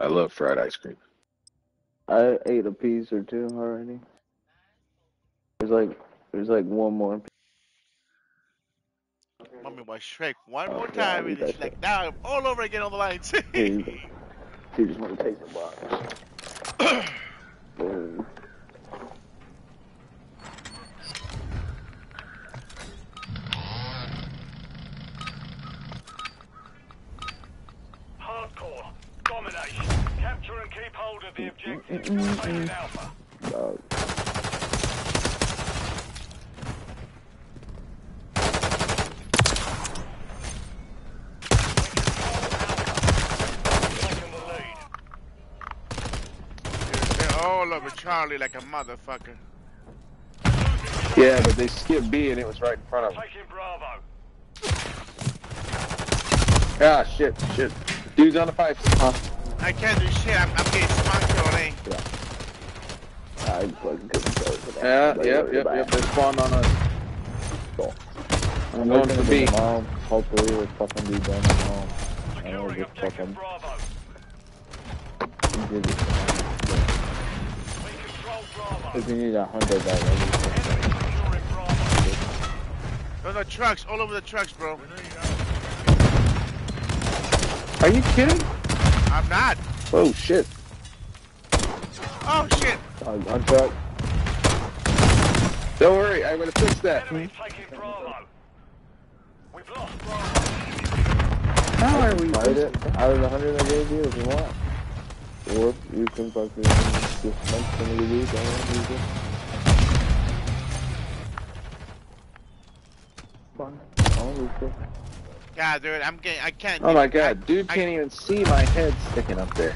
I love fried ice cream. I ate a piece or two already. There's like there's like one more. Mommy was Shrek one Oh, more God, time, we and it's like now I'm all over again on the lines. He, he just want to take the box. of the objective. Taking Alpha. Dog. Taking the lead. They're all over Charlie like a motherfucker. Yeah, but they skipped B and it was right in front of them. Taking Bravo. Ah, shit, shit. Dude's on the pipes. Huh? I can't do shit. I'm, I'm getting smacked on A. I fucking couldn't tell for that. Yeah, But yep, yep, about yep. They spawned on us. I'm I'm going for B. them. Hopefully we'll fucking be done tomorrow. I know Securing just objective fucking Bravo. did it. We. If you need a hundred dollars. Enemy securing Bravo. Those are trucks all over the trucks, bro. Are you kidding? I'm not. Oh, shit. Oh shit. Uh, one truck. Don't worry, I'm gonna fix that. Enemies taking Bravo. We've lost Bravo. How are we? Fight it. Out of the hundred I gave you if you want. Or you can fucking just smoke some of the weed. I don't use it. Fine. I'll use it. God, dude, I'm getting. I can't. Oh my I- god, dude I- can't even see my head sticking up there.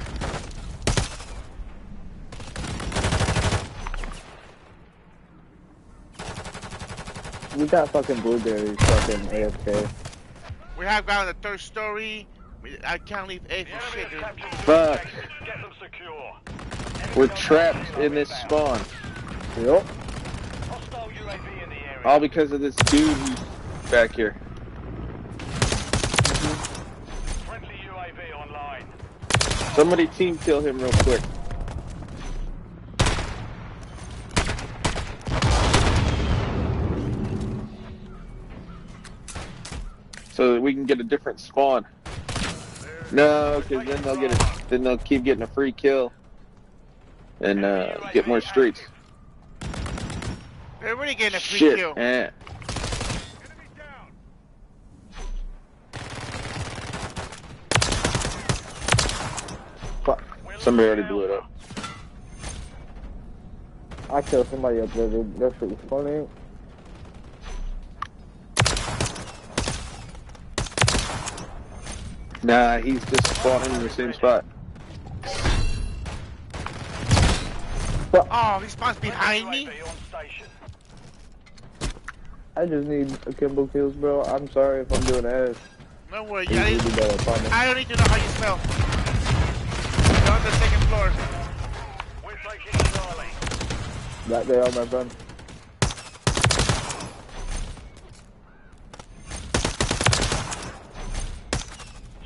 We got fucking blueberries fucking AFK. We have got on the third story. I can't leave A for shit, dude. Fuck. Get them secure. We're trapped in this spawn. Yep. Hostile UAV in the area. All because of this dude back here. Friendly UAV online. Somebody team kill him real quick. So that we can get a different spawn. No, because then they'll get it. Then they'll keep getting a free kill and uh, get more streaks. They're really getting a free Shit. kill. Eh. Fuck. Somebody already blew it up. I killed somebody up there. dude. That shit was funny. Nah, he's just spawning in the same spot. Oh, he spawns behind me. UAV on station. I just need a Kimbo kills, bro. I'm sorry if I'm doing ass. No worry, You yeah, need to do better, I don't need to know how you smell. You're on the second floor. We're taking Charlie. That they are, my friend.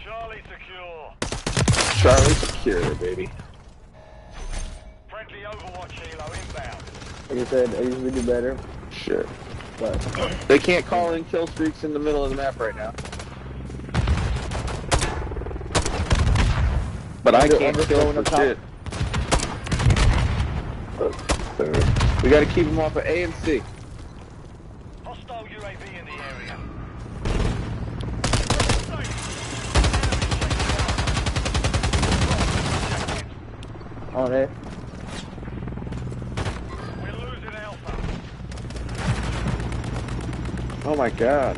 Charlie secure. Charlie secure, baby. Friendly Overwatch helo inbound. Like I said, I usually do better, Shit. but They can't call in kill streaks in the middle of the map right now. But I I'm can't kill going for top. shit. Uh, we gotta keep them off of A and C. Hostile UAV in the area. On it. We're losing Alpha. Oh my god.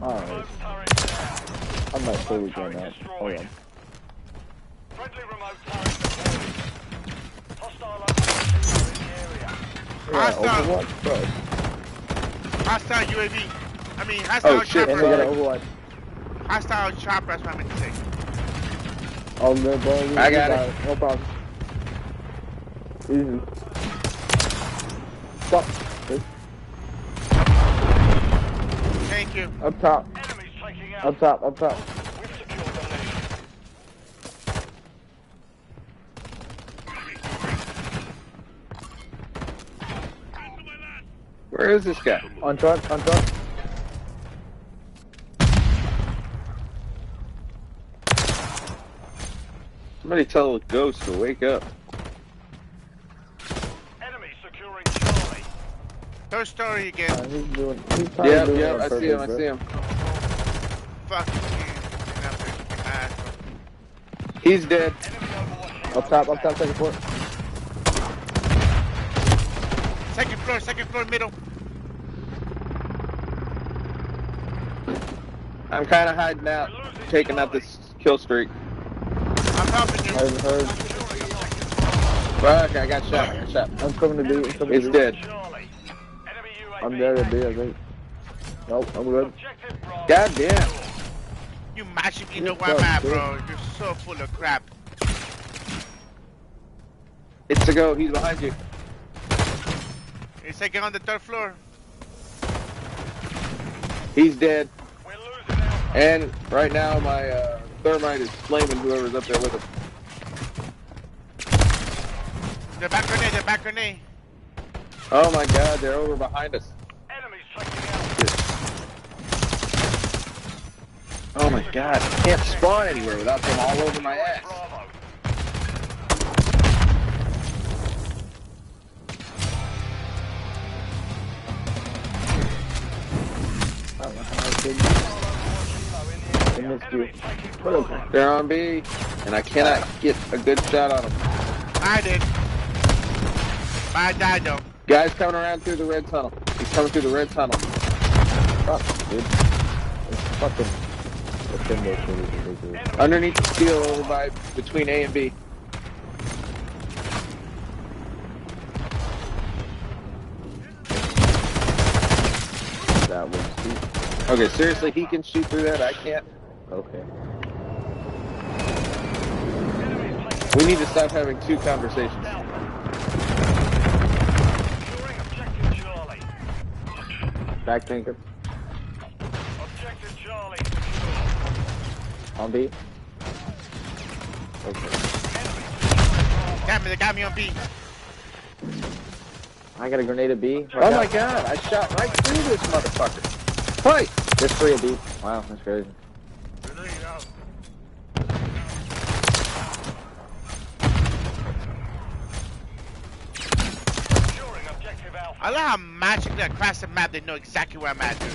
Alright, Remote turret down. I'm not fully Turret going out. destroyed. Oh, Hold on. Friendly remote turret deployed. Hostile Overwatch in the area. Yeah, Hostile. Overwatch, bro. Hostile UAV. I mean, hostile Oh, shit, And we chopper. got Overwatch. Hostile chopper, that's what I meant to say. Oh, good, bro. I got, got it. it. No problem. Easy. Stop. Thank you. Up top. Up top, up top. Where is this guy? On truck, on truck. Somebody tell the ghost to wake up. Enemy securing Charlie. Third story again. Uh, he's doing, he's probably doing it yep, on I see him, I see him. Fuck you. Enough. He's dead. Enemy overwatch. bro. Up top, up top, second floor. Second floor, second floor, middle. I'm kind of hiding out, taking out this kill streak. I'm helping. Heard, heard. Fuck, I got shot, I got shot. I'm coming to B. I'm coming It's to B. dead. Charlie. Enemy UAV. I'm dead at B, I think. Nope, I'm good. Objective Bravo. God damn. You magically know Good where I'm at, bro. You're so full of crap. It's a go, he's behind you. He's like on the third floor. He's dead. We're losing And right now, my uh, thermite is flaming whoever's up there with him. The back grenade, the back grenade. Oh my god, they're over behind us. Enemies taking Alpha. Oh my god, I can't spawn anywhere without them all over my ass. Bravo. I don't know how I did Kilo in the this view. Bravo. They're on B, and I cannot get a good shot on them. I did. I died though. Guy's coming around through the red tunnel. He's coming through the red tunnel. Fuck, dude. It's fucking... Underneath the steel over by between A and B. That was deep. Okay, seriously, he can shoot through that. I can't. Okay. We need to stop having two conversations. Alpha. Securing objective Charlie. Back tanker. Objective Charlie. On B. Okay. Damn it, they got me on B. I got a grenade at B. Oh my god, I shot right through this motherfucker. Fight! There's three at B. Wow, that's crazy. Grenade out. Securing objective Alpha. I love how magically across the map they know exactly where I'm at, dude.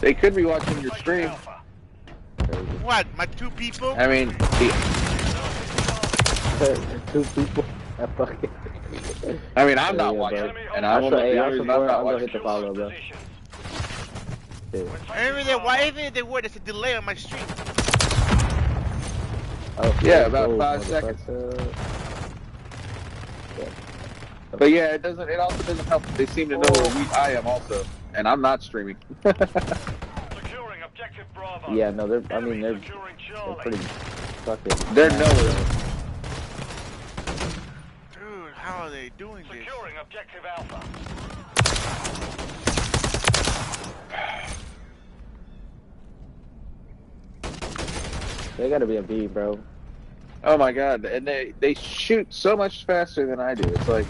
They could be watching your stream. What? My two people? I mean, the, Two people. I fucking. I mean, I'm not Yeah, watching, bro. and I I'm one saw- of hey, the I others, I'm not gonna watching. hit the follow, bro. Positions. Yeah. We're Even they, why, even if they were, there's a delay on my stream. Oh, Yeah, about go, five seconds. Motherfucker. But yeah, it doesn't. It also doesn't help. They seem to know where we, I am also, and I'm not streaming. Securing objective Bravo. Yeah, no, they're. I mean, they're. They're Charlie. pretty. Fucking. They're nowhere. Dude, how are they doing this? Securing objective Alpha. They gotta be a B, bro. Oh my god, and they they shoot so much faster than I do. It's like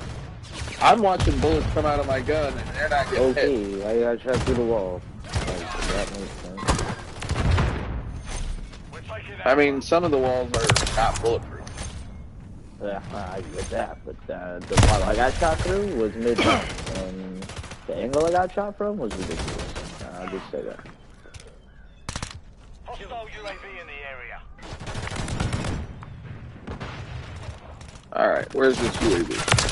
I'm watching bullets come out of my gun, and they're not getting hit. Okay, I gotta shot through the wall. Like, that makes sense. We're taking I mean, some of the walls are not bulletproof. Yeah, I get that, but uh, the wall I got shot through was mid and the angle I got shot from was ridiculous. Uh, I'll just say that. Hostile UAV in the area. All right, where's this UAV?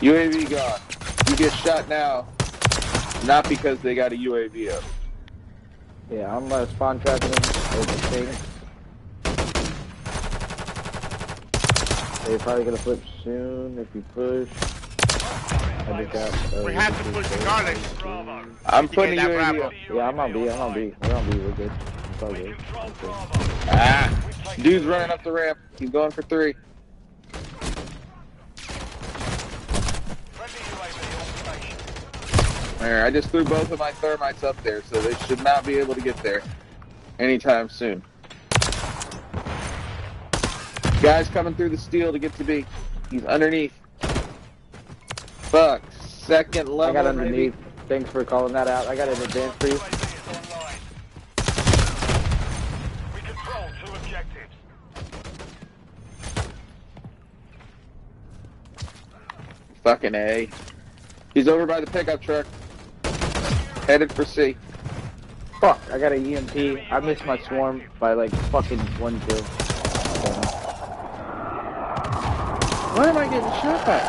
UAV gone. You get shot now, not because they got a UAV up. Yeah, I'm uh, spawn trapping him. Over. They're probably gonna flip soon if you push. I just got. Uh, We have to push regardless. Bravo. I'm To putting a get that UAV Bravo. up. Yeah, I'm on B. I'm on B. We're on B. We're good. It's all We good. Okay. Ah, dude's running up the ramp. He's going for three. Friendly UAV on station. There, I just threw both of my thermites up there, so they should not be able to get there anytime soon. Guys coming through the steel to get to B. He's underneath. Fuck. Second level. I got maybe? underneath. Thanks for calling that out. I got an advance for you. UAV is online. We control two objectives. Fucking A. He's over by the pickup truck. Headed for C. Fuck, I got an EMP. I missed my swarm by like fucking one kill. Why am I getting shot at?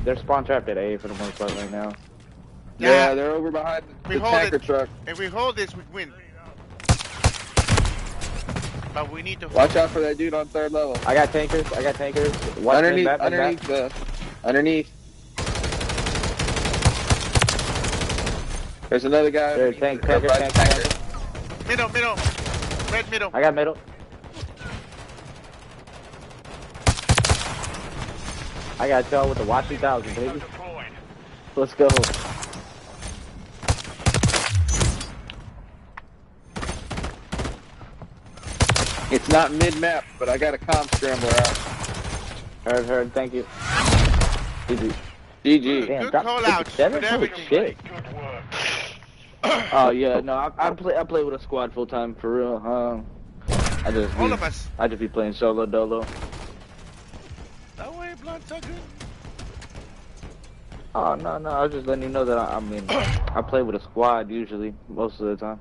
They're spawn trapped at A for the most part right now. Yeah, Yeah. they're over behind We the tanker it. truck. If we hold this, we win. But we need to. Watch out for that dude on third level. I got tankers. I got tankers. Watch underneath, mid-map, mid-map. underneath the, underneath. There's another guy. There's underneath tank, the- tanker, by tank, tanker. Middle, middle. Red middle. I got middle. I got y'all with the Watch 3000, baby. Let's go. It's not mid-map, but I got a comm scrambler out. Heard, heard. Thank you. GG. GG. Damn, Good call outs. 57? Good Holy everything. shit. Good work. Oh yeah, no, I, I play I play with a squad full time for real. Um, I just All be, of us. I just be playing solo dolo. That way, blood sucker. Oh no no, I was just letting you know that I, I mean I play with a squad usually most of the time.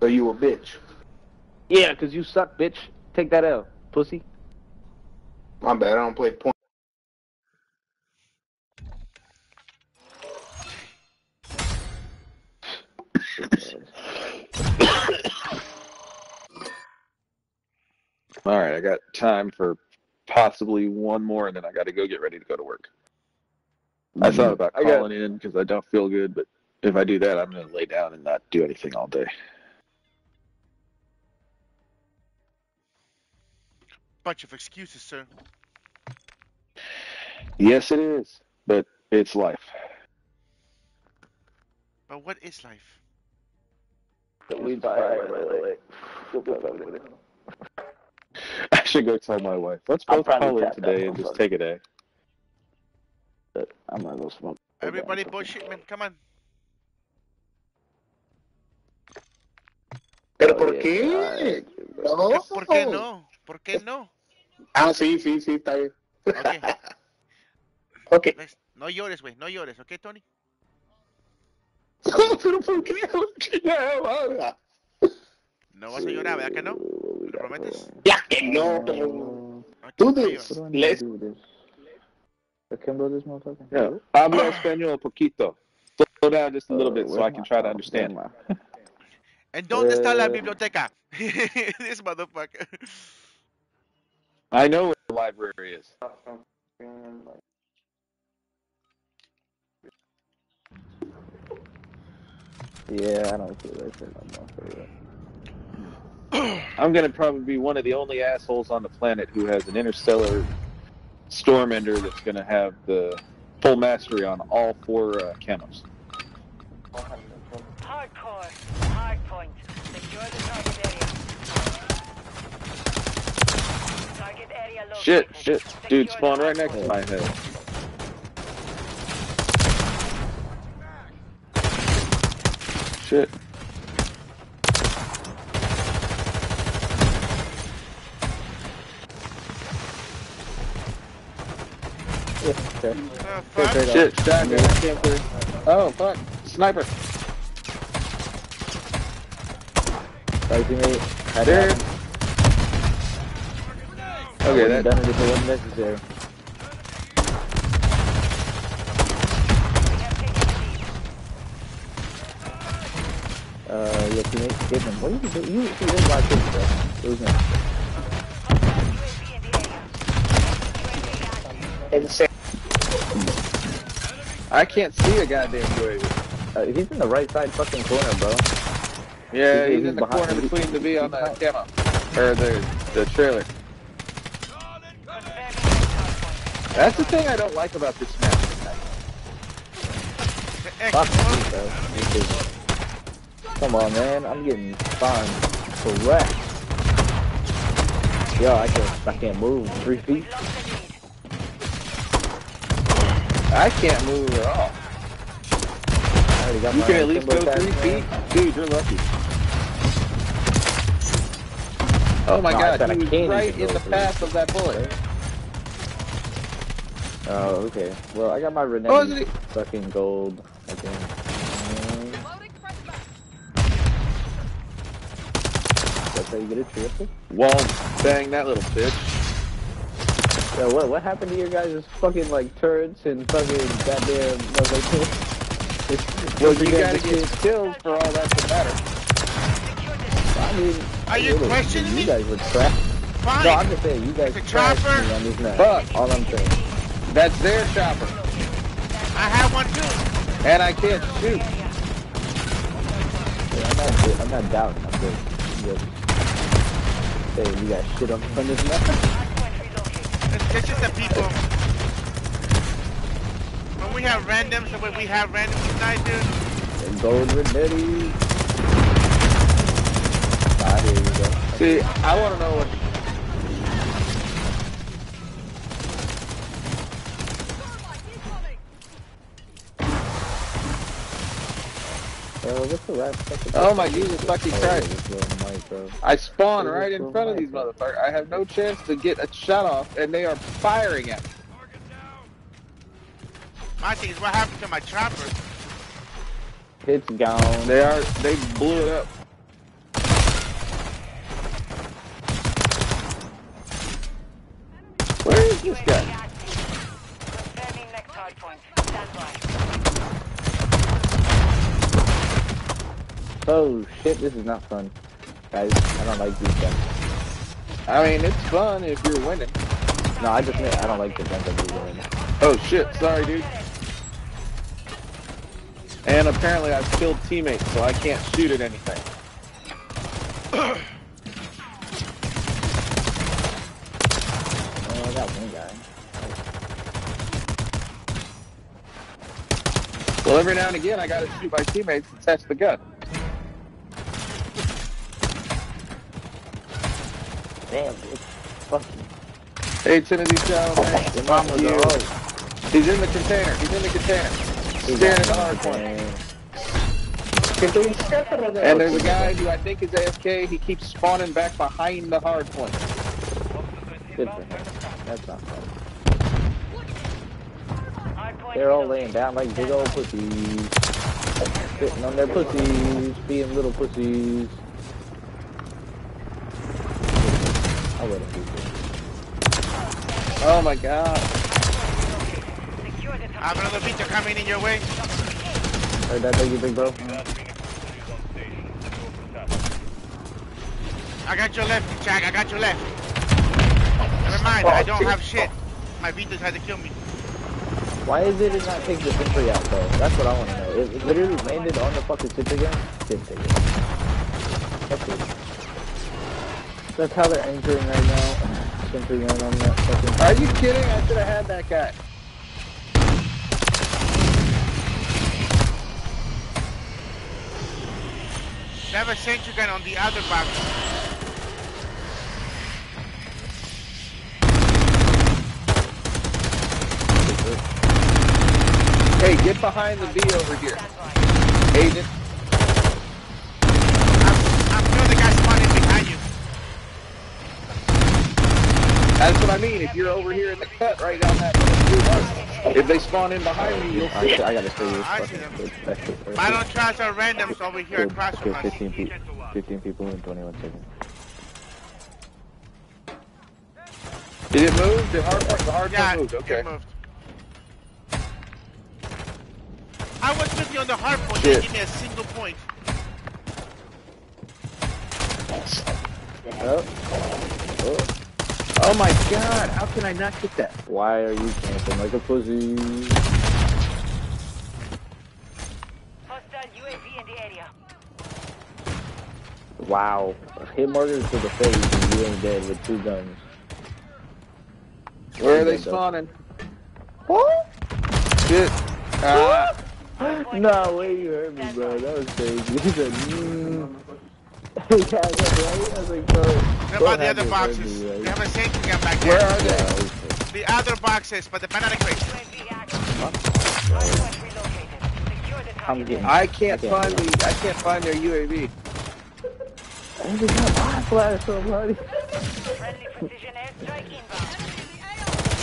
So you a bitch. Yeah, cause you suck, bitch. Take that L, pussy. My bad, I don't play point. All right, I got time for possibly one more, and then I got to go get ready to go to work. I mm-hmm. thought about I got- calling in because I don't feel good, but if I do that, I'm going to lay down and not do anything all day. Bunch of excuses, sir. Yes, it is, but it's life. But what is life? We buy I should go tell my wife. Let's both probably call in today and just take a day. I'm gonna go smoke. Everybody bullshit, man. Come on. Pero Oh, ¿por yeah, qué? alright, No. ¿Por qué no? ¿Por qué no? Ah, sí, sí, sí, está bien. Okay. Ok. Let's- no llores, güey. No llores, ¿ok, Tony? Pero ¿por qué? No vas a llorar, ¿verdad que no? ¿Me lo prometes? Ya que no, pero... No do I Let's- this? This motherfucker? Yeah. Hablo español poquito. Slow down just a little bit so I can try to understand. ¿En dónde está la Eh. biblioteca? This motherfucker. I know where the library is. Yeah, I don't do that shit no more. I'm gonna probably be one of the only assholes on the planet who has an interstellar storm ender that's gonna have the full mastery on all four uh, camos. Hardcore. Hard point. Secure the target area. Target area located. Shit, shit, dude, spawn right next to my head. Shit. Yeah, okay. The Fair. Shit, shotgun. Oh, fuck. Sniper. Sorry, teammate. Had to There. happen. I Okay, that, done it if it wasn't necessary. We have taken the lead. Uh, yeah, teammate, give him. What did you do? You see this guy too, bro. It was him. Hostile UAV in the area. UAV active. En serio. I can't see a goddamn UAV. Uh, he's in the right side fucking corner, bro. Yeah, He's- he's, in the behind- corner between the V on the camo. Or the, the trailer. Confirming next hardpoint. That's the thing I don't like about this map. Fuck me, bro. Come on, man. I'm getting fine. Correct. Yo, I can't, I can't move three feet. We've lost the lead. I can't move at all. You can at least go three man. feet. Dude, you're lucky. Oh my No, god, he was right in the path of that bullet. Oh, okay. Well, I got my Oh, is Renetti it- fucking gold. I think. Um, That's how you get a triple. Wall bang that little bitch. Yo, what what happened to your guys' fucking like turrets and fucking goddamn motherfucking? Well, you gotta get kills for all that to matter. I mean, Are you literally, questioning you me? guys were trash. Fine. No, I'm just saying you guys The trashed chopper? me on this map. Fuck. All I'm saying. That's their chopper. I have one too. And I can't shoot. Yeah, I'm not. I'm not doubting. I'm just, I'm just saying you guys shit on, on this map. Hardpoint relocated. It's, it's just the people. When we have randoms, the way we have randoms tonight, dude. And gold Renetti. Ah, here you go. See, I want to know what. Uh, what's the last Oh my Jesus fucking Oh, Christ. mic. I spawn Where's right in little front of these motherfuckers. I have no chance to get a shot off, and they are firing at me. My thing is, what happened to my chopper? It's gone. They are. They blew it up. Where is this UAV guy? active. Confirming next hardpoint. Stand by. Oh shit, this is not fun. Guys, I don't like these guns. I mean, it's fun if you're winning. No, I just I don't like the guns that you're doing. Oh shit! Sorry, dude. And apparently, I've killed teammates, so I can't shoot at anything. Oh, got. Well, every now and again, I gotta shoot my teammates to test the gun. Damn, it's fucking. Hey, Timothy Chow, man. The mom was You. a He's in the container. He's in the container. He's Staring at the hard point. And there's a guy who I think is AFK. He keeps spawning back behind the hard point. Good for him. That's not fun. Hardpoint They're all laying down like big old pussies. Sitting on their pussies, being little pussies. I wouldn't do. Oh my god. Secure this I have another feature coming in your way. Heard that biggie, big bro? I got your left, Jack. I got your left. Never mind. I don't have shit. My Vitas had to kill me. Why is it it not take the sentry out though? That's what I want to know. It, it literally landed on the fucking sentry gun. Didn't take it. That's it. That's how they're anchoring right now. Sentry gun on that fucking. Are you kidding? I should have had that guy. They have a sentry gun on the other box. Hey, get behind the V over here. Agent. I'm, I'm sure the guy spawning behind you. That's what I mean. If you're over here in the cut right down that if they spawn in behind me, you'll see I, it. I gotta show you this I see fucking them. bitch. That shit first. I don't trust our randoms over here Killed- across from killed us. 15 people. 15 people in 21 seconds. Did it move? Did hard, the hard Yeah, point moved? Okay. it moved. I was with you on the hard point. Shit. They give me a single point. Oh. Oh. Oh my god, how can I not get that? Why are you camping like a pussy? Hostile UAV in the area. Wow. Hit markers to the face and you ain't dead with two guns. Where are they spawning? though. spawning? Shit. Ah, No way you heard me, bro. That was crazy. right? I was like, bro. They're by the other boxes. already, right? We have a safety gun back there. Where are they? The other boxes, but the banana crates. UAV active. Hardpoint relocated. Secure the I'm target getting. area. I can't I find the. I can't find their UAV. I just got my flash somebody. Friendly precision airstrike inbound.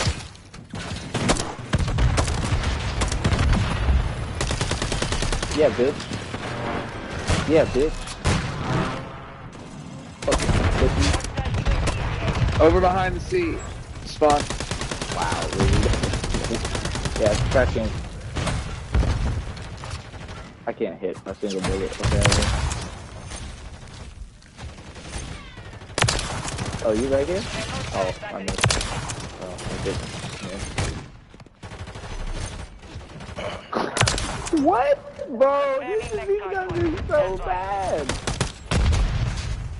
Yeah, bitch. Yeah, bitch. Pussy. Over behind the sea. Spawn. Wow, really? yeah, it's cracking. I can't hit a single bullet. Okay. Oh, you right here? Oh, I missed. Oh, I did. What? Bro, this is, these guns are so bad.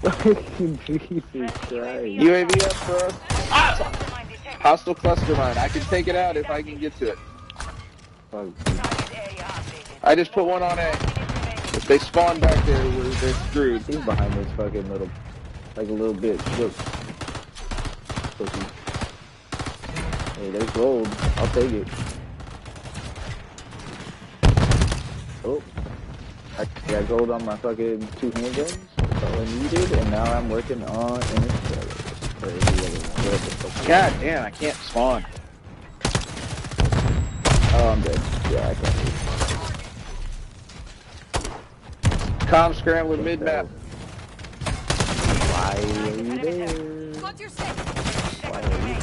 Jesus Christ. UAV up for us. Mastermind detected. Hostile cluster mine. I can take it out if I can get to it. I just put one on A. If they spawn back there, they're screwed. He's behind this fucking little, like a little bitch. Look. Hey, there's gold. I'll take it. Oh. I got gold on my fucking two handguns. That's all I needed, and now I'm working on interstellar. Or the other one. Whatever the fuck. God damn, I can't spawn. Oh, I'm dead. Yeah, I can't leave. Com scrambler mid map. Why are you there? Got your six. Why are you there?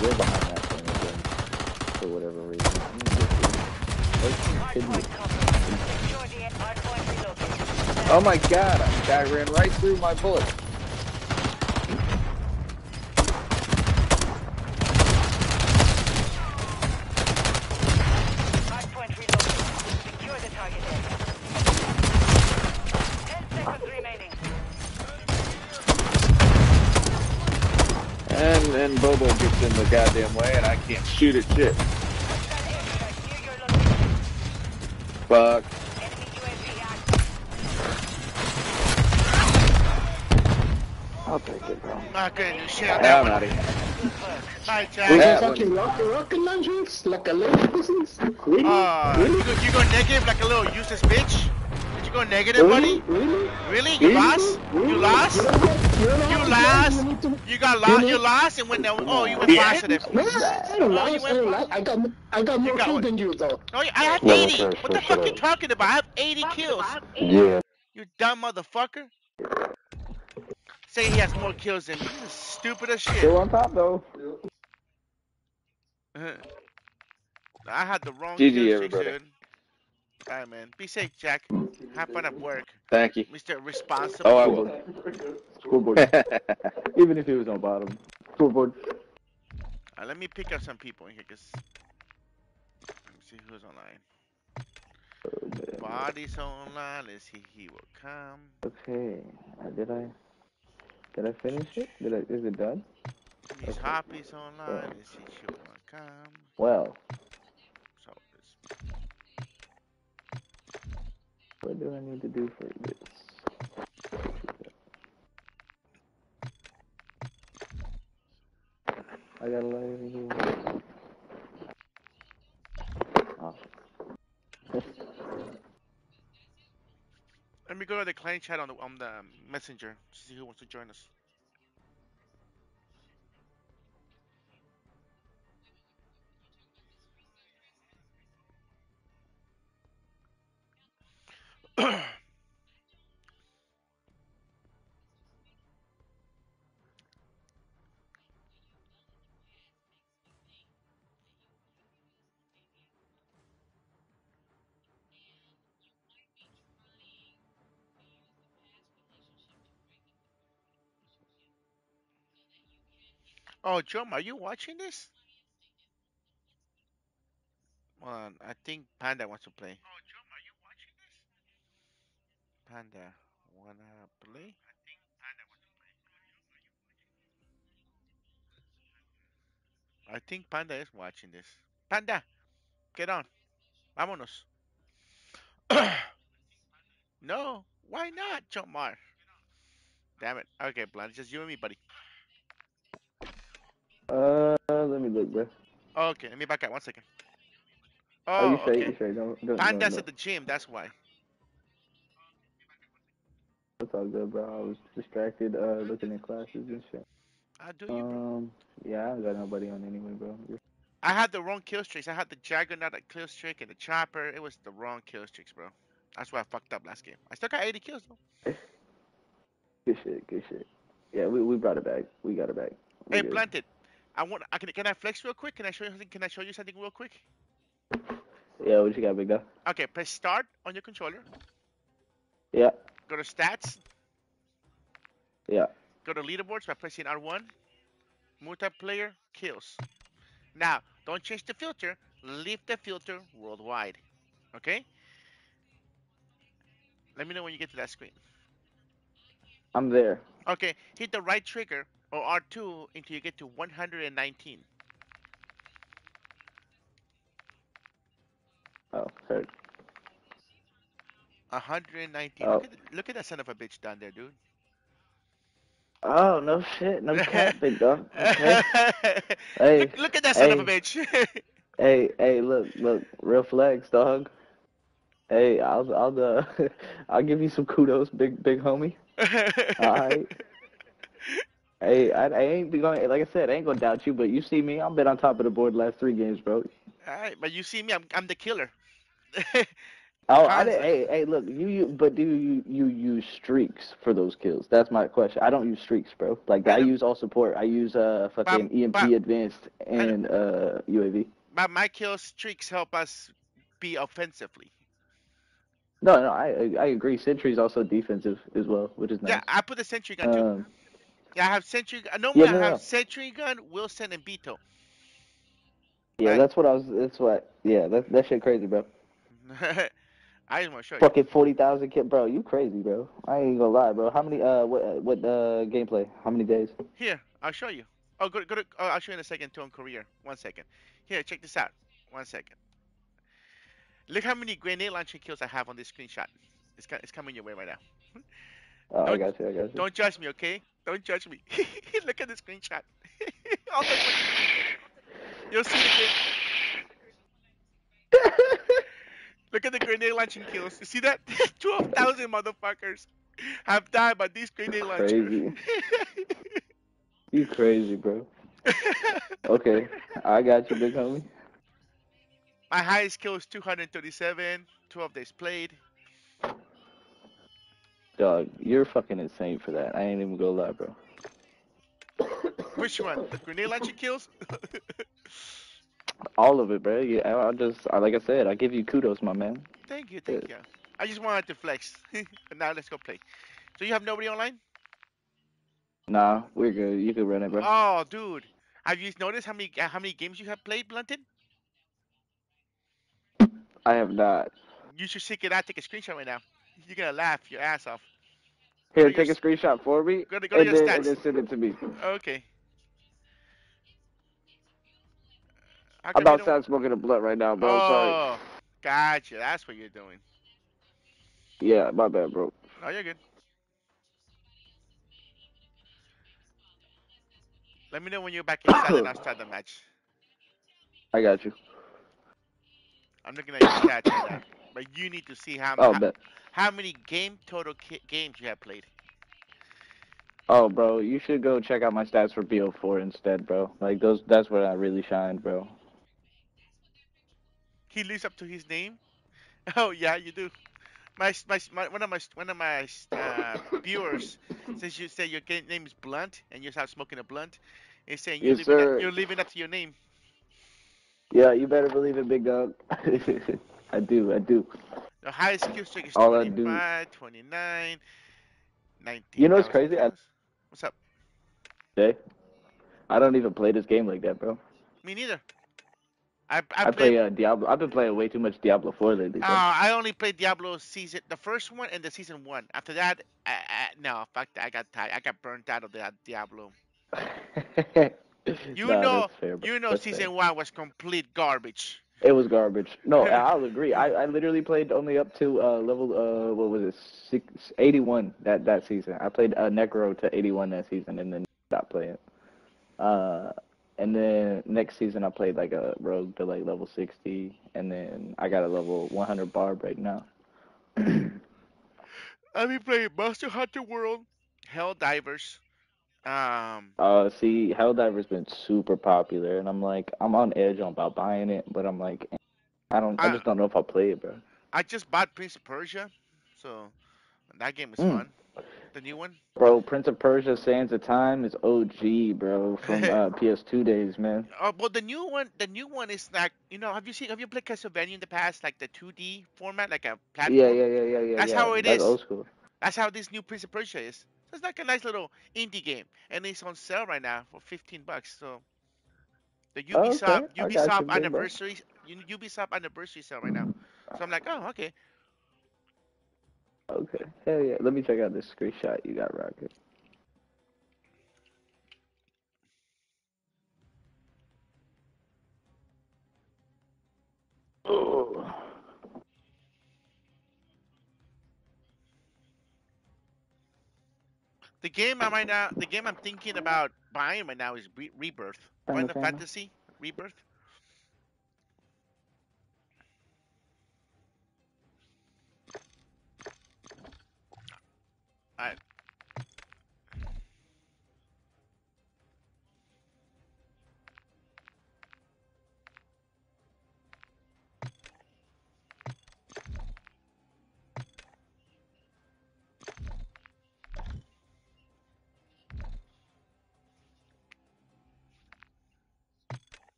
You're behind that thing again. For whatever reason. You get it. Like, could Hardpoint be- covered. Secure the hardpoint relocated. Oh my god, a guy ran right through my bullet. Hardpoint relocated. Secure the target. Ten seconds remaining. And then Bobo gets in the goddamn way and I can't shoot at shit. Hostile airstrike near your location. Fuck. I'll take it, bro. Not gonna do shit on Yeah, that I'm one. out of here. Bye, With Jack. Yeah. the fucking rocket, rocket launchers? Like a little pussies? Really? Uh, you, go, you go negative like a little useless bitch? Did you go negative, Really? buddy? Really? Really? You Really? lost? Really? You lost? You know? You know You what? lost? You to- You got lost. Really? You lost and went down. Oh, you went Yeah. positive. No, I don't Oh, lie. you I went don't lie. I got, I got more got kills than you, though. Oh, yeah, I have No, 80. sir, What sir, the fuck sir. you talking about? I have 80 kills. Yeah. You dumb motherfucker. Say he has more kills than me. This is stupid as shit. Still on top, though. I had the wrong GG, everybody. dude. Alright, man. Be safe, Jack. Have fun at work. Thank you. Mr. Responsible. Oh, I will. Scoreboard. Even if he was on bottom. Scoreboard. Uh, let me pick up some people in here, cause let me see who's online. Oh. Body's online. Let's see. He will come. Okay. Did I? Did I finish it? Did I? Is it done? Miss Okay. Hoppy's online. Let's see. She will come. Well, So what do I need to do for this? I got a lot of here. Awesome. Ah. Let me go to the client chat on the on the messenger to see who wants to join us. oh, Jom, are you watching this? Well, I think Panda wants to play. Oh, Jom, are you watching this? Panda wanna play? I think Panda wants to play. I think Panda is watching this. Panda, get on. Vámonos. no, Why not, Jomar? Damn it. Okay, Blunt, it's just you and me, buddy. Uh, let me look, bro. Okay, let me back up one second. Oh, Oh, you straight, okay. you straight. Don't, don't, Panda's don't, at the gym, that's why. That's all good, bro. I was distracted, uh, looking at classes and shit. I do you, bro. Um, yeah, I don't got nobody on anyway, bro. I had the wrong kill streaks. I had the Juggernaut at kill streak and the Chopper. It was the wrong kill streaks, bro. That's why I fucked up last game. I still got 80 kills though. Good shit, good shit. Yeah, we, we brought it back. We got it back. We Hey, good. Blunted. I want. I can. Can I flex real quick? Can I show you something? Can I show you something real quick? Yeah, what you got, big guy? Okay, press start on your controller. Yeah, Go to stats. yeah. Go to leaderboards by pressing R1. Multiplayer kills. Now, don't change the filter. Leave the filter worldwide. Okay? Let me know when you get to that screen. I'm there. Okay, hit the right trigger or R2 until you get to 119. Oh, sorry. 119. Oh. Look, at the, look at that son of a bitch down there, dude. Oh, no shit. No cap, big dog. Okay. Hey, look, look at that son of a bitch. hey, hey, look, look. Real flex, dog. Hey, I'll, I'll, uh, I'll give you some kudos, big, big homie. Alright. Hey, I, I ain't be going. Like I said, I ain't gonna doubt you, but you see me. I've been on top of the board last three games, bro. Alright, but you see me, I'm, I'm the killer. Oh, I didn't. Hey, hey, look, you, you, but do you, you use streaks for those kills? That's my question. I don't use streaks, bro. Like I I use all support. I use uh fucking But- EMP but- advanced and uh UAV. my, my kill streaks help us be offensively. No, no, I I agree. Sentry's also defensive as well, which is nice. Yeah, I put the sentry gun too. Um, Yeah, I have sentry. gun- Normally, no, I have no. sentry gun, Wilson, and Beto. yeah, Right. that's what I was. That's what. Yeah, that that shit crazy, bro. I just want to show you. Fucking forty thousand kit, bro. You crazy, bro. I ain't gonna lie, bro. How many? Uh, what uh, what uh gameplay? How many days? Here, I'll show you. Oh, go, go to, oh, I'll show you in a second too on career. One second. Here, check this out. One second. Look how many grenade launcher kills I have on this screenshot. It's, it's coming your way right now. Oh, I Don't- got you. I got you. Don't judge me, okay? Don't judge me. Look at the screenshot. All the- You'll see the Look at the grenade launching kills. You see that? 12,000 motherfuckers have died by these grenade launchers. Crazy. You crazy, bro. Okay, I got you, big homie. My highest kill is 237. 12 days played. Dog, you're fucking insane for that. I ain't even gonna lie, bro. Which one? The grenade launching kills? All of it, bro. Yeah, I, I just, I, like I said, I give you kudos, my man. thank you, thank you. I just wanted to flex. but now let's go play. So you have nobody online? Nah, we're good. You can run it, bro. Oh, dude. Have you noticed how many uh, how many games you have played, Blunted? I have not. You should seek it out. Take a screenshot right now. You're gonna laugh your ass off. Here, to take a screenshot for me, Go to, go to and your then, and then send it to me. Okay. I'm you outside smoking a blunt right now, bro. I'm sorry. Oh, gotcha. That's what you're doing. Yeah, my bad, bro. Oh, you're good. Let me know when you're back inside and I'll start the match. I got you. I'm looking at your stats. But you need to see how, Oh, how, bet. How many game total ki- games you have played. Oh, bro, you should go check out my stats for BO4 instead, bro. Like those, that's where I really shined, bro. He lives up to his name. Oh yeah, you do. My my, my one of my one of my uh, viewers, since you say your name is Blunt and you start smoking a blunt, is saying you're Yes, living up, you're living up to your name. Yeah, you better believe it, big dog. I do, I do. The highest skill streak is All 25, 29, 19. You know what's crazy? I- What's up? Jay, I don't even play this game like that, bro. Me neither. I I, I, played. play uh, Diablo. I've been playing way too much Diablo 4 lately. uh, I only played Diablo season, the first one and the season one. After that, I, I, no, fuck that. I got tired. I got burnt out of that Diablo. You Nah, know, fair, bro. You know, season fair. one was complete garbage. It was garbage. No, I'll agree. I, I literally played only up to uh, level uh what was it six, 81 that that season. I played uh, Necro to 81 that season and then stopped playing. Uh, and then next season I played like a rogue to like level 60, and then I got a level 100 barb right now. I've been playing Monster Hunter World, Helldivers. Um, Uh, see, Helldiver's been super popular, and I'm like, I'm on edge on about buying it, but I'm like, I don't, I I- just don't know if I'll play it, bro. I just bought Prince of Persia, so that game is Mm. fun. The new one. Bro, Prince of Persia: Sands of Time is OG, bro, from uh, PS2 days, man. Oh, but the new one, the new one is like, you know, have you seen, have you played Castlevania in the past, like the 2D format, like a platform? Yeah, yeah, yeah, yeah, yeah. That's yeah. how it That's is. old school. That's how this new Prince of Persia is. It's like a nice little indie game, and it's on sale right now for 15 bucks. So the Oh, okay. Ubisoft I got you, Ubisoft anniversary Ubisoft anniversary sale right now. So I'm like, oh, okay. Okay, hell yeah. Let me check out this screenshot you got, Rocket. Oh. The game I'm right now, the game I'm thinking about buying right now is Re- Rebirth. Final Fantasy? Rebirth. I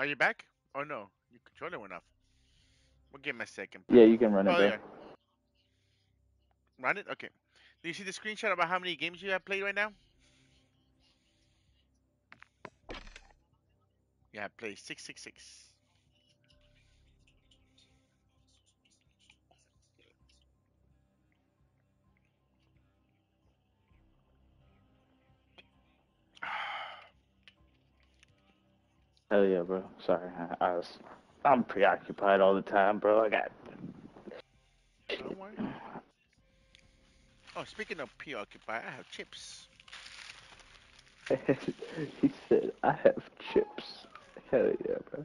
Are you back? Oh no, your controller went off. We'll give him a second. Yeah, you can run it, Oh bro. yeah. Run it? Okay. Do you see the screenshot about how many games you have played right now? Yeah, play six six six. Hell yeah, bro. Sorry, I, I was, I'm preoccupied all the time, bro. I got. Don't worry. Oh, speaking of preoccupied, I have chips. he said, I have chips. Hell yeah, bro.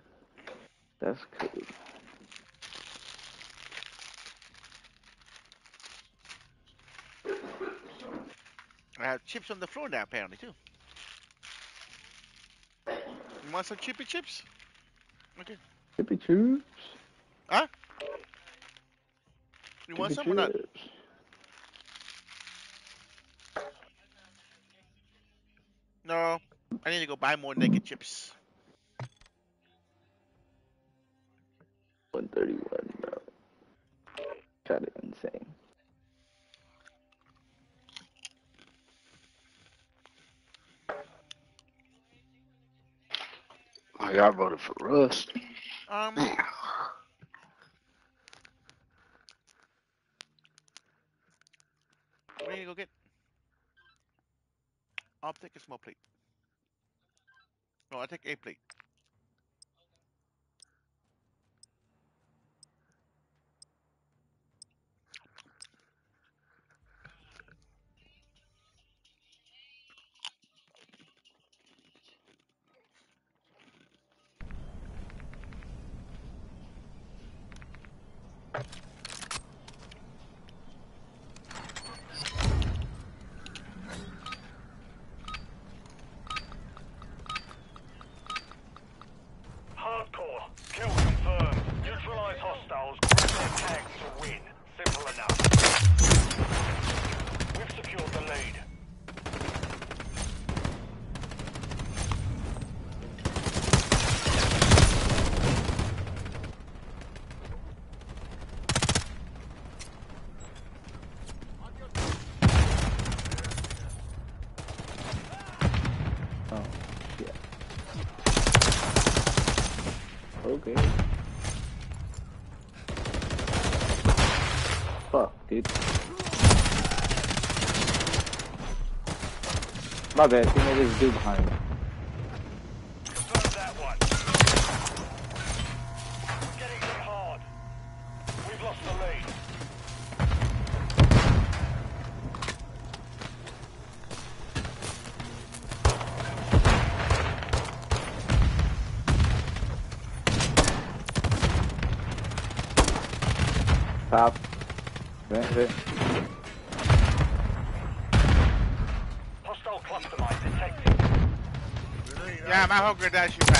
That's cool. I have chips on the floor now, apparently too. Want some chippy chips? Okay. Chippy chips. Huh? You want Chippy some or not? No. I need to go buy more naked chips. 131, bro. Kind of Y'all voted for Russ. Um. What do you go get? I'll take a small plate. No, I'll take a plate. Hardcore. Kill confirmed. Neutralize hostiles. Grab their tags to win. Simple enough. We've secured the lead. Oh, shit. Okay. Fuck, dude. My bad, he made this dude behind me. Yeah, my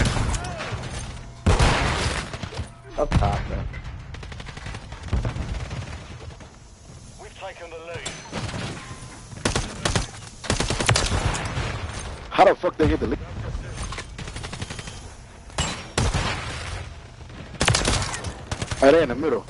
whole Up top, man. We've taken the lead. How the fuck they get the lead? Right there in the middle.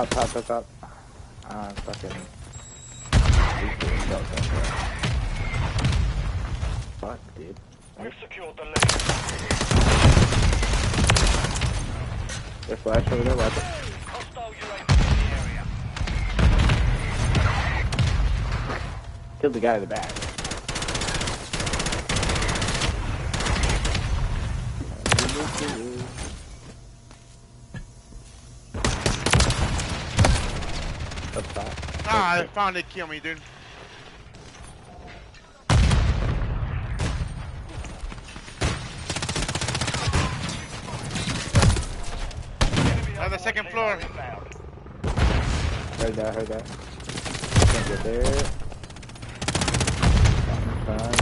Top, top, top, top. Ah, fucking. Fuck, dude. We've secured the lead. There's flash over there, watch it. Hostile UAV in the area. Killed the guy in the back. They finally killed me, dude. On the second floor. Heard that, heard that. Can't get there. Fine.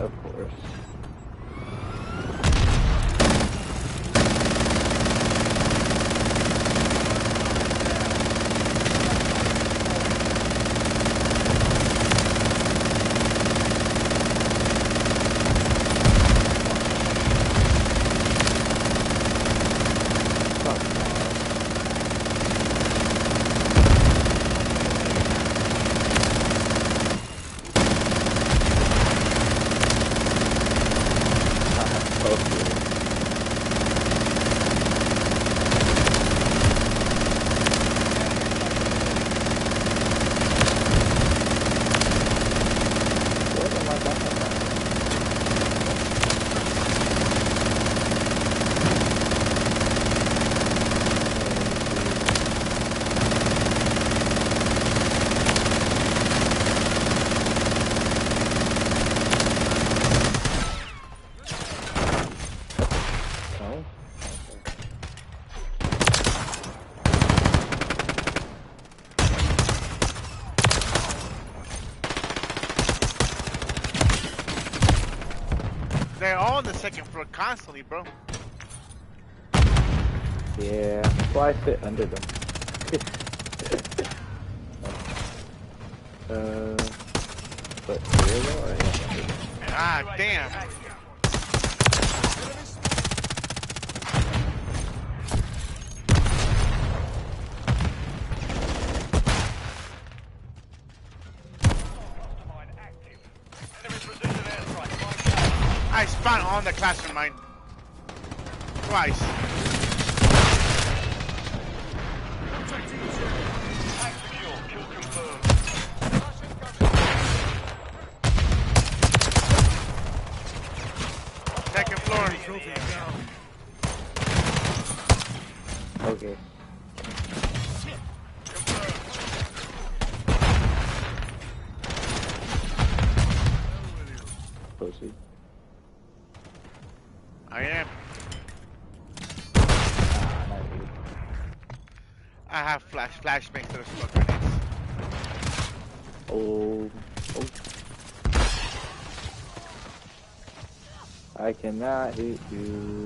Of course. Oh. They're all on the second floor constantly, bro. Yeah, why I sit under them. uh, but here though, or yeah, under them? Ah, UAV damn. active. I spun on the classroom mine. Twice. Attack secure. Kill confirmed. Second floor. Trophy down. Okay. Pussy. I am. Ah, not you. Flash that are smoke grenades. Oh. oh. I cannot hit you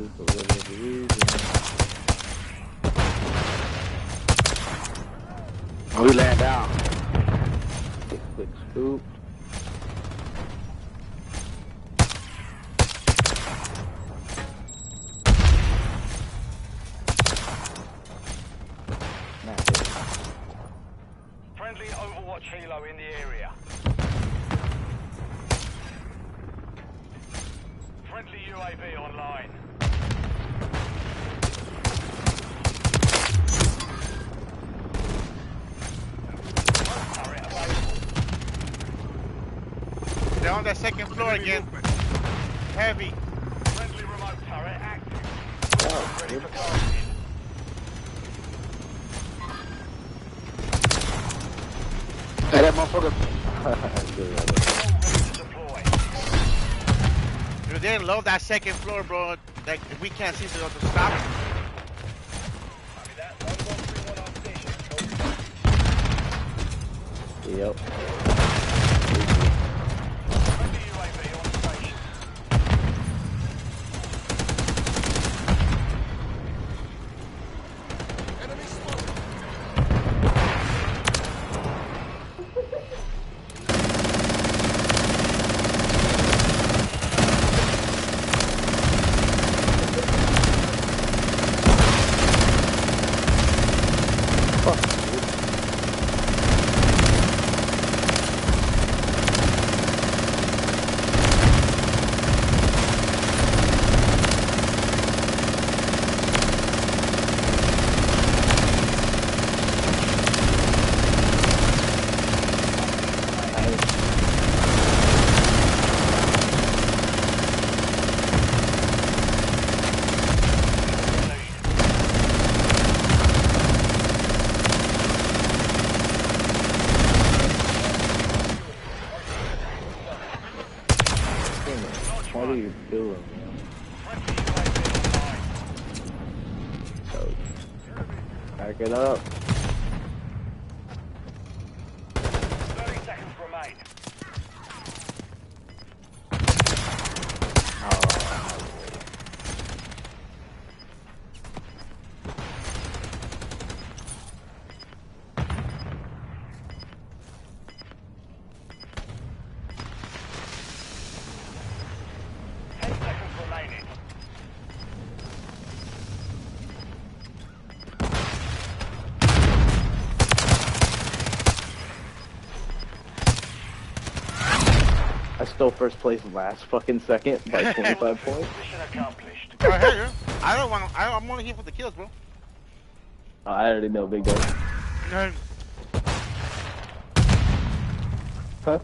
second floor, bro. Like we can't see the to stop. Copy that. 1131 on station. Yep. Friendly UAV on station. What are you doing, man? Friendly UAV online. So, back it up. 30 seconds remain. Oh, Ten seconds remaining. I stole first place last fucking second by 25 points. Mission accomplished. Hey, yeah. I don't want. I, I'm only here for the kills, bro. Oh, I already know, big dog. No, Huh?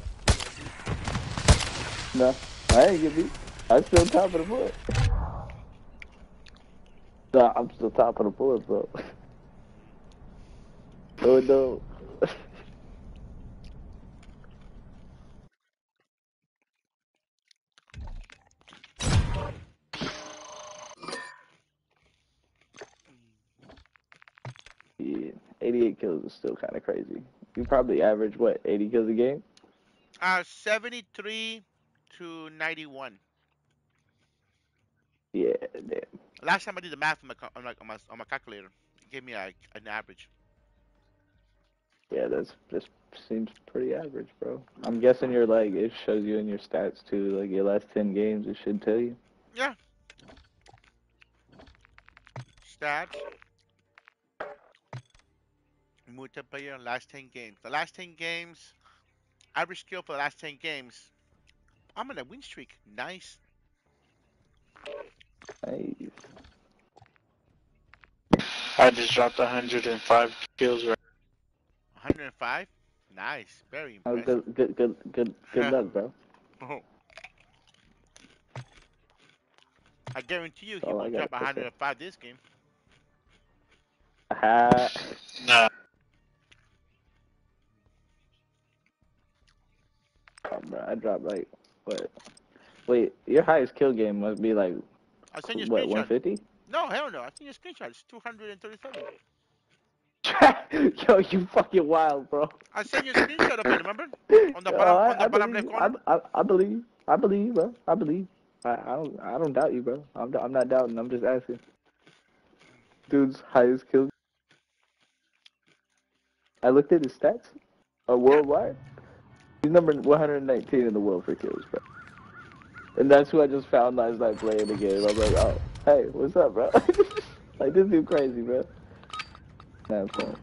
No, I ain't get beat. I'm still top of the bullet. No, I'm still top of the bullet, bro. Oh no. yeah, 88 kills is still kind of crazy. You probably average what 80 kills a game? uh, 73 to 91. Yeah, damn. Last time I did the math on my, on my, on my, on my calculator, it gave me like an average. Yeah, that's this seems pretty average, bro. I'm guessing you're like it shows you in your stats too, like your last ten games. It should tell you. Yeah. Stats. Multiplayer last 10 games. The last 10 games, average skill for the last 10 games. I'm on a win streak. Nice. Hey, I just dropped 105 kills right 105. Nice, very oh, good, good, good, good, good luck, bro. Oh. I guarantee you, he Oh, won't drop 105 this game. Ha. Nah, Oh, bro, I dropped like what? Wait, your highest kill game must be like I'll send you what? 150? No, hell no. I send you a screenshot. It's 237. Yo, you fucking wild, bro. I sent you a screenshot of it. Remember? On the Yo, bottom, I, on the I bottom believe, left corner. I, I, I believe, I believe, bro. I believe. I, I don't, I don't doubt you, bro. I'm, I'm not doubting. I'm just asking. Dude's highest kill. I looked at his stats. Uh, worldwide. He's number 119 in the world for kills, bro. And that's who I just found last night playing the game. I'm like, oh, hey, what's up, bro? like this dude crazy, bro. Nah, fine.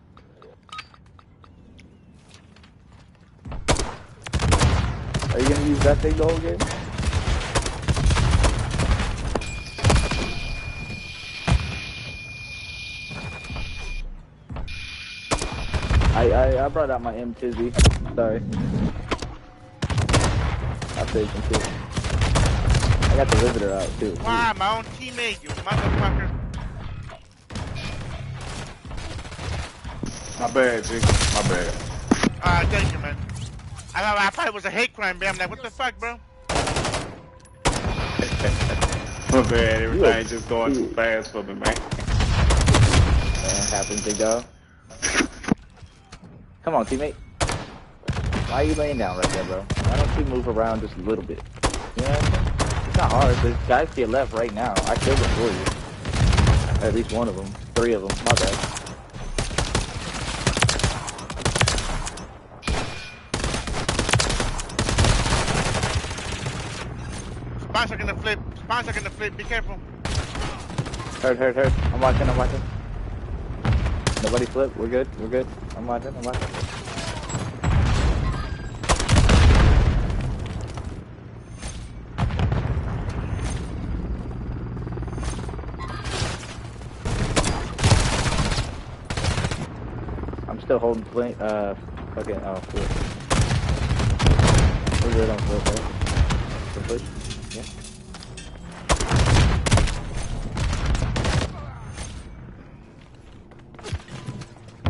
Are you gonna use that thing the whole game? I, I I brought out my M Tizzy. Sorry. I too. I got the visitor out too. Wow, my own teammate, you motherfucker. My bad, G. My bad. Ah, thank you, man. I thought, I thought it was a hate crime, man. I'm like, what the fuck, bro? My bad. You Everything just going too fast for me, man. Man, happens to go. Come on, teammate. Why are you laying down right there, bro? Why don't you move around just a little bit? You know what I'm saying? It's not hard. There's guys to your left right now. I killed them for you. At least one of them. Three of them. My bad. Sponsor gonna flip. Sponsor gonna flip. Be careful. Hurt, hurt, hurt. I'm watching, I'm watching. Nobody flip. We're good. We're good. I'm watching, I'm watching. Still holding. Uh, fucking. Oh. We're good on right? Push? Yeah.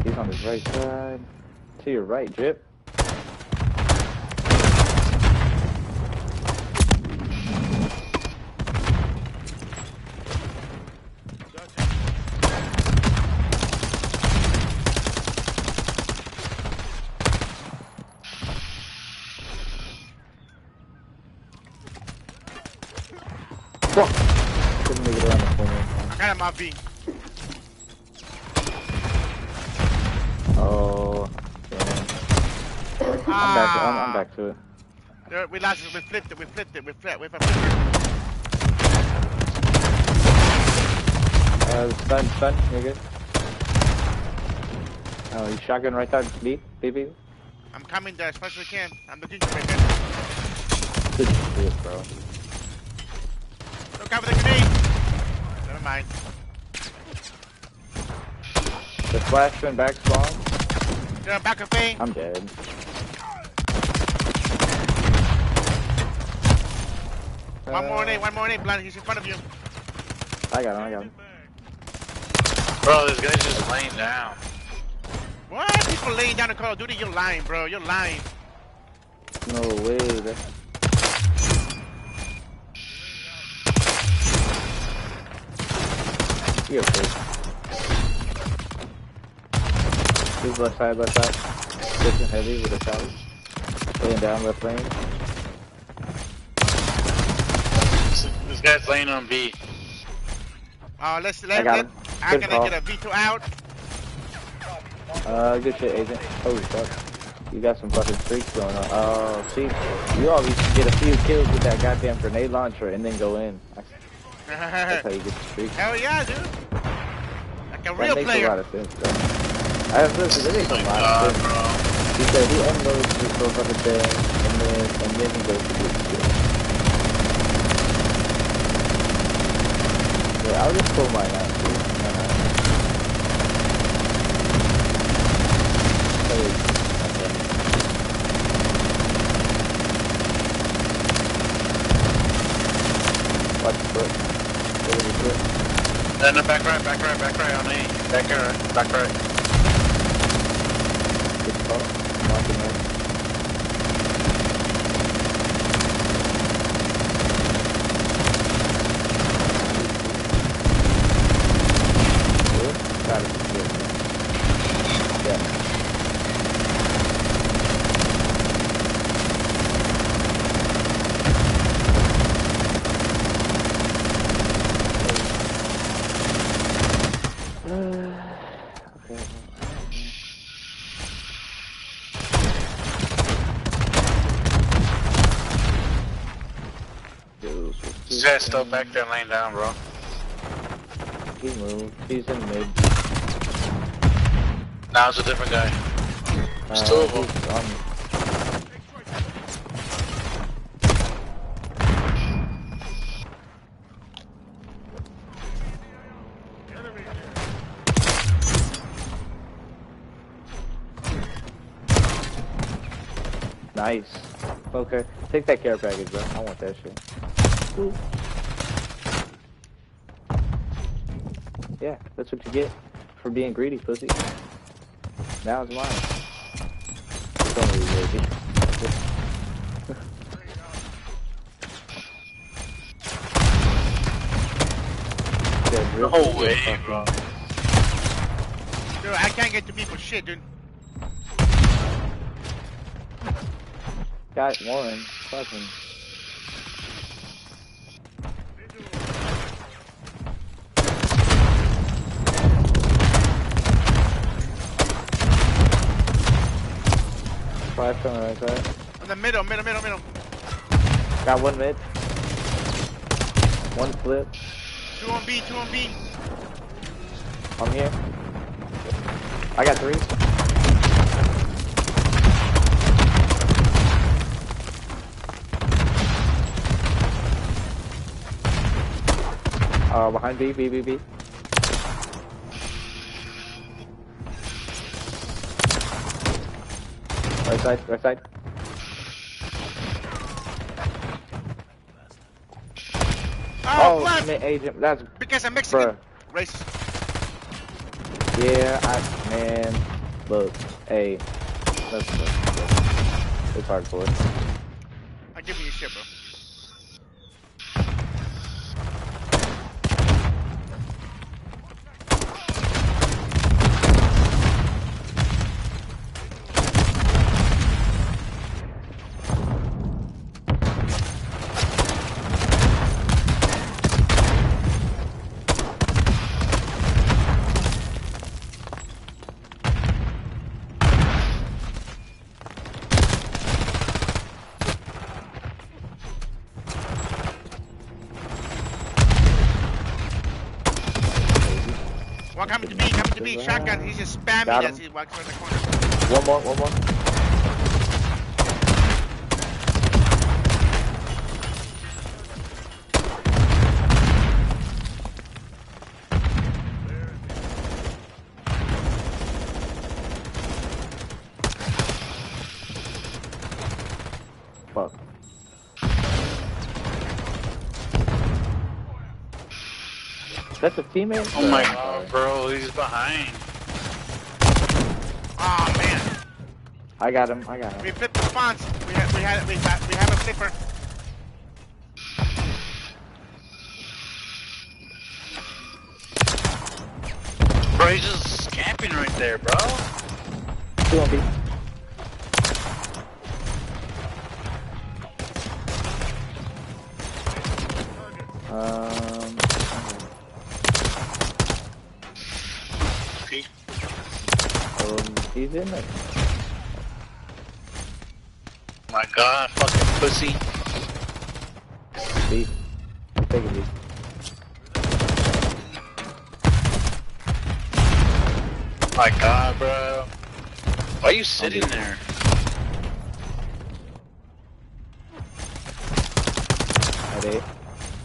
He's on his right side. To your right, Drip. Fuck! Couldn't make it around the corner. I got him off B. Oh, damn. I'm back. I'm, I'm back to it. There, we lost it. We flipped it. We flipped it. We flipped. We flipped it. Uh, stun, stun. You're good. Oh, he's shotgun right side. B, B, B. I'm coming there as fast as I can. I'm looking for there. Good shit, bro. Look out for the grenade. Never mind. The flash went back spawn. They're back of A. I'm dead. One more Uh, nade. One more nade. Blind. He's in front of you. I got him. I got him. bro, this guy's just laying down. What? People laying down in Call of Duty? You're lying, bro. You're lying. No way. That... You're fake. He's left side, left side. Pushing heavy with a salad. Laying down left lane. This guy's laying on B. Uh, let's let. got let. I'm gonna call. get a V2 out. Uh, good shit, agent. Holy fuck. You got some fucking streaks going on. Oh, see, you always get a few kills with that goddamn grenade launcher and then go in. That's, that's how you get the streaks. Hell yeah, dude. Like a That real makes a player. lot of sense, bro. I have listen, it makes a lot God, of sense. bro. Because he unloads this little fucking thing, and then, and then he goes to the. Yeah, I'll just pull mine out. too. Uh, hey, okay. Watch foot. What is the? Then the back right, back right, back right on me. Back right, back right. Good call. Mark it nice. Good. Got it. Good. Yeah. Okay. This guy's still back there laying down, bro. He moved. He's in mid. Now it's a different guy. There's Uh, two of them. on- Nice. Okay. Take that care package, bro. I want that shit. Ooh. Yeah, that's what you get for being greedy, pussy. Now it's mine. It's only greedy. Yeah, real- No way, bro. Dude, I can't get to me for shit, dude. Got one. Fucking. Five on the right side. In the middle, middle, middle, middle. Got one mid. One flip. Two on B, two on B. I'm here. I got three. Uh, behind B, B, B, B. Right side, right side. Oh, Oh, mid agent. That's Because I'm Mexican. bruh. Racist. Yeah, I man, look, hey, that's, that's, it's hard for it. I'm giving you shit, bro. Just spamming Got as he walks around the corner. One more, one more. Fuck. That's a teammate? Oh my god, bro, he's behind. Oh man, I got him, I got him. we flipped the spawns. We have, we had, we have, we have a flipper. Bro, he's just camping right there, bro. Two on B. Um, He- um, he's in it. My god, pussy. B. Taking B. My god, bro. Why are you sitting there?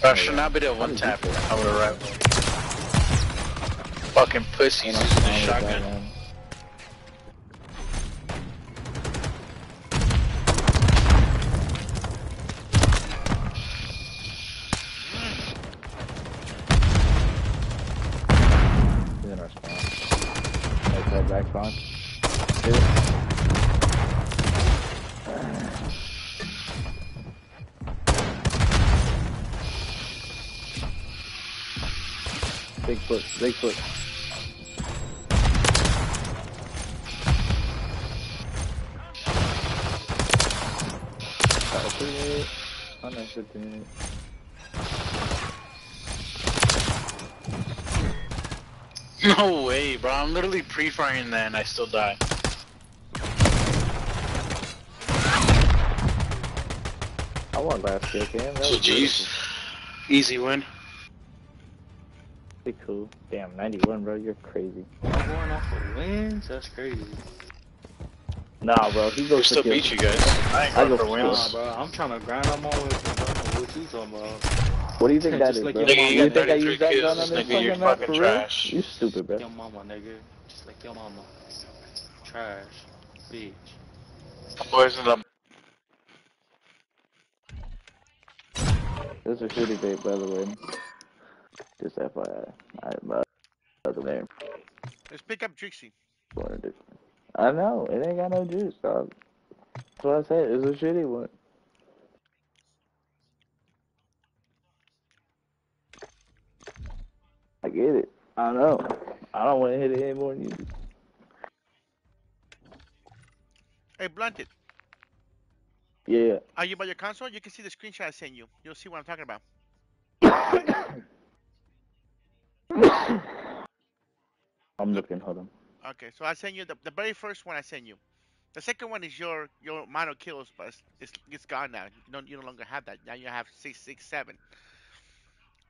I should not be the one tap. I would have Fucking pussies Ain't no using the wrong with that, shotgun. man. He's in our spawn. Like that back. Two. Bigfoot, Bigfoot. Unfortunate. Unfortunate. No way, bro. I'm literally pre-firing that and I still die. I want last kill, Cam. That was GG's. Easy win. Pretty cool. Damn, 91, bro. You're crazy. I'm going off of wins? That's crazy. Nah, bro. He We goes still for kills. beat you guys. I ain't I going go for for wins. Nah, bro. I'm trying to grind on my way, bro. What you talking about? What do you think that is, like bro? Nigga, you you think I 33 use that gun on this nigga, you're fucking map fucking for real? trash. You stupid, bro. Your mama, nigga. Just like your mama. Trash. Bitch. Boys in the This is a shooting bait, by the way. Just FYI. I, my the name. Let's pick up Trixie. I know. It ain't got no juice, dog. That's what I said. It's a shitty one. I get it. I know. I don't want to hit it any more than you. Hey, Blunted, Yeah. are you by your console? You can see the screenshot I sent you. You'll see what I'm talking about. I'm looking. Hold on. Okay, so I sent you the, the very first one I sent you. The second one is your your amount of kills, but it's, it's it's gone now. You don't you no longer have that. Now you have six six seven.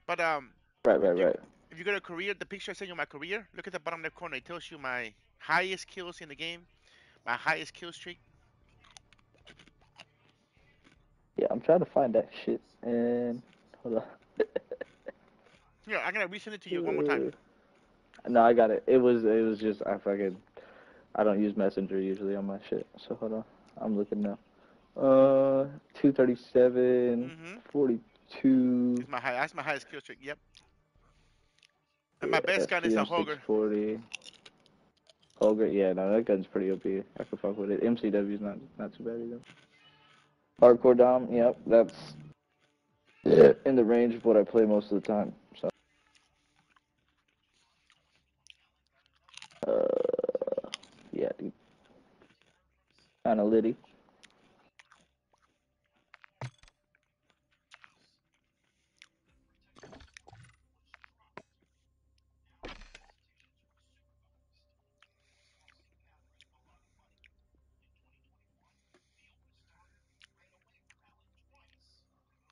But um, Right, right, right. If you go to career, the picture I sent you my career. Look at the bottom left corner. It tells you my highest kills in the game, my highest kill streak. Yeah, I'm trying to find that shit. And hold on. yeah, I'm gonna resend it to you one more time. No, I got it. It was it was just I fucking I don't use Messenger usually on my shit. So hold on. I'm looking now. Uh 237 Mhm. 42 It's my high. That's my highest kill streak. Yep. And my best gun is a Holger. 40 Holger, yeah, no, that gun's pretty OP. I could fuck with it. MCW's not not too bad either. Hardcore Dom, yep, that's in the range of what I play most of the time. So uh yeah, dude. Kinda litty.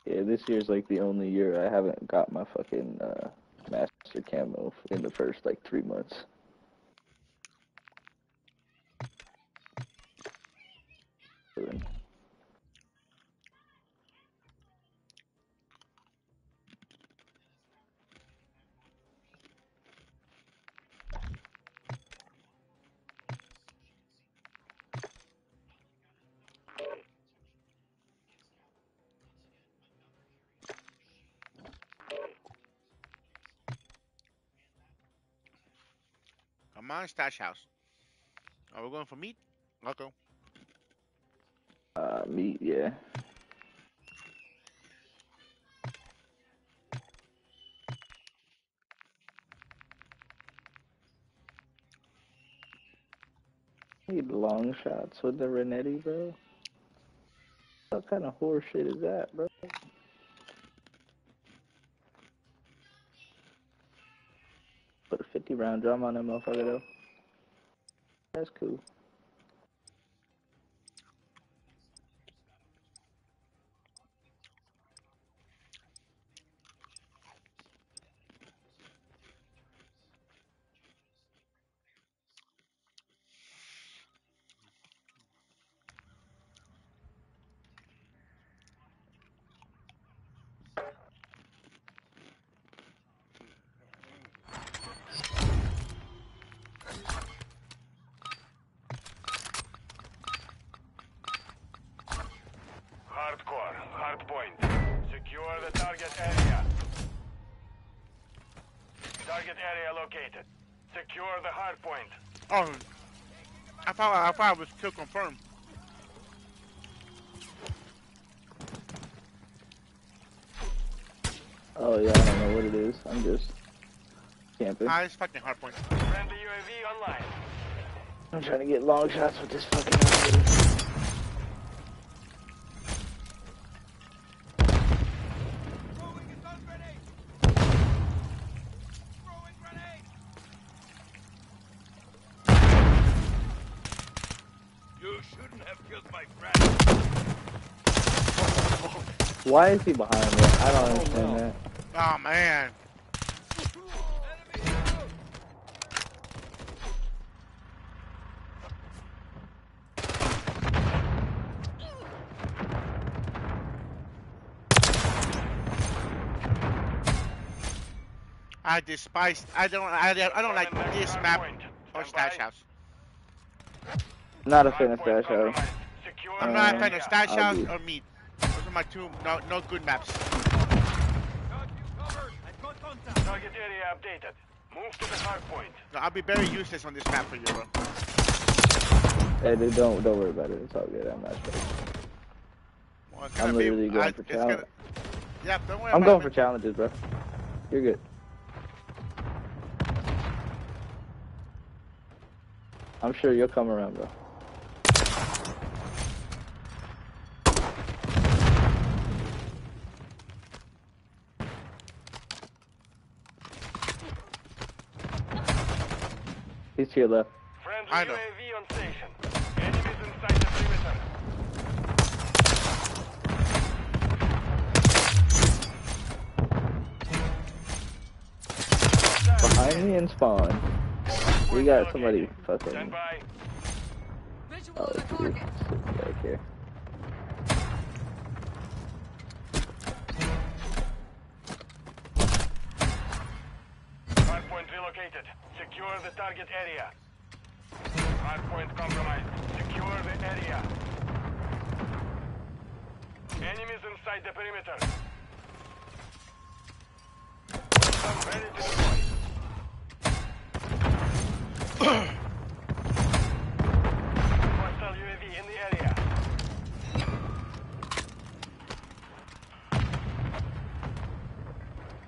Yeah, this year's like the only year I haven't got my fucking uh, master camo in the first like three months. On, stash house. Are we going for meat? Okay. Uh, meat, yeah. Need long shots with the Renetti, bro. What kind of horse shit is that, bro? Round drum on that motherfucker, though. That's cool. Camping. Ah, fucking hard point. Friendly UAV online. I'm trying to get long shots with this fucking outfit. You shouldn't have killed my friend. Why is he behind me? I don't understand that. Oh man. I despise. I don't. I, I don't like this map or Stash. House. Not a fan of Stash House. I'm not a fan of uh, Stash House or Meat. Those are my two no no good maps. Got you covered. I've got contact. Target area updated. Move to the hard point. No, I'll be very useless on this map for you, bro. Hey, dude, don't don't worry about it. It's all good. I'm not stressed. Well, I'm gonna be- literally going I- for it's challenge. gonna- Yeah, don't worry I'm going for challenges, bro. You're good. I'm sure you'll come around, bro. He's to your left. Friendly I know. UAV on station. Enemies inside the perimeter. Behind me and spawn. We got somebody fucking. Oh, it's you. Sitting back here. Hardpoint relocated. Secure the target area. Hardpoint compromised. Secure the area. Enemies inside the perimeter. Welcome, ready to deploy.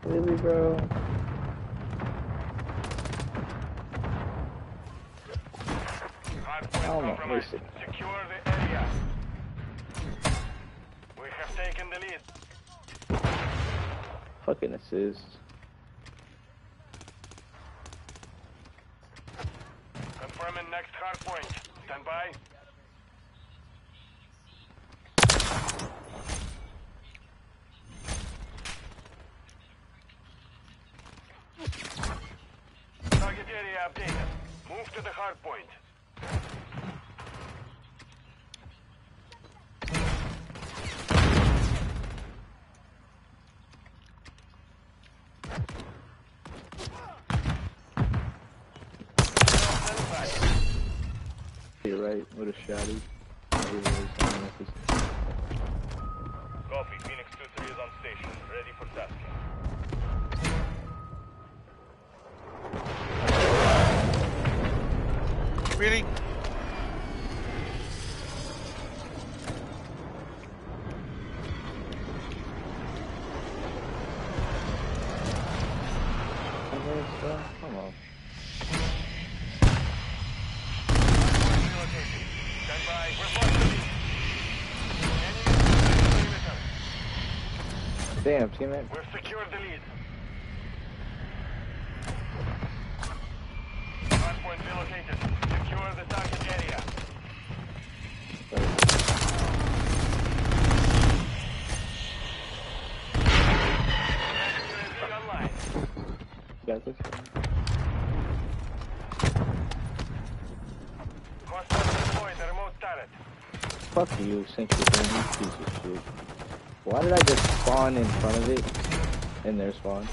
Really, bro? Oh, no, listen. Secure the area. We have taken the lead. Fucking assist. Confirming next hardpoint. Stand. Target area updated. Move to the hardpoint. Stand by. You're right. What a shotty. Damn, teammate. We've secured the lead. Hardpoint relocated. Secure the target area. UAV online. Got this? Hostile deployed the remote turret. Fuck you, Gun, you piece of shit. Why did I just spawn in front of it? In their spawn?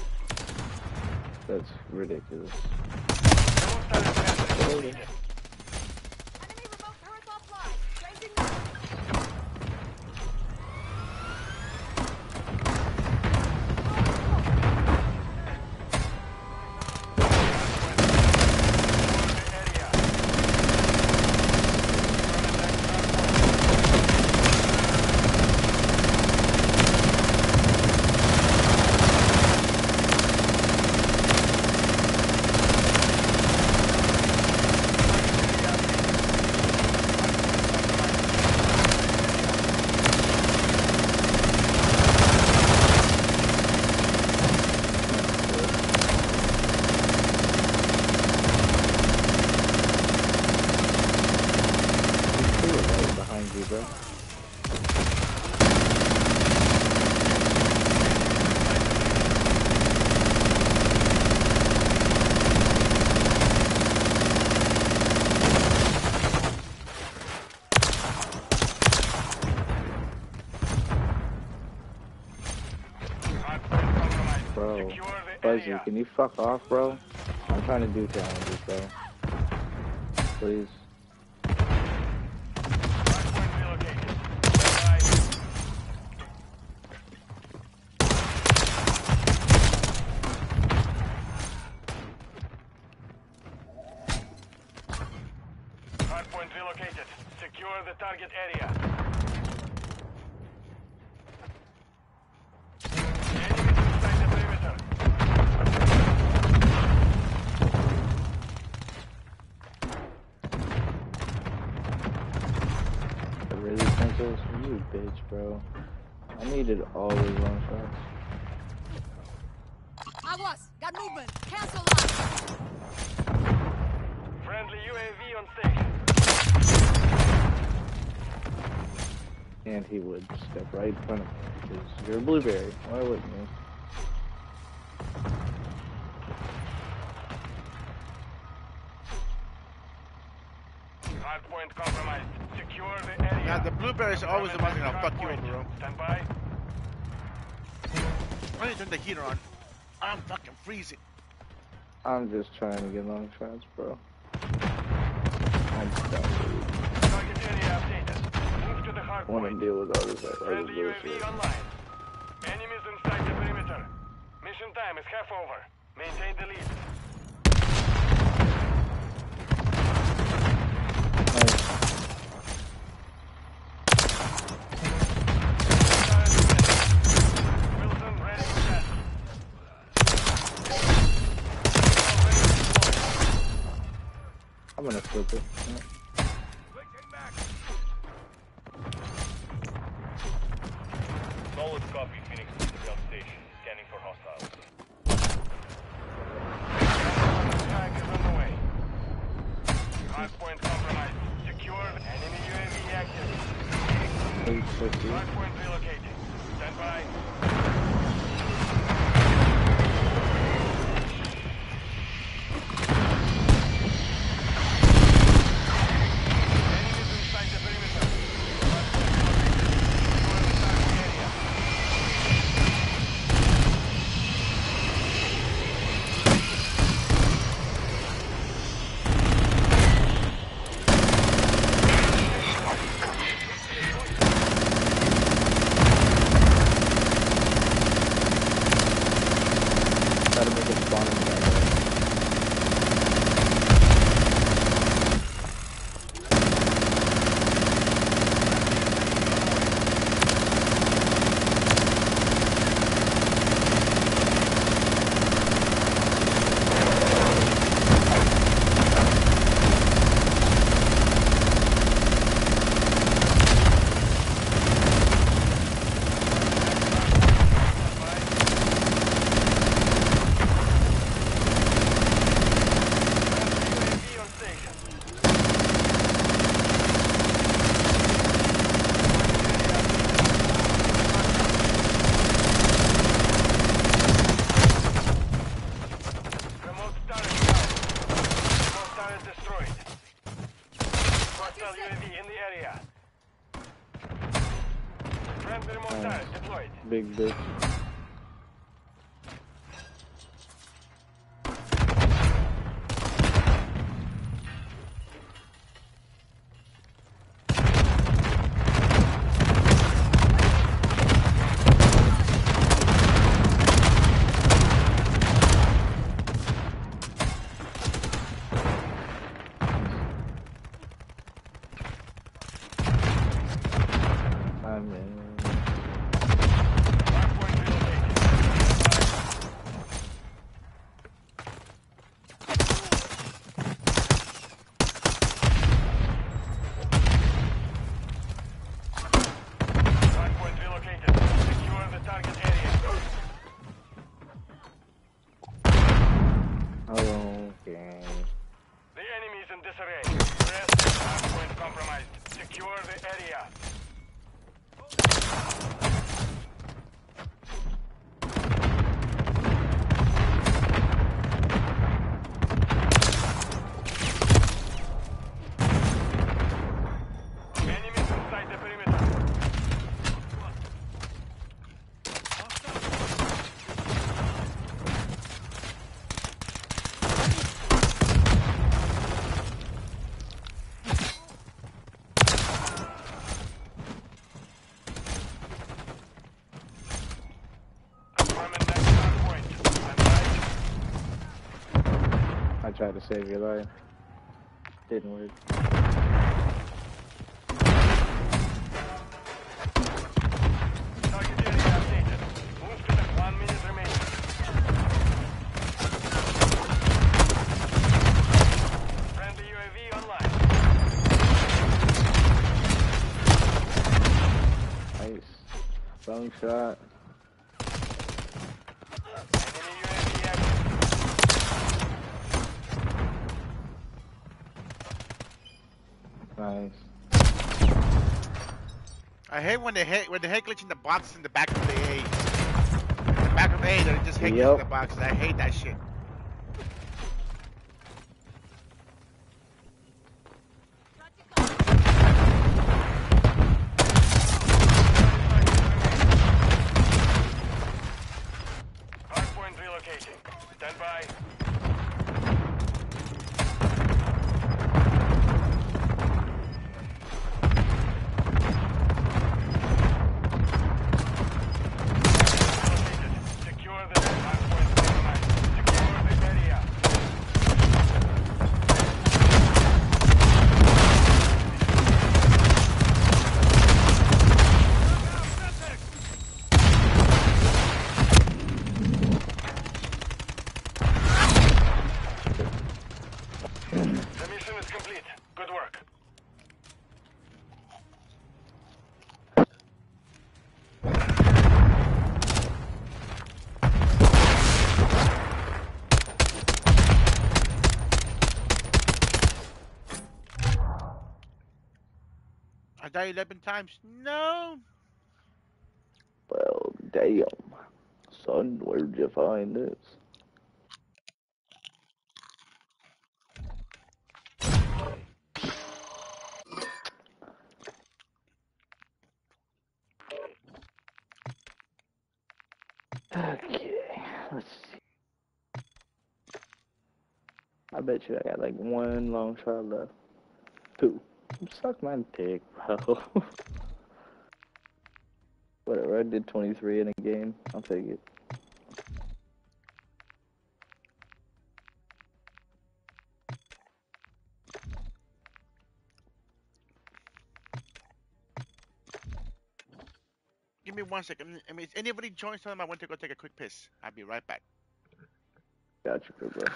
That's ridiculous. you fuck off, bro? I'm trying to do challenges, bro. Please. heater on. I'm fucking freezing. I'm just trying to get long shots, bro. I'm I want to deal with all this like, other. Online. Enemies inside the perimeter. Mission time is half over. Maintain the lead. I'm gonna flip it. big big save your life. Didn't work. Target area updated. Move to the one minute remaining. Friendly UAV online. Nice. Long shot. Enemy UAV active. Nice. I hate when they hit when they hit glitching the boxes in the back of the A. In the back of A, they're just glitching Yep. the boxes. I hate that shit. I 11 times. No. Well, damn. Son, where'd you find this? Okay, let's see. I bet you I got like one long shot left. Two. Suck my dick, bro. Whatever, I did 23 in a game. I'll take it. Give me one second. I mean, if anybody joins them, I want to go take a quick piss. I'll be right back. Gotcha, good bro.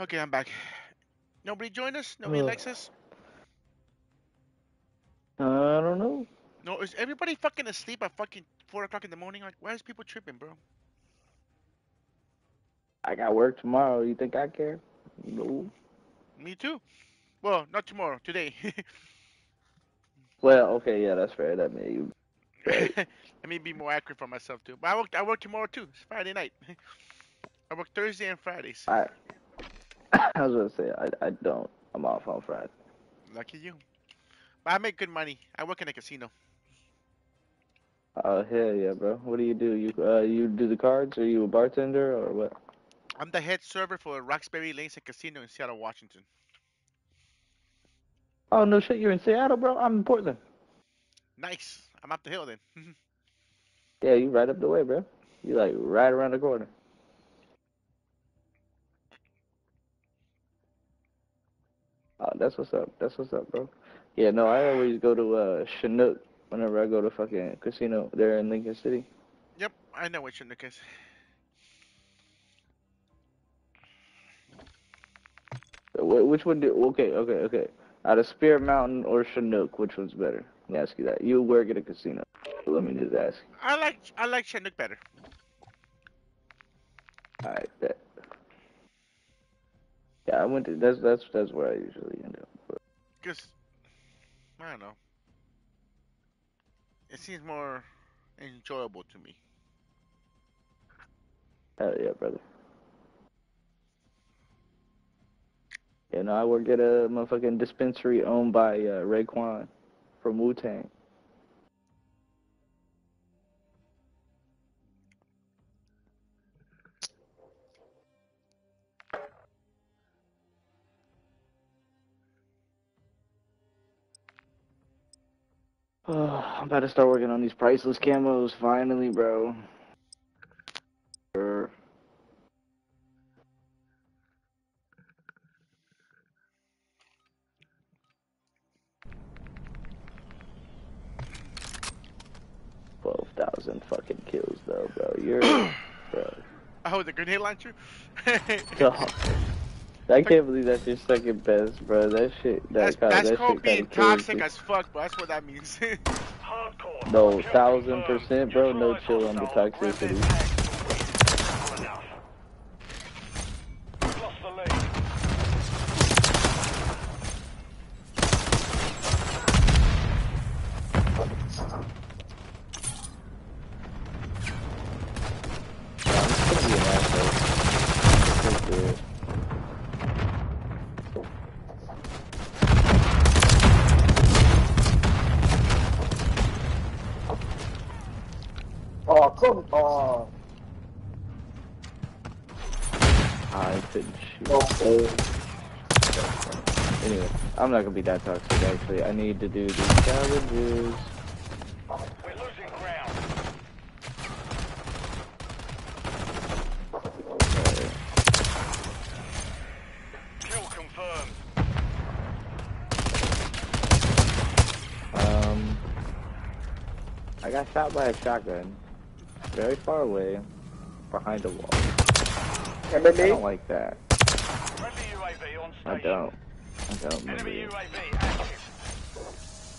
Okay, I'm back. Nobody joined us? Nobody Ugh. likes us? I don't know. No, is everybody fucking asleep at fucking four o'clock in the morning? Like, why is people tripping, bro? I got work tomorrow. You think I care? No. Me too. Well, not tomorrow, today. Well, okay, yeah, that's fair. That may you. Let me be more accurate for myself too. But I work. I work tomorrow too. It's Friday night. I work Thursday and Fridays. I. I was gonna say I I don't. I'm off on Friday. Lucky you. But I make good money. I work in a casino. Oh hell yeah, bro. What do you do? You uh you do the cards? Are you a bartender or what? I'm the head server for Roxbury Lanes Casino in Seattle, Washington. Oh no shit, you're in Seattle, bro. I'm in Portland. Nice. I'm up the hill then. Yeah, you right up the way, bro. You like right around the corner. Oh, that's what's up. That's what's up, bro. Yeah, no, I always go to uh Chinook whenever I go to fucking casino there in Lincoln City. yep, I know what Chinook is. Which one do? Okay, okay, okay. Out of Spirit Mountain or Chinook, which one's better? Let me ask you that. You work at a casino. Let me just ask. I like I like Chinook better. All right, that. Yeah, I went to. That's that's that's where I usually end up. But Cause I don't know. It seems more enjoyable to me. hell yeah, brother. Yeah, no, I work at a motherfucking dispensary owned by uh, Raekwon from Wu Tang. I'm about to start working on these priceless camos finally, bro. Twelve thousand fucking kills though, bro. You're, bro. Oh, the grenade launcher. I can't believe that's your second best, bro. That shit, that that's that's that called being kind of kills toxic as fuck, bro. That's what that means. No, thousand percent, bro. No chill on the hostile. Grab their toxicity. tags. Good enough. Lost the lead. Yeah, I'm just gonna be an asshole. Just do it. Oh, come on. I couldn't shoot. Okay. Anyway, I'm not gonna be that toxic actually. I need to do these challenges. We're losing ground. Alright. Kill confirmed. Um, I got shot by a shotgun, very far away, behind a wall. I don't like that. Friendly UAV on station. I don't. Oh, Don't. Enemy. UAV active.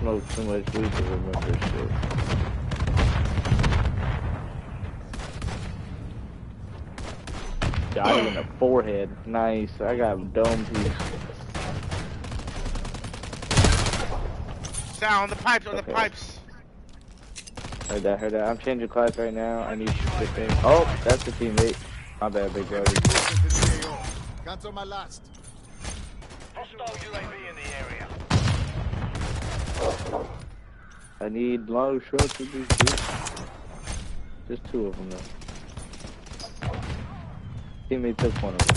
Smoke too much weed to remember shit. Got him in the forehead. Nice. I got him dome piece. Down the pipes, on the pipes. Heard that, heard that. I'm changing class right now. I need to fit in. Oh, that's the teammate. My bad, big brother. Cancel my last. Hostile UAV in the area. I need long shots with these dudes. Just two of them though. Teammate took one of them.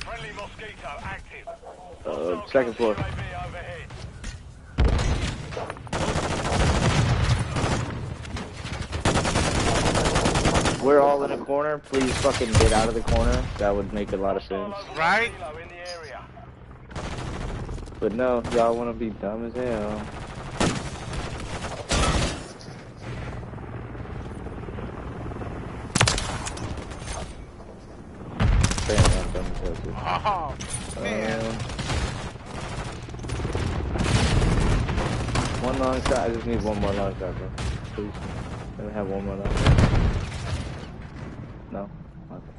Friendly Mosquito active. Uh, second floor. UAV overhead. We're all in a corner. Please fucking get out of the corner. That would make a lot of sense. Right? Kilo in the area. But no, y'all want to be dumb as hell. Apparently I'm dumb as hell too. Oh, man. Um, one long shot. I just need one more long shot, bro. Please. Let me have one more long shot. No. Okay.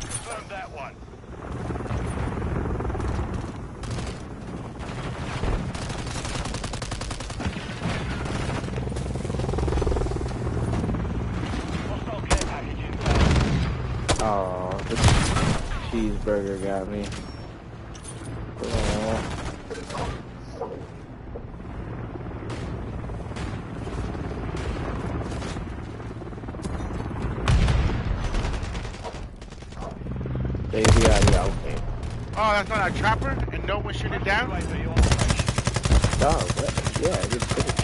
Confirm that one. Hostile care package inbound. Oh, the cheeseburger got me. Oh. Got me. Oh, that's not a chopper, and no one shooting down. UAV on station. Dog, what? Yeah, I just put it.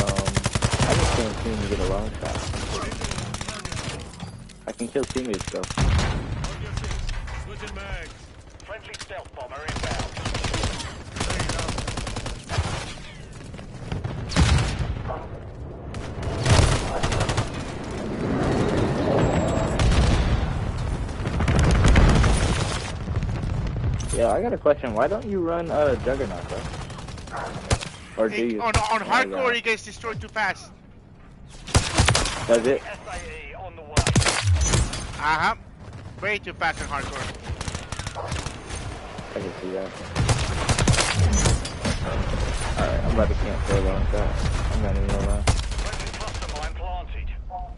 Um, I just can't seem to get a long shot. I can kill teammates though. Switching mags. Friendly stealth bomber inbound. Yeah, I got a question. Why don't you run uh, Juggernaut, bro? Or do Hey, you? on on Oh hardcore, God. he gets destroyed too fast. Does it? SAE on the way. Uh huh. Way too fast on hardcore. I can see that. Alright, I'm about to cancel a long shot. I'm not even gonna lie. Friendly cluster mine planted.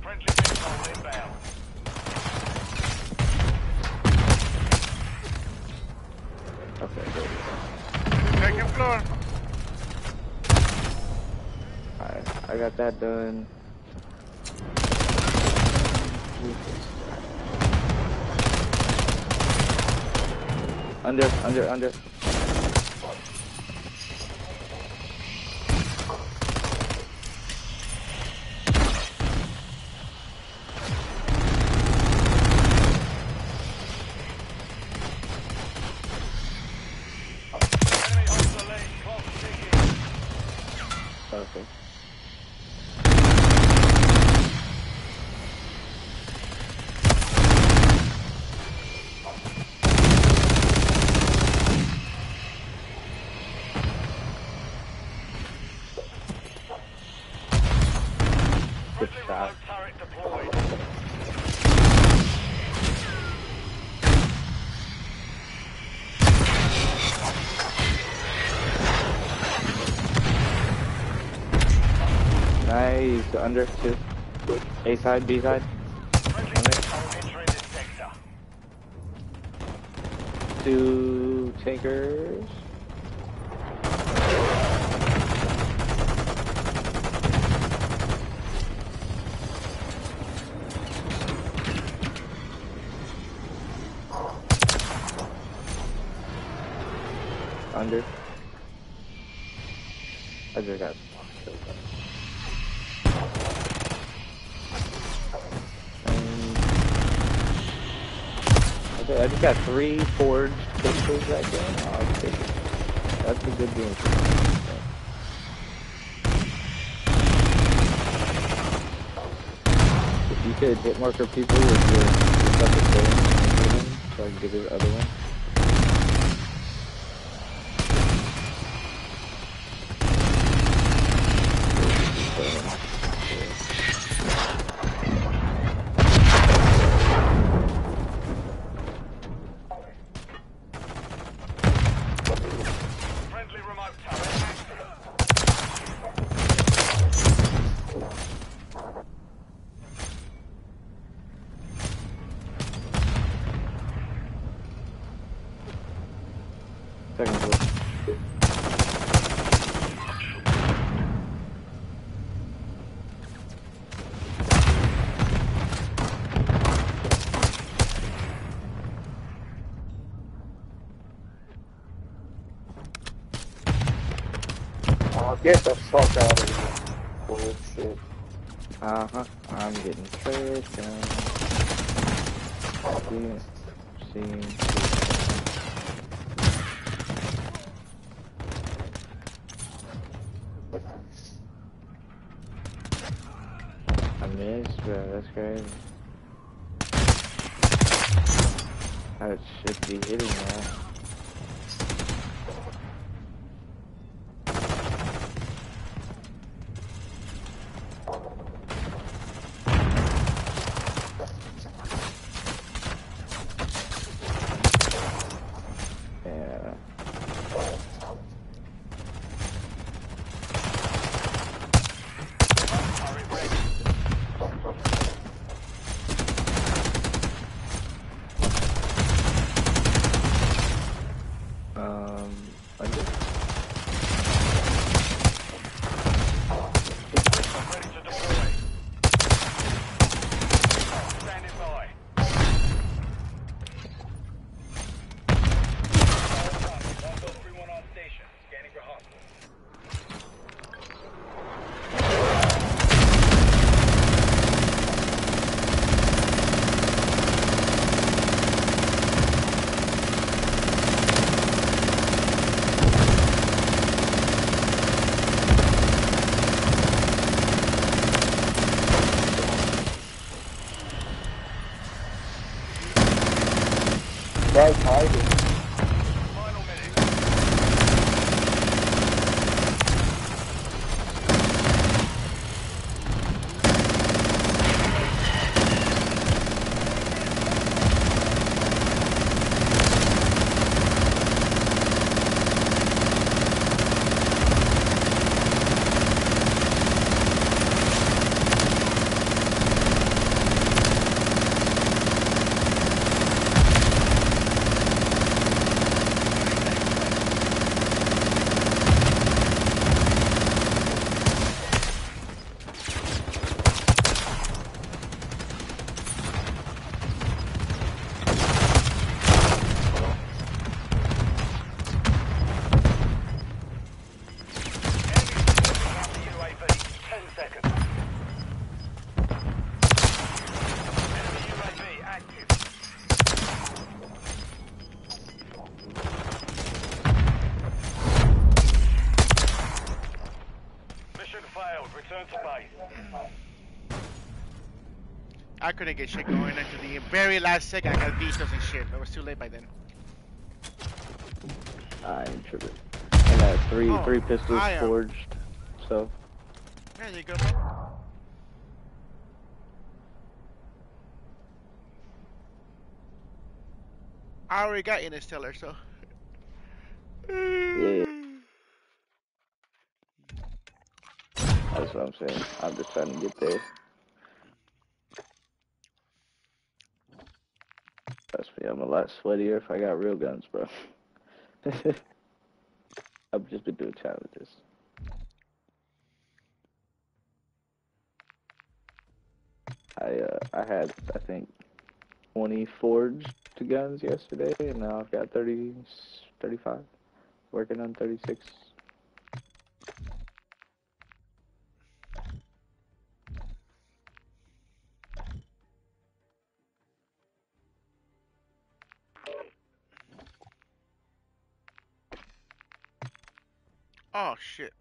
Friendly missile inbound. Okay, there we Second floor. Alright, I got that done. Under, under, under. Enemy hostile lane. Clock ticking. Perfect. Good Friendly shot. remote turret deployed. Nice. Under, two. A side, B side. Got three forged pistols that game. Oh, it. That's a good game. If you could hit marker people with your, your game, so I can get the other one. Friendly remote turret active. Second floor. Get the fuck. Couldn't get shit going until the very last second. I got beastos and shit. It was too late by then. I ain't tripping. I got three, Oh, three pistols I am- forged. So, There you go. I already got Interstellar, so. yeah. That's what I'm saying. I'm just trying to get there. Trust me, I'm a lot sweatier if I got real guns, bro. I've just been doing challenges. I uh, I had I think 20 forged guns yesterday, and now I've got 30, 35. Working on 36. Oh, shit.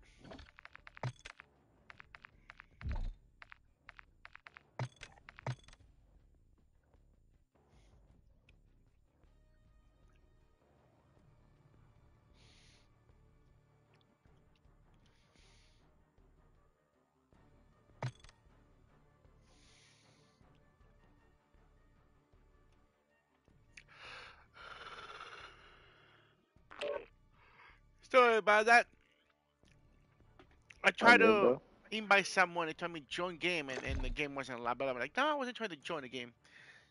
Sorry about that. I tried to bro. invite someone and told me join game and, and the game wasn't allowed. But I'm like, no, I wasn't trying to join the game.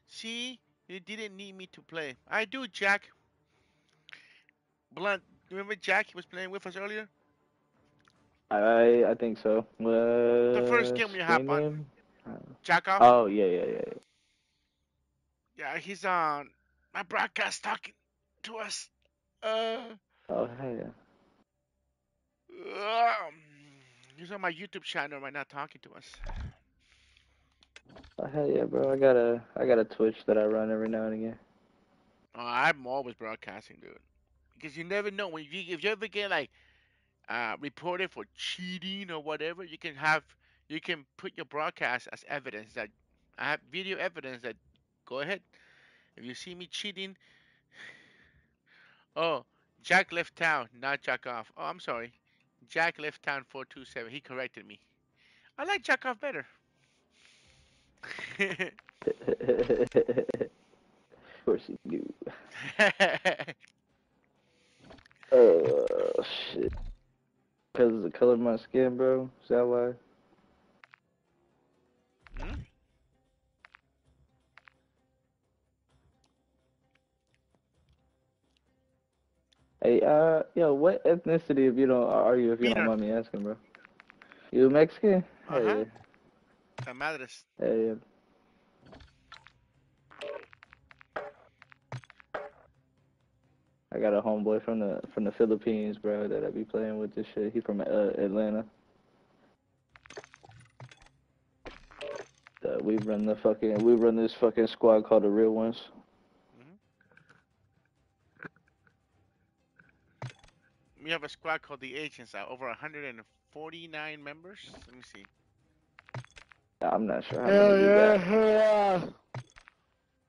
See, you didn't need me to play. I do, Jack. Blunt, remember Jack? He was playing with us earlier. I I think so. Uh, first game we hop on. Jack off. Oh yeah yeah yeah. yeah. Yeah, he's on my broadcast talking to us. Uh, Oh hey. um, he's on my YouTube channel right now talking to us. Oh, hell yeah, bro. I got a I got a Twitch that I run every now and again. Oh, I'm always broadcasting, dude. Because you never know when you if you ever get like uh, reported for cheating or whatever, you can have you can put your broadcast as evidence that I have video evidence that go ahead. If you see me cheating, oh Jack left town, not Jack off. Oh, I'm sorry, Jack left town four two seven. He corrected me. I like Jack off better. of course you do. Oh shit. Because of the color of my skin, bro. Is that why? Hey, uh, yo, what ethnicity if you don't are you if you don't mind me asking, bro? You Mexican? Hey, Uh-huh. La madres. hey. I got a homeboy from the from the Philippines, bro, that I be playing with this shit. He from uh, Atlanta. Uh, we run the fucking we run this fucking squad called the Real Ones. We have a squad called the Agents. Uh, over 149 members. Let me see. I'm not sure how many we got. yeah.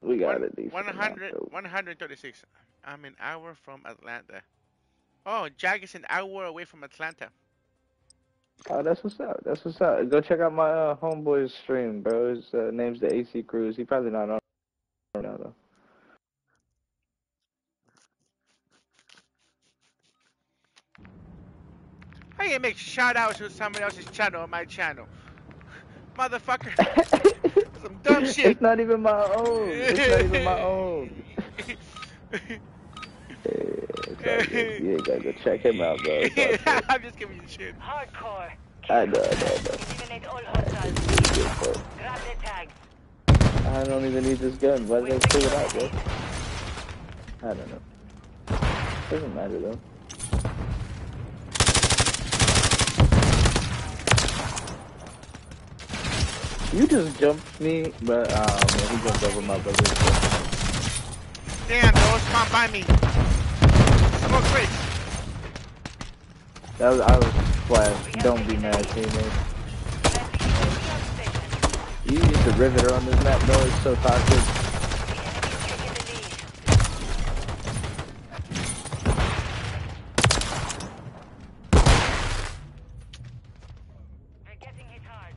We got One- it. decent 100, 136. I'm an hour from Atlanta. Oh, Jag is an hour away from Atlanta. Oh, that's what's up. That's what's up. Go check out my uh, homeboy's stream, bro. His uh, name's the AC Cruise. He probably not on How you make shout outs to somebody else's channel on my channel? Motherfucker. Some dumb shit. It's not even my own. It's not even my own. Yeah, it's all good. You ain't gotta go check him out, bro. It's all good. I'm just giving you shit. Hardcore. I know, I know, I know. Eliminate all hostiles. Grab the tags. I don't even need this gun. Why did I pull it out, bro? I don't know. Doesn't matter though. You just jumped me, but um, he jumped over my brother. Damn, those come by me. Smoke quick. That was, I was flashed. Don't be mad, teammate. You used the riveter on this map, though. It's so toxic. They're getting hit hard.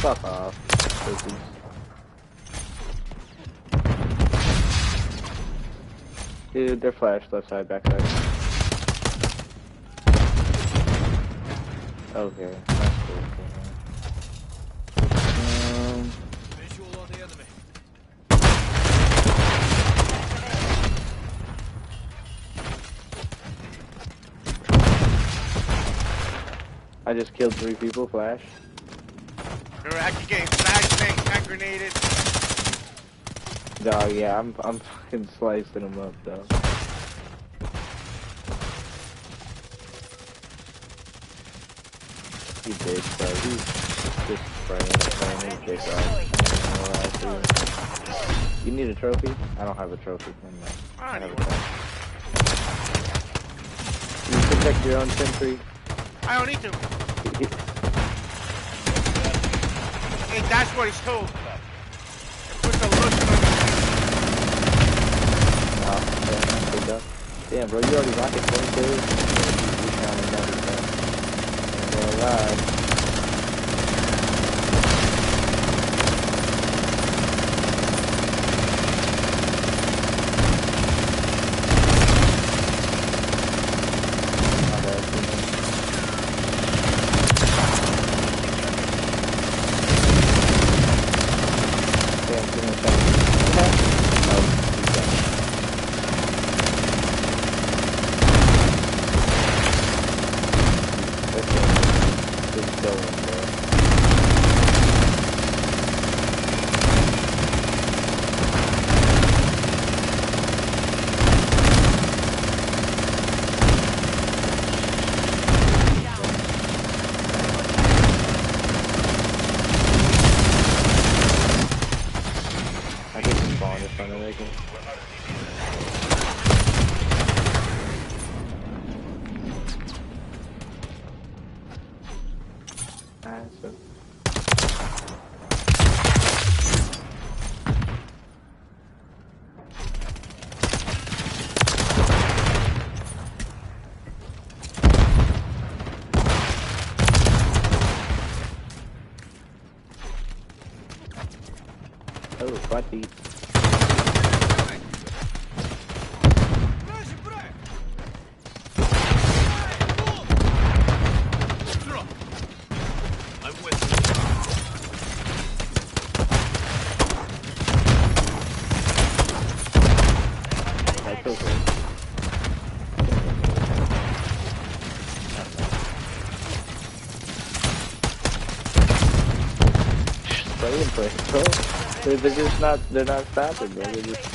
Fuck off. pussies. Left side, back side. Okay, that's cool. Um, Visual on the enemy. I just killed three people, flash. Getting hand grenaded. Dog, yeah, I'm I'm fucking slicing them up though. He did, bro. He's just spraying his dick off. I you. Need a trophy? I don't have a trophy. I have a trophy. You protect your own sentry. I don't need to. Hey, that's what it's told. It puts lotion on Nah, yeah, good enough. Damn, bro, you already rocket 22? You counting that as well. Ain't gonna lie. They're, just not, they're not stopping. They're just,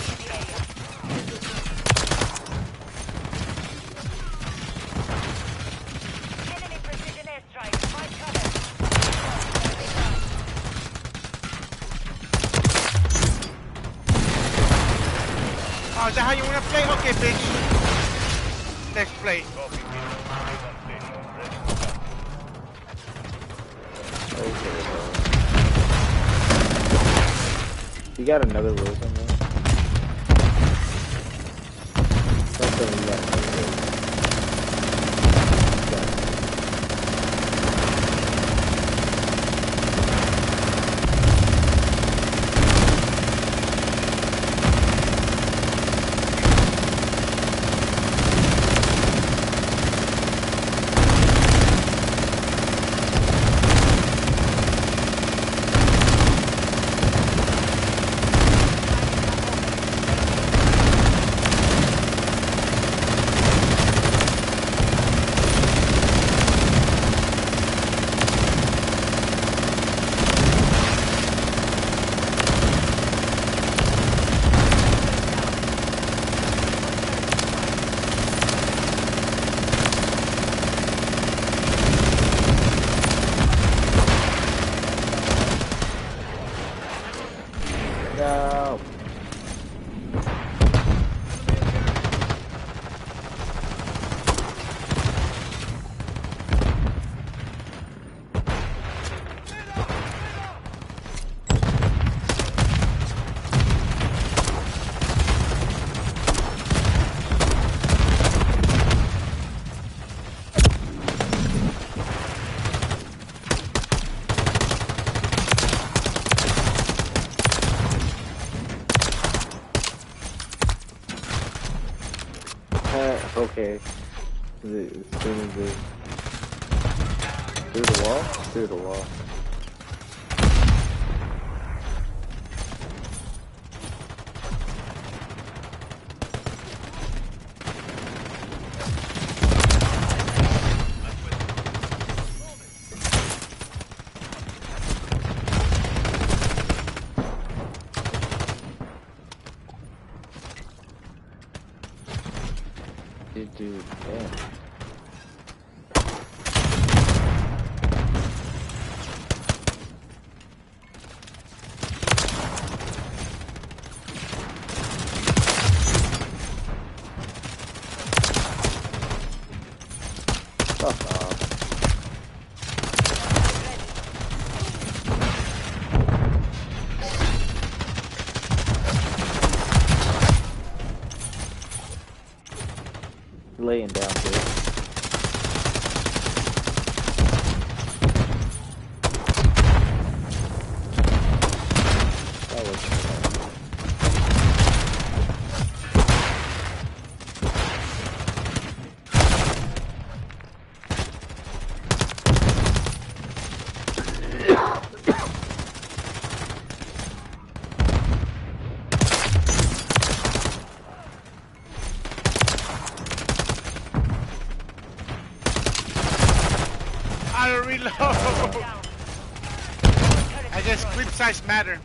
size matter.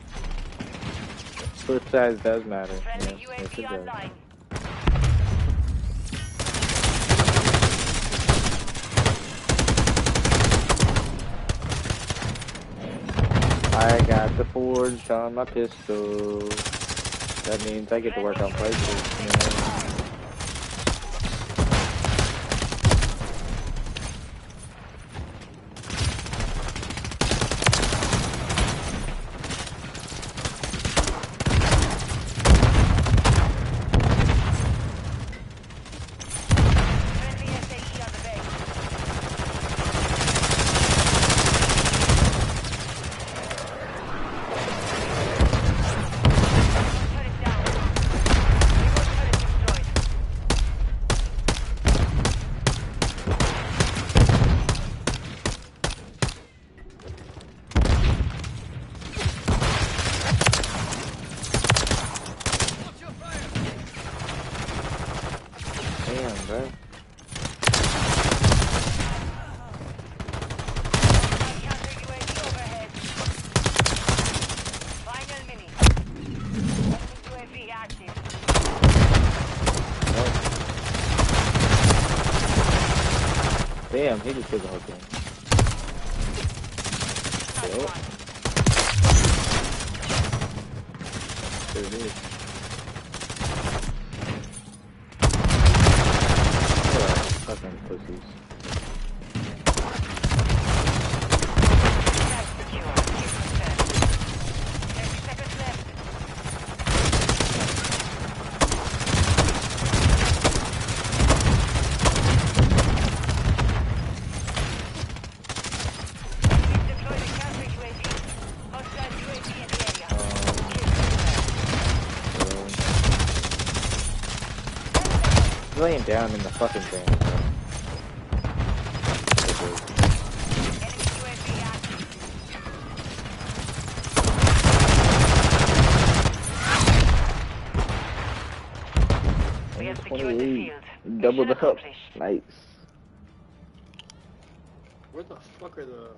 Clip size does matter. Friendly Yes, yes, UAV does. online. I got the forge on my pistol. That means I get to work on places. You know? Friendly SAE on the base. Turret down. Remote turret destroyed. Damn, bro. Counter UAV overhead. Final mini. Enemy UAV active. He just did the whole thing. Nice Yep. one. There it is. Yeah, fucking pussies. That's secure. Keep it set. 30 seconds left. We've deployed a counter UAV. Hostile UAV in the area. He's laying down in the fucking thing, bro. Enemy UAV active. We have secured the 28. field. Double the up. Nice. Where the fuck are the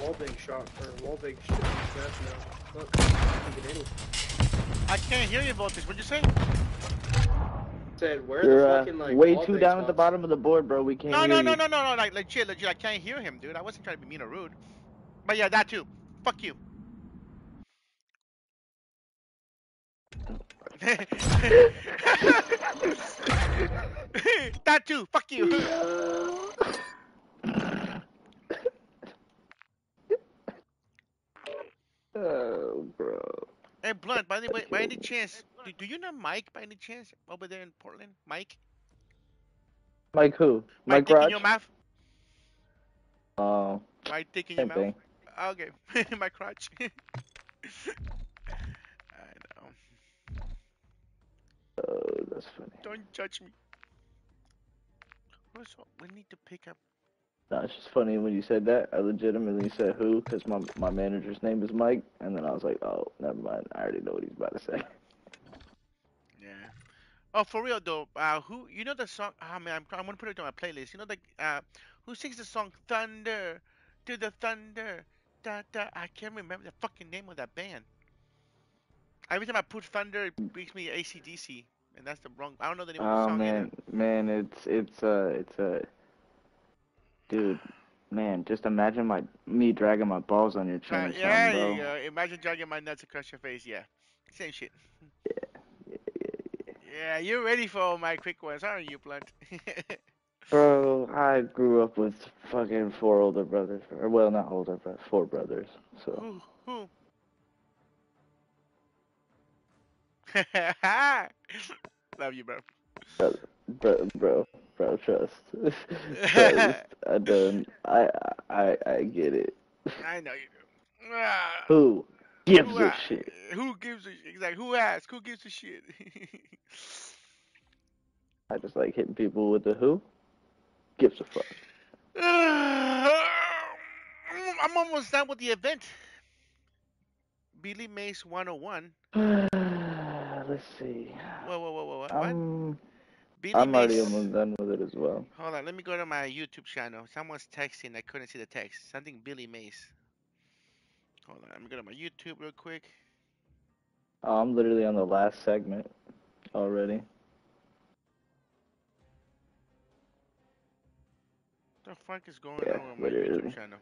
wall big shot or wall big shit that's now? Look, I can't get any. I can't hear you, Voltage. What'd you say? Said where You're the uh, fucking like way too down at the bottom of the board, bro. We can't No, hear no, you. no, no, no, no. Like legit, legit. I can't hear him, dude. I wasn't trying to be mean or rude. But yeah, that too. Fuck you. that too. Fuck you. Oh, bro. Hey, Blunt. By the way, by any chance, do, do you know Mike? By any chance, over there in Portland, Mike? Mike who? Mike Raj? your mouth. Oh, Mike Dick in your mouth. thing. Okay, my crotch. I know. Oh, that's funny. Don't judge me. Up? We need to pick up. No, it's just funny when you said that. I legitimately said who, because my my manager's name is Mike, and then I was like, oh, never mind. I already know what he's about to say. Yeah. Oh, for real though. Uh, who you know the song? Ah man, I'm, I'm gonna put it on my playlist. You know the uh, who sings the song "Thunder" to the thunder? Da da. I can't remember the fucking name of that band. Every time I put thunder, it brings me ACDC, and that's the wrong. I don't know the name of the song. Oh song man, man, it's it's uh it's uh, dude, man, just imagine my me dragging my balls on your chin or Uh, something, yeah, you go. Imagine dragging my nuts across your face. Yeah, same shit. Yeah, Yeah, yeah, yeah. you're ready for all my quick ones, aren't you, Blunt? Bro, I grew up with fucking four older brothers, or well, not older, but four brothers. So who? Who? Love you, bro. Bro, bro, bro, trust. trust. I don't. I, I, I get it. I know you do. Ah, Who gives who a shit? Who gives a shit? Exactly. Who asks? Who gives a shit? I just like hitting people with the who gives a fuck. I'm almost done with the event. Billy Mays 101. Let's see. Whoa, whoa, whoa, whoa, what? I'm, Billy I'm already Mace. almost done with it as well. Hold on, let me go to my YouTube channel. Someone's texting. I couldn't see the text. Something Billy Mays. Hold on, let me go to my YouTube real quick. Oh, I'm literally on the last segment already. What the fuck is going Yeah, on with my literally. YouTube channel?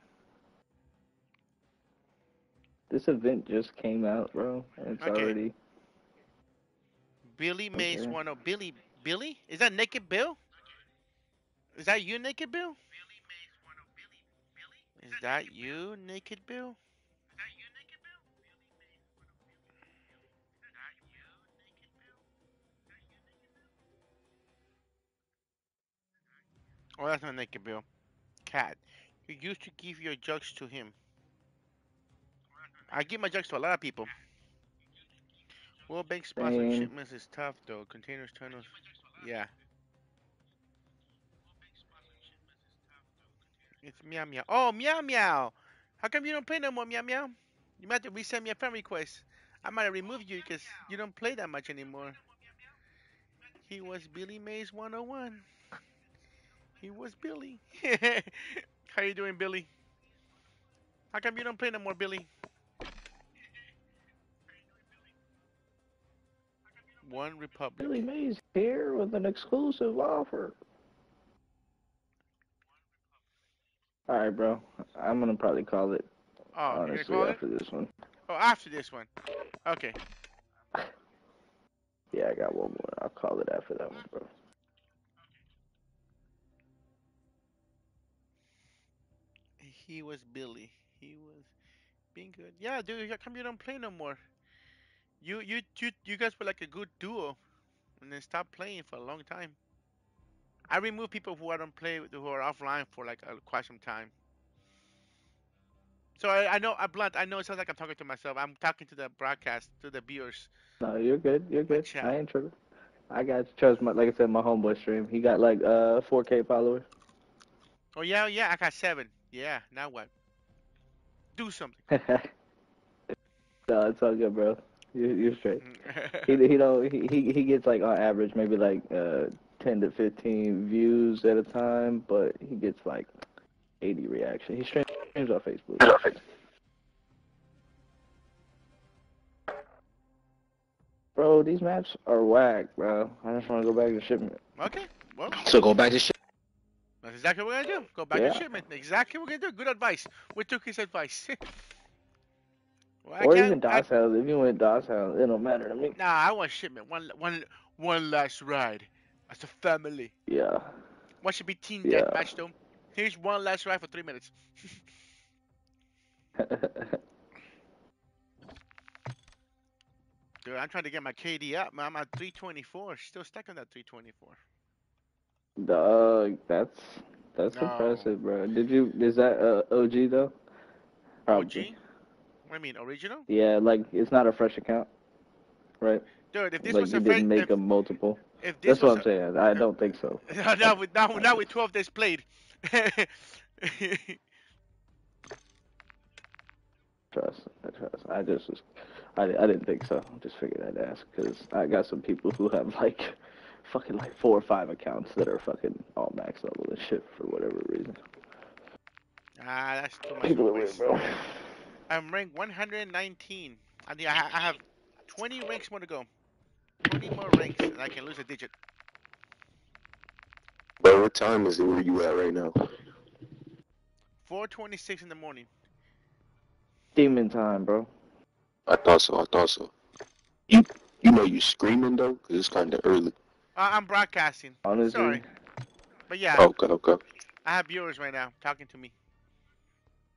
this event just came out, bro. And it's Okay. already. Billy Mays Okay. one oh Billy Billy? Is that Naked Bill? Is that you, Naked Bill? Is that you, Naked Bill? Oh, that's not Naked Bill. Cat. You used to give your jugs to him. I give my jugs to a lot of people. Well, bank spots shipments is tough though. Containers, tunnels. Yeah. It's meow meow. Oh, meow meow. How come you don't play no more meow meow? You might have to resend me a friend request. I might have removed you because you don't play that much anymore. He was Billy Mays 101. He was Billy. How you doing, Billy? How come you don't play no more, Billy? One Republic. Billy Mays here with an exclusive offer. All right, bro. I'm gonna probably call it. Oh, you're gonna honestly, call it? after this one. Oh, after this one. Okay. Yeah, I got one more. I'll call it after that one, bro. He was Billy. He was being good. Yeah, dude. How come you don't play no more? You, you, you, you guys were like a good duo, and then stopped playing for a long time. I remove people who I don't play with, who are offline for like uh, quite some time. So I, I know, I blunt. I know it sounds like I'm talking to myself. I'm talking to the broadcast, to the viewers. No, you're good. You're good. Chat. I ain't tripping. I got. Trust my, like I said, my homeboy stream. He got like uh 4K followers. Oh yeah, yeah. I got seven. Yeah. Now what? Do something. no, it's all good, bro. You you're straight. he he don't he, he he gets like on average maybe like uh 10 to 15 views at a time, but he gets like 80 reactions. He streams on Facebook. Bro, these maps are whack, bro. I just want to go back to shipment. okay. Well, So go back to shit. that's exactly what we're gonna do. Go back Yeah. to shipment. Exactly what we're gonna do. Good advice. We took his advice. well, Or even I- DOS House. If you went DOS House, it don't matter to me. Nah, I want shipment. One, one, one last ride as a family. Yeah. What should be team Yeah. deathmatch though? Here's one last ride for three minutes. Dude, I'm trying to get my KD up, man. I'm at 324. Still stuck on that 324. Dog, that's that's No. impressive, bro. Did you? Is that uh, OG though? Probably. OG? You mean, original? Yeah, like it's not a fresh account, right? Dude, if this like was you a didn't fresh, make if, a multiple. if this That's what I'm saying. I don't think so. now with now, now with 12 days played. Trust, I trust. I just was, I, I didn't think so. Just figured I'd ask because I got some people who have like, fucking like four or five accounts that are fucking all max level and shit for whatever reason. ah, that's too much. People are weird, bro. I'm ranked 119. I think I, I have 20 ranks more to go. 20 more ranks, and I can lose a digit. Bro, what time is it where you at right now? 4:26 in the morning. Demon time, bro. I thought so, I thought so. You you know you're screaming though? 'Cause it's kinda early. Uh, I'm broadcasting. Honestly, Sorry, but yeah, Okay, okay. I have viewers right now talking to me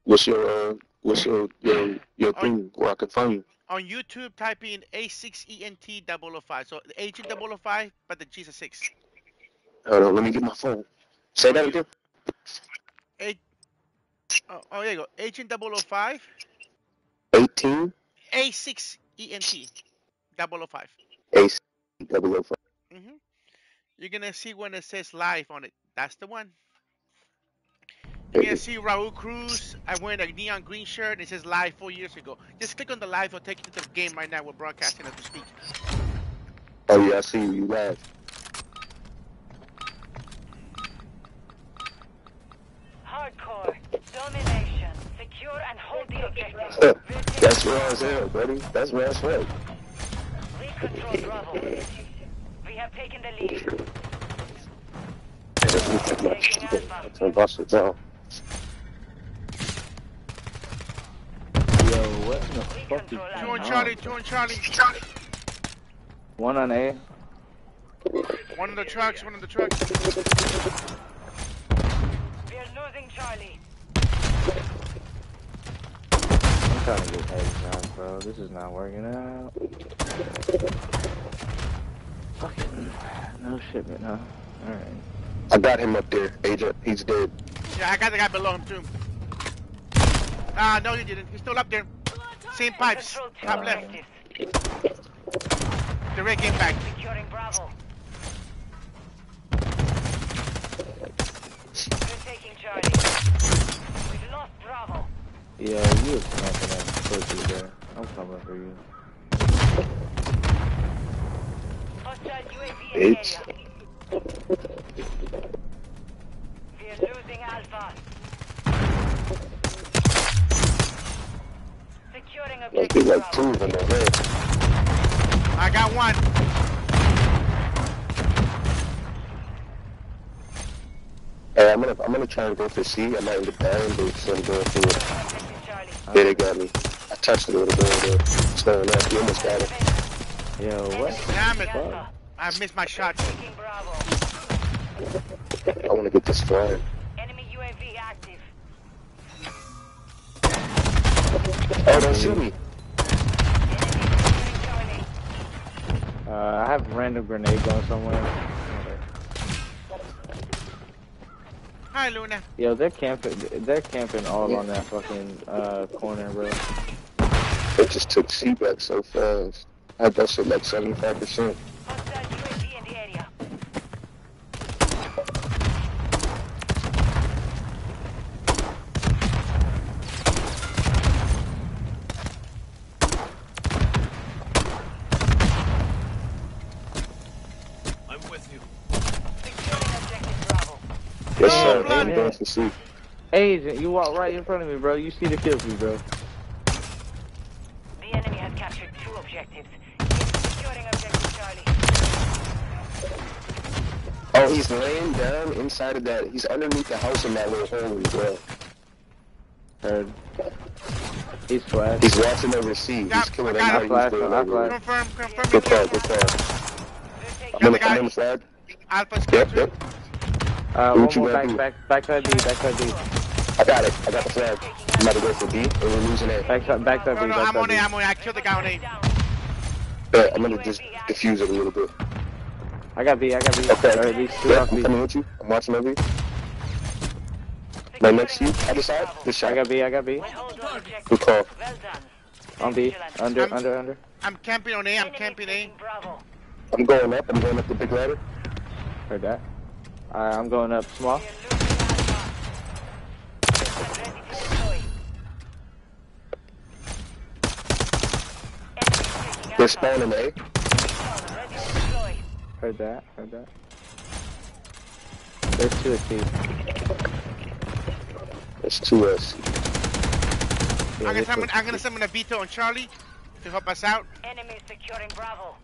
What's your uh what's your your your thing where I can find you? on YouTube. Type in A6ENT 005. So the Agent 005, but the G's a six. Hold on, let me get my phone. Say that again. A- oh, oh, there you go. Agent 005, Eighteen A6ENT 005. Ace double oh five. hmm You're gonna see when it says live on it. That's the one. You're see Raul Cruz. I'm wearing a neon green shirt. It says live four years ago. Just click on the live. It'll take you to the game right now. We're broadcasting as we speak. Oh yeah, I see you, you live. Hardcore. Domination. Secure and hold the objective. That's raw as hell, buddy. That's raw as hell. We control Bravo. We have taken the lead. That's my boss it down. Yo, what the fuck is Two going on on? Charlie, two on Charlie. One on A. One on the trucks, one on the trucks. We are losing Charlie. I'm trying to get headshots, bro. This is not working out. Fucking no shipment, huh? Alright. I got him up there, Agent. He's dead. Yeah, I got the guy below him too. Ah, no, he didn't. He's still up there. Same pipes. Top left. The red came back. Securing Bravo. We're taking Charlie. We've lost Bravo. Yeah, you was camping that pussy there. I'm coming for you. Hostile UAV in area. We're losing Alpha. Securing Like, they objective like Bravo. two of them over. I got one. Hey, I'm gonna, I'm gonna try and go for C. I might end up dying, but it's I'm going for it. Yeah, they got me. I touched it a little bit there. It's going up. You almost got it. Yo, what? Damn it. Alpha. I missed my shot. I want to get this flying. Oh, don't shoot me. Enemy securing Charlie. Uh, I have random grenade going somewhere. Hi, Luna. Yo, they're camping. They're camping all on that fucking uh corner, bro. It just took C back so fast. I had that shit like 75%. Hostile UAV in the area. I'm with you. Securing objective Bravo. Yes, Oh, sir. Blood. I'm going for C. Agent, you walk right in front of me, bro. You see the kill me, bro. The enemy has captured two objectives. Securing objective Charlie. Oh, he's laying down inside of that. He's underneath the house in that little hole as well. Heard. He's flash. He's watching over C. He's Yeah, killing I got everybody him. who's going I over. flash. Confirm, confirm. Good call, good call. I'm on the the, I'm guy. the flag. Alpha's Yep, captured. yep. Uh, What you more gonna back, do? back, backside B, backside B. I got it. I got the flag. I'm about to go for B, and we're losing A. Backside, backside No, B, no, I'm on backside A, B. I'm on A. I killed the guy on A. down. But I'm gonna just diffuse it a little bit. I got B, I got B. Okay. Or at least two Yeah, off I'm B. coming with you. I'm watching over you. Right next to you. Other side. Good I got B, I got B. We'll hold all objectives. Good call. Well. On B. Under, I'm- under, under. I'm camping on A. I'm Enemy camping A. Bravo. I'm going up. I'm going up the big ladder. Heard that. Alright, I'm going up small. We're losing Alpha. I'm ready to deploy. Enemy taking They're spawning A. Ready to deploy. Heard that, heard that. There's two at C. That's two S. Yeah, I'm gonna there's summon, I'm gonna summon a Vito on Charlie to help us out. Enemy securing Bravo.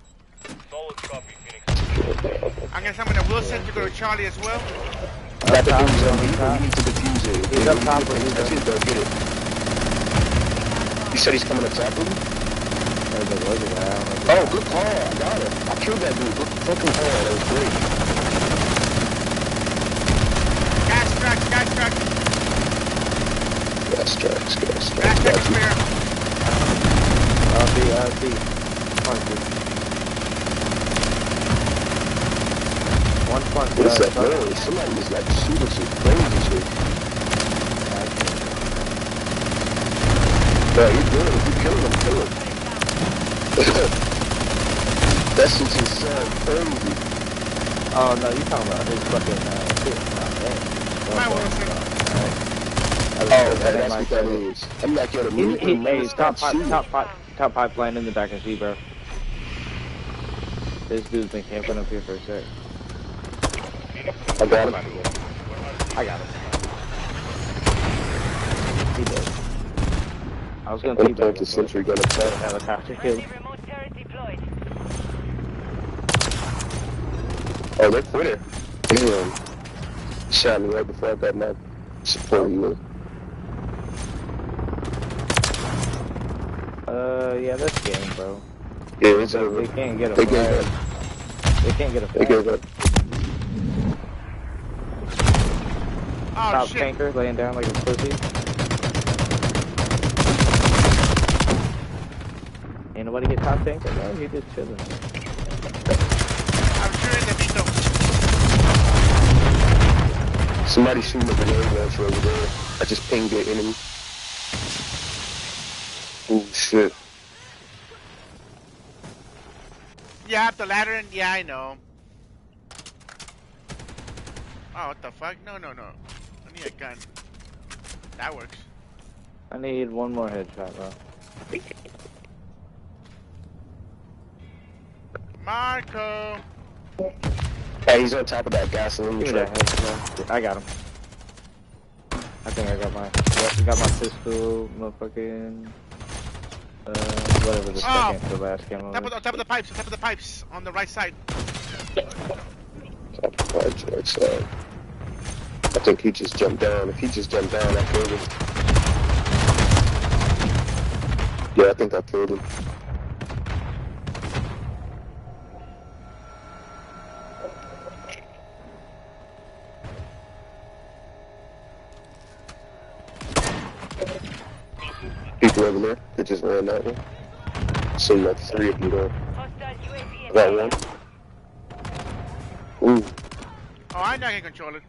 Solid copy, Phoenix. I'm gonna summon a Wilson to go to Charlie as well. Got the top, dudes on he's me. up top. We need to defuse it. He's Yeah, up we top, need to- he's That's up- though. Get it. You said he's coming up top of me? Heard the look at that. I don't know. Oh, good call. I got it. I killed that dude. Good fucking call. That was great. Gas tracks, gas tracks, Gas tracks, gas tracks. gas tracks. tracks Got you. clear. B, Punch it. One punch. What is uh, that noise? Somebody is like shooting some crazy shit. Bro, you good. If you kill him, kill him. that shit just sound crazy. Oh no, you talking about his fucking uh, shit. Oh, My dang. Wilson. Oh, that that, ain't that's my what that shit. is. I'm like, yo, the He, movie, he, man, hey, stop top pipe, shooting. top pipe, top pipeline in the back and C, bro. This dude's been camping up here for a sec. I got him. I got him. He did. I was gonna take going that to Sentry Gun attack. helicopter kill. Friendly remote turret deployed. Oh, they're quitter. Damn. Shot me right before I got my support unit. Uh, yeah, that's game, bro. Yeah, it's over. they can't get a They gave flag. up. They can't get a They gave up. Oh Top shit! tanker laying down like a pussy. Ain't nobody get top tanker, bro. He just chilling. I'm shooting the Vito. Somebody shooting a grenade launcher over there. I just pinged the enemy. Oh shit. Yeah, up the ladder and yeah, I know. Oh, what the fuck? No, no, no. I need a gun. That works. I need one more headshot, bro. Marco. Hey, he's on top of that gasoline truck. I got him. I think I got my, yep, got my pistol, motherfucking, uh, whatever the Oh! second to last camo Top of, is. the, top of the pipes. Top of the pipes on the right side. Top of the right side. I think he just jumped down. If he just jumped down, I killed him. Yeah, I think I killed him. People over there, they just ran that way. Seemed like three of you though. Hostile I got one. area. Ooh, Oh, I know I can control it.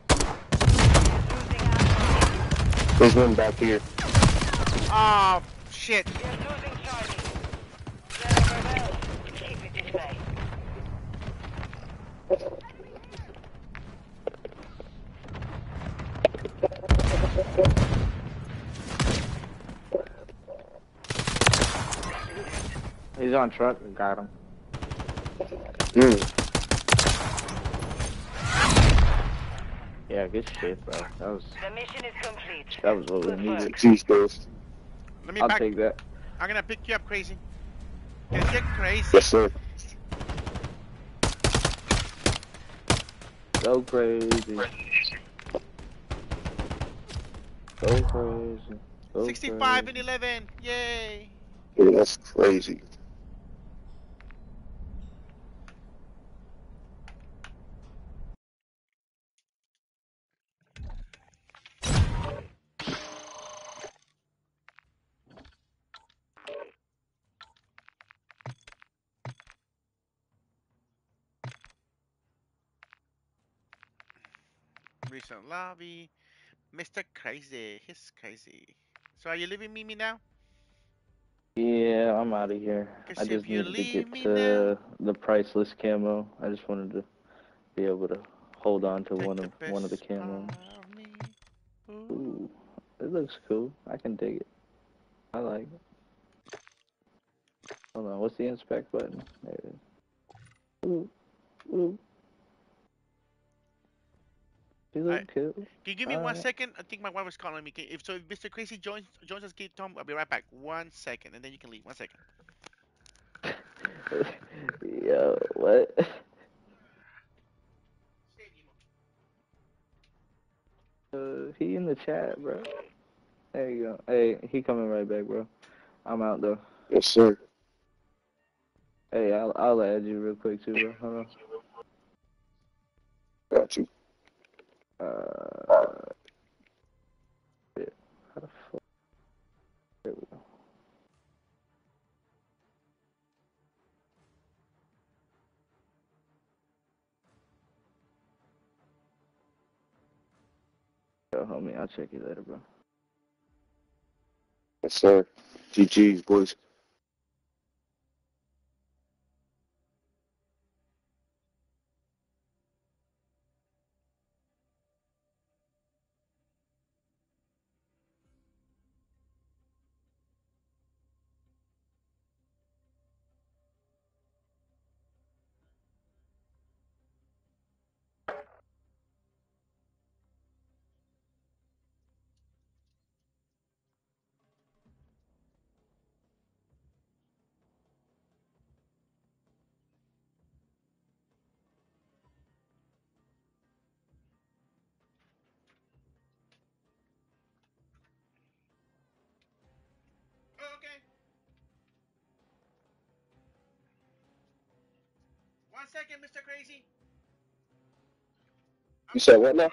Losing ammo. there's one back here. Oh, shit. You're losing Charlie. Very well. Keep it this way. He's on truck, got him. Mm. Yeah, good shit, bro. That was, The mission is complete. that was what we Good needed. work. Jeez, Ghost. Let me I'll back. take that. I'm gonna pick you up, crazy. Get get crazy. Yes, sir. Go crazy. Go crazy. Go 65 crazy. and 11. Yay. Yeah, that's crazy. Recent lobby. Mr. Crazy. He's crazy. So are you leaving Mimi now? Yeah, I'm out of here. I just you needed to get to the priceless camo. I just wanted to be able to hold on to one of one of the camos. Ooh. Ooh, it looks cool. I can dig it. I like it. Hold on, what's the inspect button? There it is. Ooh, ooh. You look Alright. Can you give me one Alright. second? I think my wife is calling me. Can- If so, if Mr. Crazy joins joins us, keep Tom. I'll be right back. One second, and then you can leave. One second. Yo, what? Uh, he in the chat, bro. There you go. Hey, he coming right back, bro. I'm out though. Yes, sir. Hey, I'll I'll add you real quick too, bro. Hold on. Got you. On. Uh, shit. How the fuck? There we go. Yo, homie, I'll check you later, bro. Yes, sir. GG's, boys. Second, Mr. Crazy. You said what now?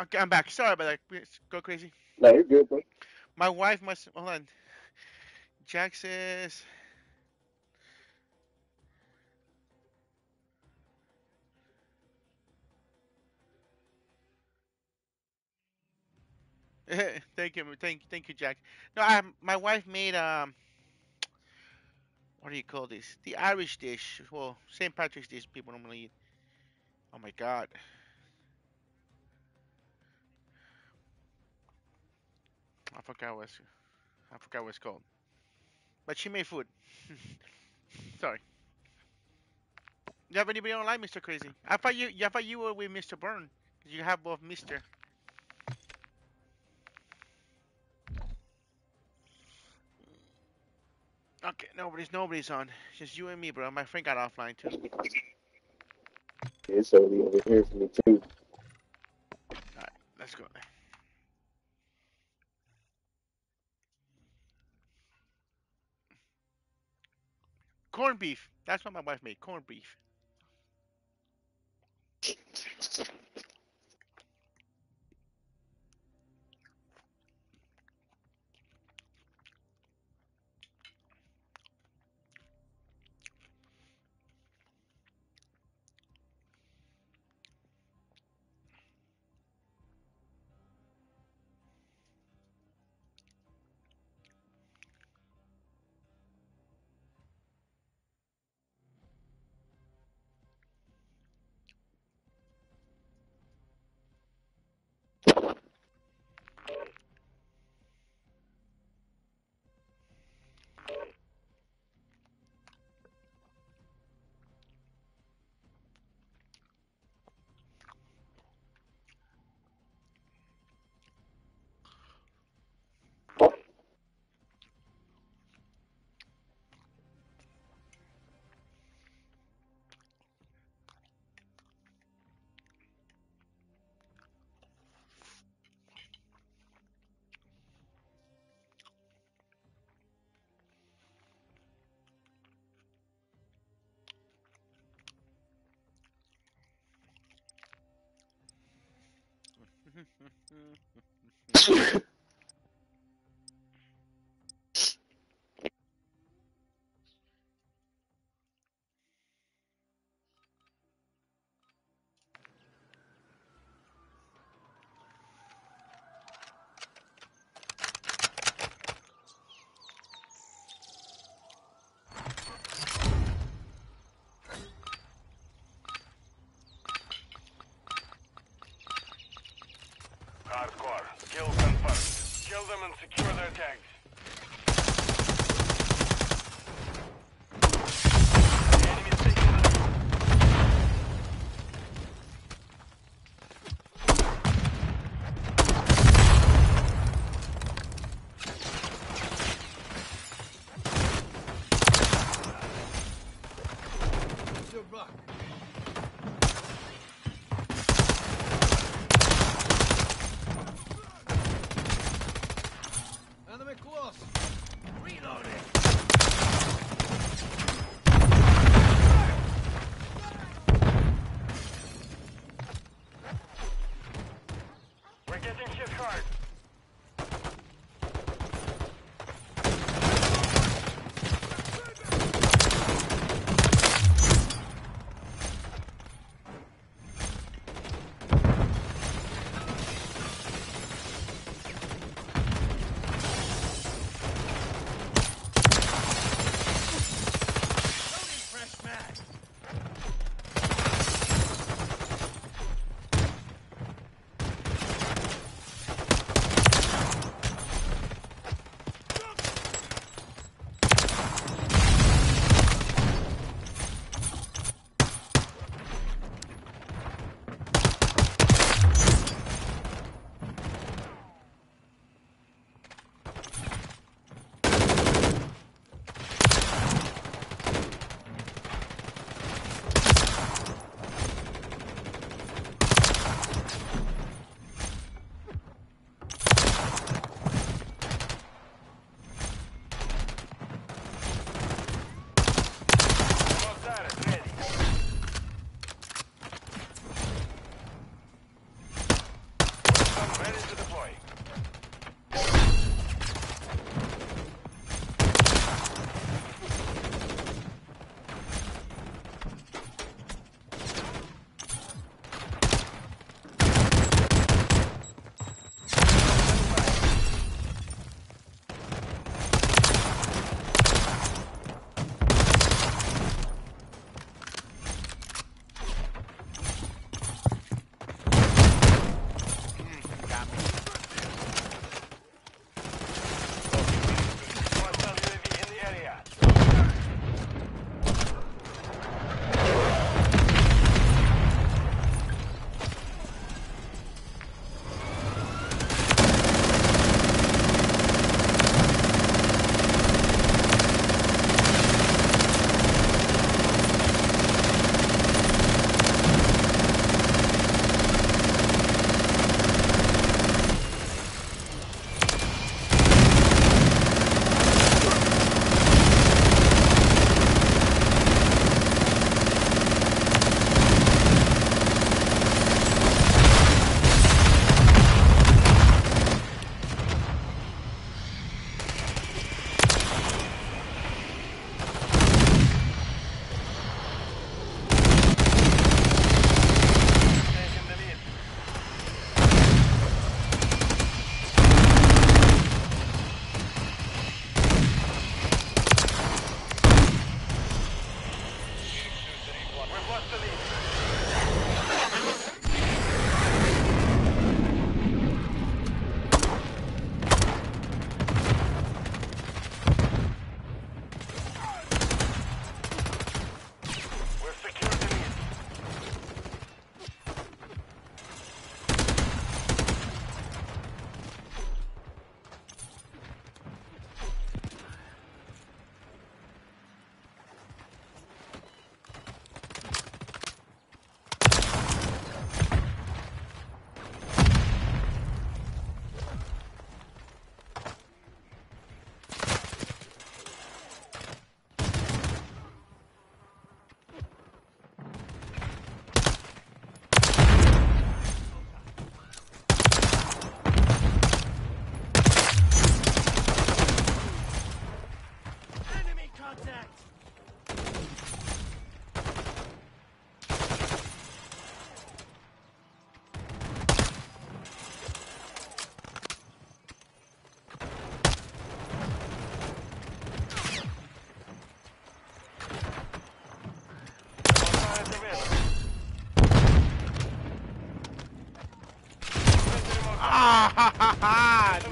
Okay, I'm back. Sorry about that. Go crazy. No, you're good, bro. My wife must hold on. Jack says. thank you, thank thank you, Jack. No, I my wife made um. What do you call this? The Irish dish. Well, St. Patrick's dish people normally eat. Oh my God. I forgot what I forgot what it's called. But she made food. Sorry. You have anybody online, Mr. Crazy? I thought you, I thought you were with Mr. Burn. You have both Mr. Okay, nobody's nobody's on. Just you and me, bro. My friend got offline too. It's only over here for me too. Alright, let's go. Corned beef. That's what my wife made. Corned beef. Hardcore. Kill confirmed. Kill them and secure their tags.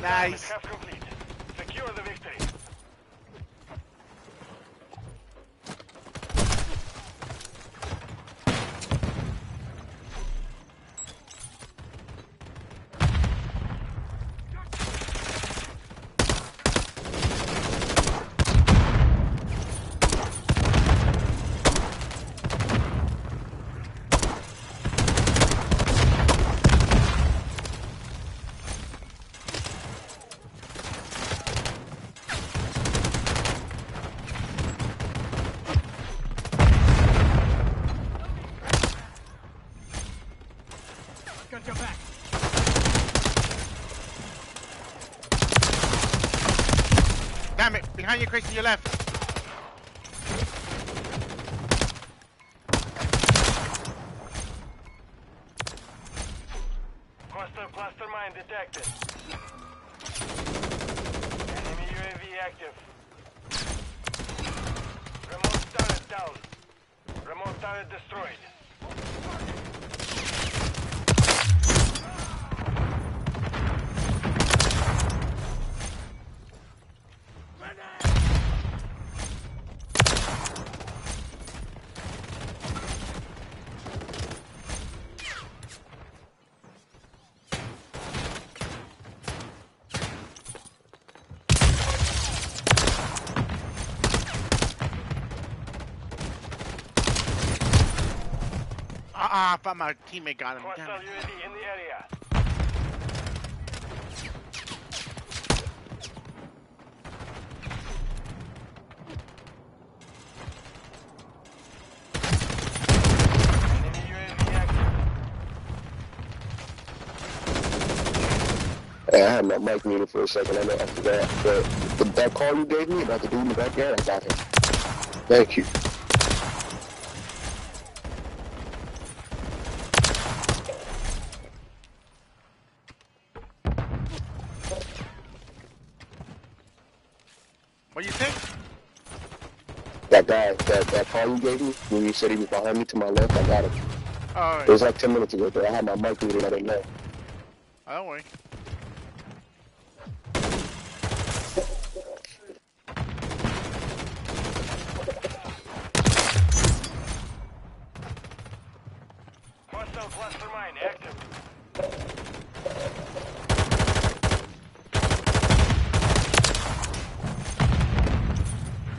Nice. Half complete. Secure the victory. Got your back. Damn it, behind you, Chris, to your left. Hostile cluster mine detected. Enemy UAV active. Remote turret down. Remote turret destroyed. Ah, I thought my teammate got him. Damn Hostile it. UAV in the area. Enemy Hey, I had my mic muted for a second. I know I forgot, but the, that call you gave me about the dude in the backyard, I got him. Thank you. What do you think? That guy, you gave me, when you said he was behind me to my left, I got him. Oh, It was like 10 minutes ago, but I had my mic muted, I didn't know. I don't worry. Hostile cluster mine active.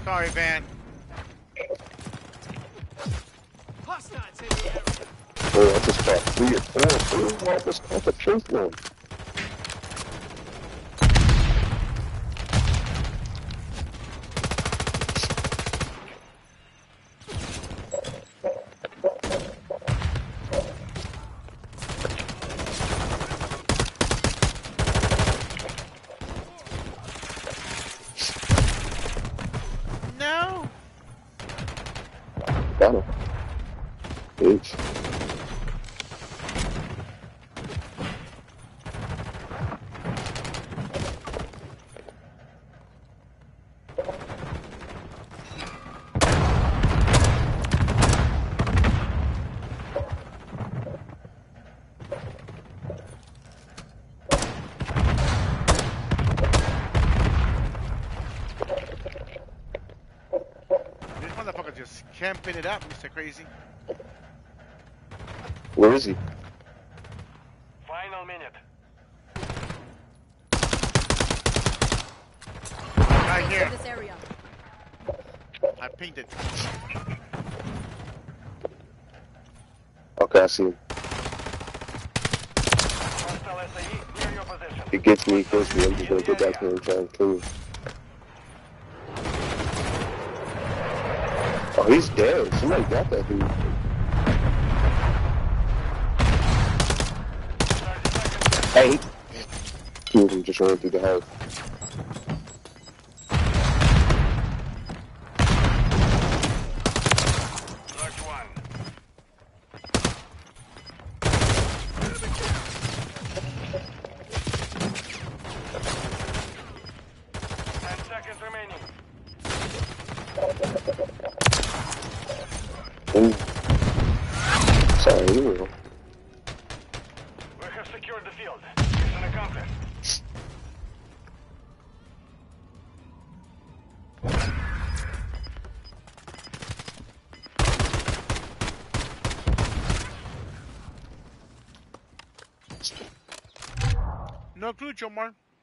Sorry, Van. Hostiles in the area. Boy, I just caught three or four, four. I just caught the fifth one. No. Got him. Bitch. This motherfucker just camping it up, Mr. Crazy. Where is he? Final minute. Right here. This area. I pinged it. Okay, I see him. Hostile SAE near your position. He gets me, he gets me. I'm just gonna go back there and try and kill him. He's dead. Somebody got that dude. Hey! Two of them just ran through the house. Clue,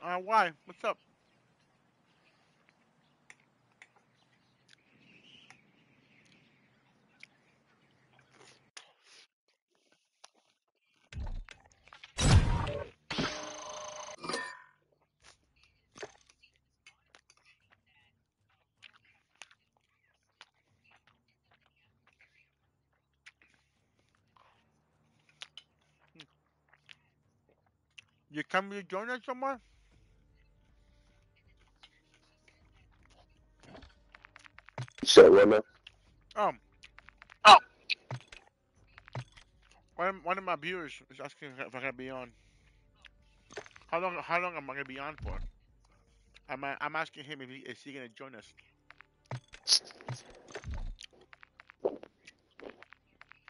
Uh, why? What's up? You come to join us, somewhere? Shut what now? Um. Oh. One of, one of my viewers is asking if I can be on. How long? How long am I gonna be on for? I'm uh, I'm asking him if he is he gonna join us.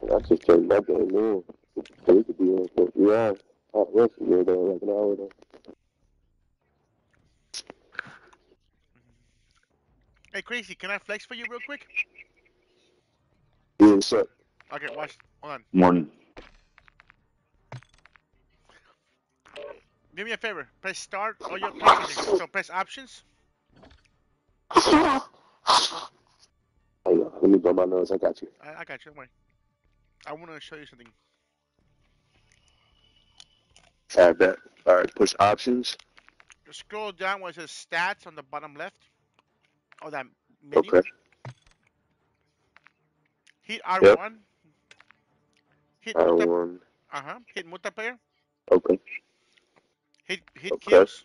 I just came back in man. We could be on for three hours. Oh, rest of you though, like an hour though. Hey, crazy, can I flex for you real quick? Yeah, what's up? Okay, watch. Hold on. Morning. Do me a favor. Press start or your PlayStation. So press options. Hang on, let me blow my nose. I got you. I, I got you. Don't worry. I want to show you something. Right, bet. All right, push options. Scroll down where it says stats on the bottom left. Oh, that menu. Okay. Hit R1. Yep. Hit R1. uh-huh. Hit multiplayer. Okay. Hit hit Okay. kills.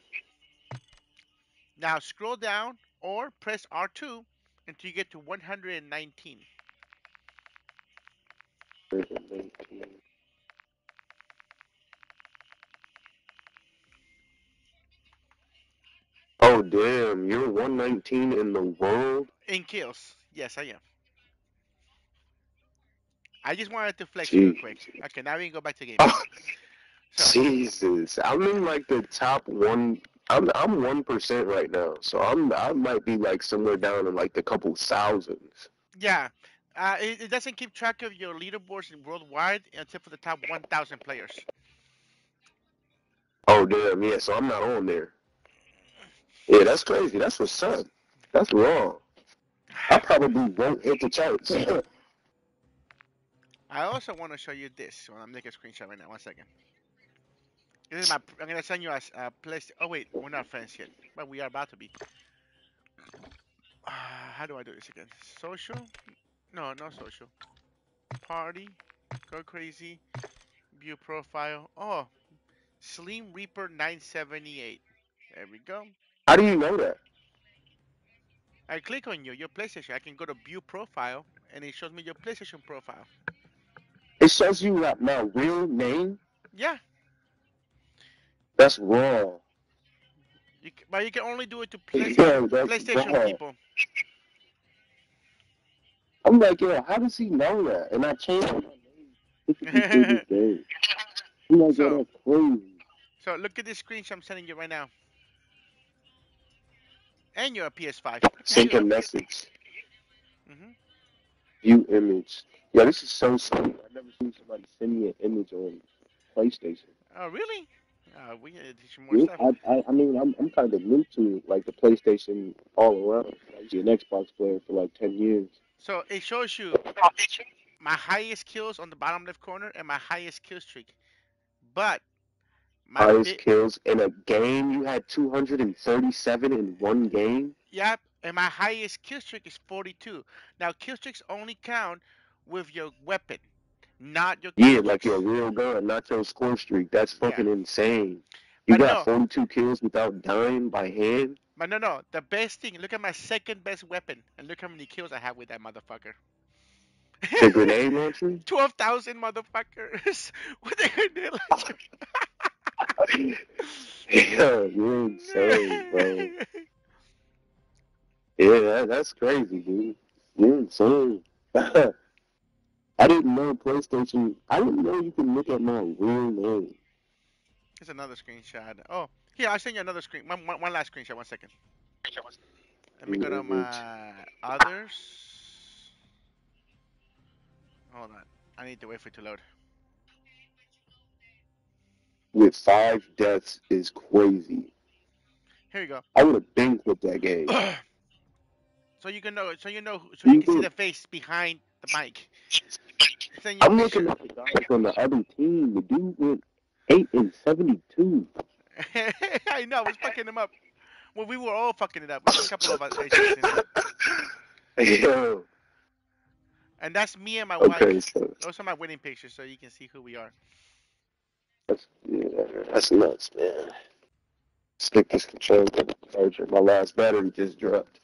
Now scroll down or press R2 until you get to 119. Oh damn, you're 119 in the world. In kills. Yes, I am. I just wanted to flex real quick. Okay, now we can go back to game. Oh, Jesus, I'm in like the top one. I'm I'm one percent right now, so I'm I might be like somewhere down in like the couple thousands. Yeah. Uh, it, it doesn't keep track of your leaderboards worldwide except for the top 1,000 players. Oh damn, yeah. So I'm not on there. Yeah, that's crazy. That's what's up. That's wrong. I probably won't hit the charts. I also want to show you this. So I'm making a screenshot right now. One second. This is my. I'm gonna send you a place. Oh wait, we're not friends yet, but we are about to be. Uh, how do I do this again? Social? No, no social. Party. Go crazy. View profile. Oh, Slim Reaper 978. There we go. How do you know that? I click on you, your PlayStation. I can go to view profile, and it shows me your PlayStation profile. It shows you like my real name. Yeah, That's wrong. you, c- but you can only do it to PlayStation, Yeah, PlayStation wrong. people. I'm like, yo, how does he know that? And I changed my name. This is the biggest thing. I'm like, that's crazy. So look at this screenshot I'm sending you right now. And you're a PS5. Send a message. Mhm. View image. Yeah, this is so sweet. I've never seen somebody send me an image on PlayStation. Oh, really? Uh, we teach you more Yeah, stuff. I, I, I mean, I'm, I'm kind of new to like the PlayStation all around. I was an Xbox player for like 10 years. So it shows you my highest kills on the bottom left corner and my highest kill streak. But my Highest kills in a game. You had 237 in one game. Yep, and my highest kill streak is 42. Now kill streaks only count with your weapon, not your. Yeah, like your real gun, not your score streak. That's fucking insane. You But got 42 kills without dying by hand. But no, no. The best thing. Look at my second best weapon, and look how many kills I have with that motherfucker. The grenade launcher. Twelve thousand motherfuckers with a grenade launcher. Yeah, you're insane, bro. Yeah, that, that's crazy, dude. You're insane. I didn't know PlayStation. I didn't know you can look at my real name. Here's another screenshot. Oh, here, I'll send you another screen. One, one, one last screenshot. One second. Let me go to my others. Hold on. I need to wait for it to load. With five deaths is crazy. Here you go. I would have banked with that game. So you can know. So you know. So you can see the face behind the mic. You a I'm looking at the guy from the other team. The dude went eight and seventy-two. I know. I was fucking him up. Well, we were all fucking it up. There's a couple of us. Yo, And that's me and my Okay, wife. so- Those are my wedding pictures, so you can see who we are. That's yeah, that's nuts, man. Stick this controller to the charger. My last battery just dropped.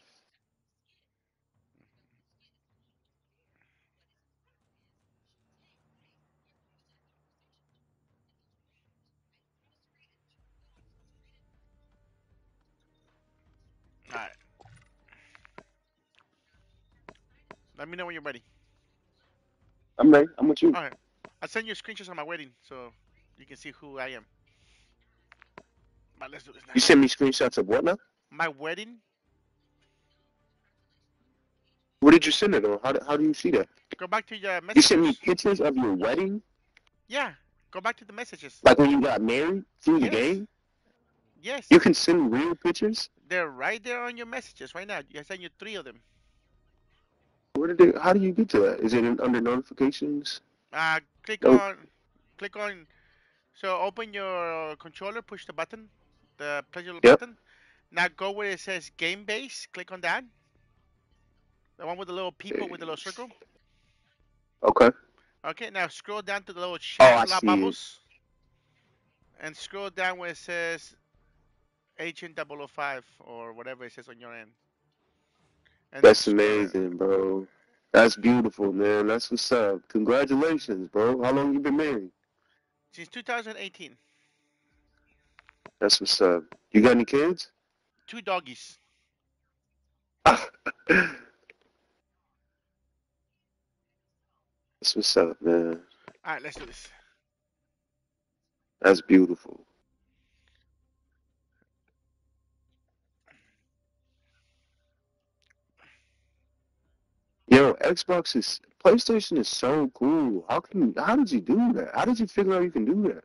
All right. Let me know when you're ready. I'm ready. I'm with you. All right. I'll send you screenshots of my wedding, so you can see who I am. But let's do this now. You send me screenshots of what now? My wedding. What did you send it on? How do, how do you see that? Go back to your You messages. sent me pictures of your wedding, Yeah. Go back to the messages. like when you got married through the game. Yes. You can send real pictures. They're right there on your messages right now. I sent you three of them. Where did they, how do you get to that? Is it in, under notifications? Uh, click Oh. on, click on. So open your controller, push the button, the pleasure Yep. button. Now go where it says game base. Click on that. The one with the little people with the little circle. Okay. Okay. Now scroll down to the little Oh, chat see bubbles. And scroll down where it says Agent 005 or whatever it says on your end. And That's amazing, bro. That's beautiful, man. That's what's up. Congratulations, bro. How long you been married? Since 2018. That's what's up. You got any kids? Two doggies. That's what's up, man. All right, let's do this. That's beautiful. Yo, Xbox is PlayStation is so cool. How can you, how did you do that? How did you figure out you can do that?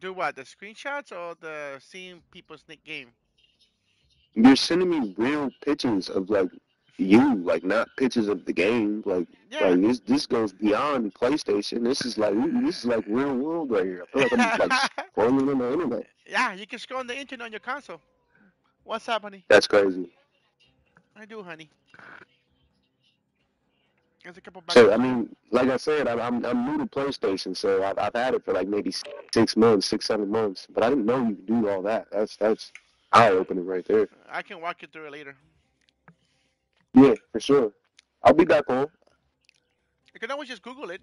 Do what? The screenshots or the seeing people's nick game? You're sending me real pictures of like you, like not pictures of the game. Like, Yeah. like this this goes beyond PlayStation. This is like this is like real world right here. I feel like I'm like scrolling on the internet. Yeah, you can scroll on the internet on your console. What's up, honey? That's crazy. I do, honey. There's a couple. So I mean, like I said, I'm I'm, I'm new to PlayStation, so I've, I've had it for like maybe six months, six seven months. But I didn't know you could do all that. That's that's eye opening right there. I can walk you through it later. Yeah, for sure. I'll be back on. You can always just Google it,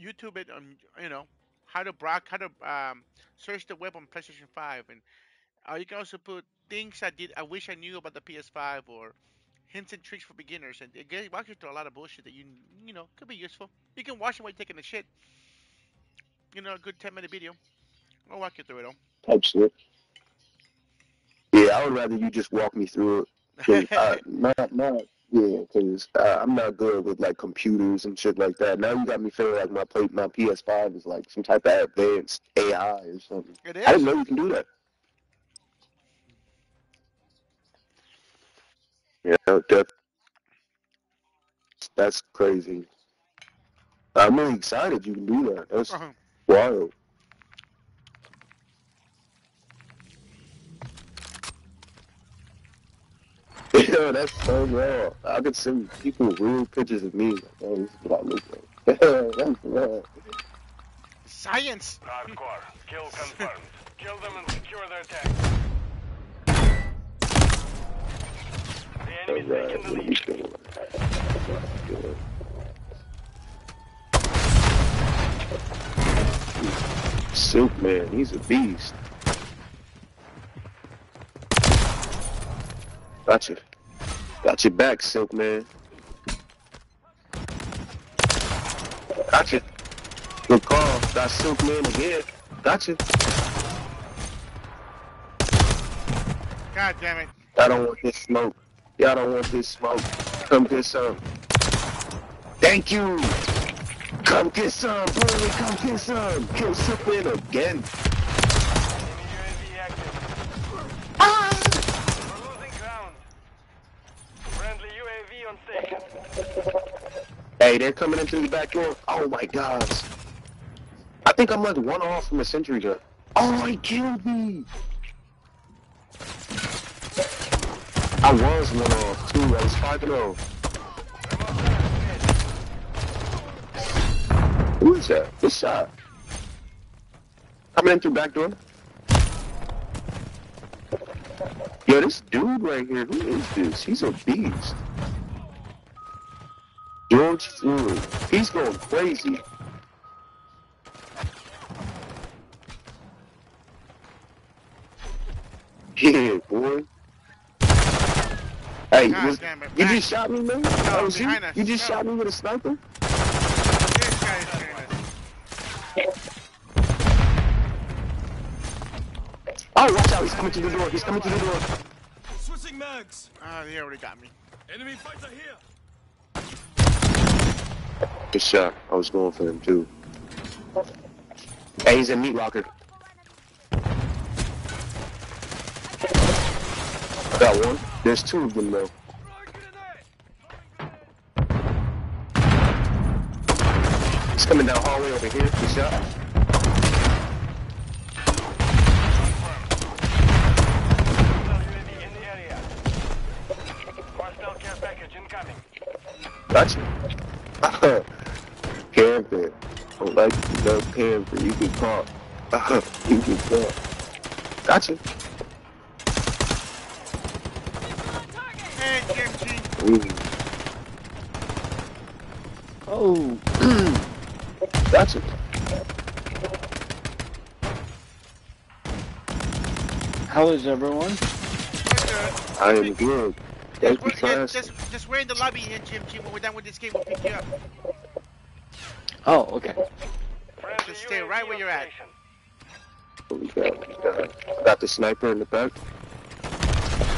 YouTube it, on you know how to brock, how to um, search the web on PlayStation 5, and uh, you can also put things I did, I wish I knew about the PS5, or hints and tricks for beginners, and it gets- walks you through a lot of bullshit that you you know could be useful. You can watch it while you're taking a shit. You know, a good 10 minute video. I'll walk you through it all. Type shit. Yeah, I would rather you just walk me through it. I, not not yeah, because uh, I'm not good with like computers and shit like that. Now you got me feeling like my play, my PS5 is like some type of advanced AI or something. It I didn't know you can do that. Yeah, that, that's crazy. I'm really excited you can do that. That's Uh-huh. wild. Yeah, that's so raw. I could send people real pictures of me. Like, oh, this is what I look like. that's raw. Science. Hardcore. Kill confirmed. Kill them and secure their tag. The enemy's Alright, taking the lead. we doing? Silk man, he's a beast. Gotcha. Got your back, Silk Man. Gotcha. Good call. Got Silk Man again. Gotcha. God damn it. I don't want this smoke. Y'all don't want this smoke. Come get some. Thank you. Come get some, boy. Come get some. Kill Man again. UAV active. Ah! We're losing ground. Friendly UAV on station. Hey, they're coming in through the back door. Oh my gosh. I think I'm like one off from a sentry gun. Oh, he killed me. I was one off too. I was 5 and 0. Who is that? Good shot. Coming in through back door. Yo, this dude right here, who is this? He's a beast. George Floyd. He's going crazy. Yeah, boy. Hey, God was- damn it, you just shot me, man? that was you? us. You just No. shot me with a sniper? This guy is. Oh, watch out. He's coming to the door. He's coming to the door. Switching mags. Oh, he already got me. Enemy fighter here. Good shot. I was going for him, too. Hey, he's in meat locker. Got one. There's two of them, though. He's coming down hallway over here. Good shot. The. Gotcha. camping. I like love camping. You can talk. you can talk. Gotcha. Hey, that's Ooh. Oh, how is everyone? I am good. Thank you for asking. just, just we're in the lobby here, Jim. When we're done with this game, we'll pick you up. Oh, okay. Friendly Just stay right where you're at. we got? We got, got the sniper in the back.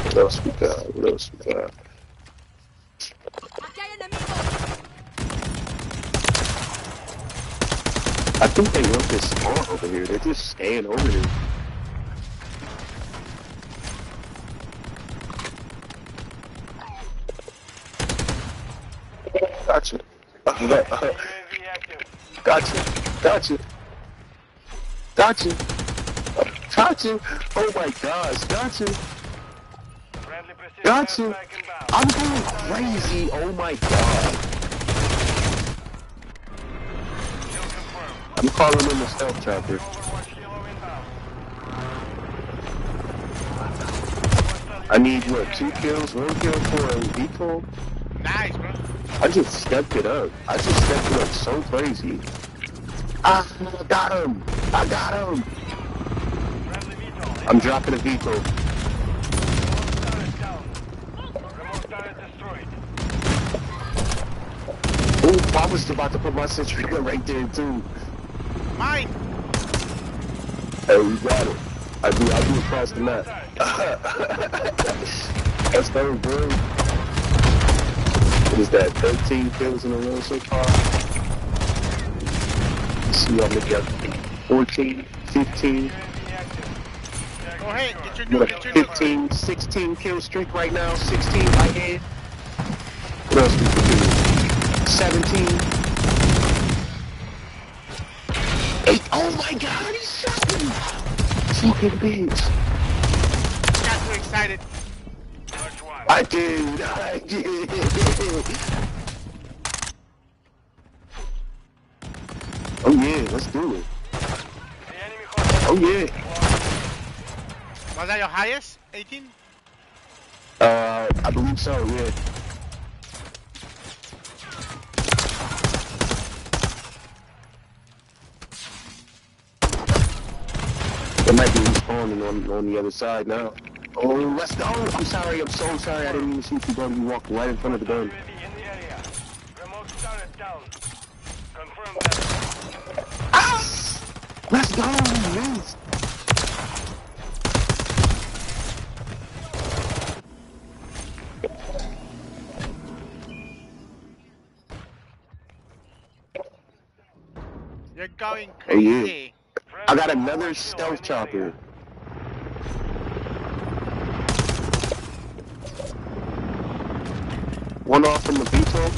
What else we got? What else we got? I think they want this spawn over here. They're just staying over here. Gotcha. Gotcha. Gotcha. Gotcha. Gotcha. Oh my gosh. Gotcha. Friendly precision Gotcha. airstrike inbound. I'm going crazy. Oh my god. I'm calling in the stealth chopper. Overwatch Helo inbound. I need what? Two kills, one kill for a default? Nice, bro. I just stepped it up. I just stepped it up so crazy. Ah, I got him. I got him. I'm dropping a vehicle. Remote turret down. Remote turret destroyed. Ooh, I was about to put my gun right there too. Mine. Hey, we got it. I do, I do across the map. That's very good. What is that? 13 kills in a row so far. Let's see, I'm gonna get 14, 15. Go ahead. Get your at Get your 15, 16 kill streak right now. 16 right here. What else? 17. 8. Oh my god, he shot me! Fucking bitch. Got too excited. I did, I did. Oh yeah, let's do it. The enemy hostile. Oh yeah. Was that your highest? 18? Uh, I believe so, yeah. Might be respawning on, on the other side now. Oh, let's go. I'm sorry. I'm so sorry. I didn't even see you, bro. You walked right in front of the gun. UAV in the area. Remote turret down. Confirm. Let's go. Yes. You're going Oh, yeah. I got another stealth chopper. One off from the. Kill.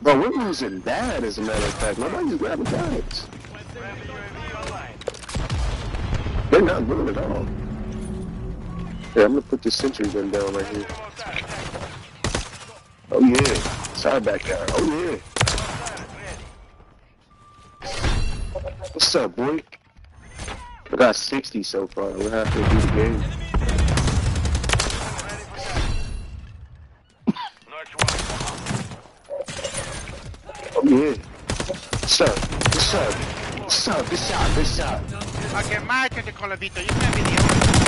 Bro, we're losing bad as a matter of fact. Nobody's grabbing online. They're not good at all. Yeah, I'm gonna put this sentry gun down right here. Oh yeah. Sorry back there. Oh yeah. What's up, boy? I got 60 so far. We're halfway through the game. Ready for that. Notch one. Oh yeah. What's up? What's up? What's up? Good shot. Good shot. Okay, con la Vito. You can video.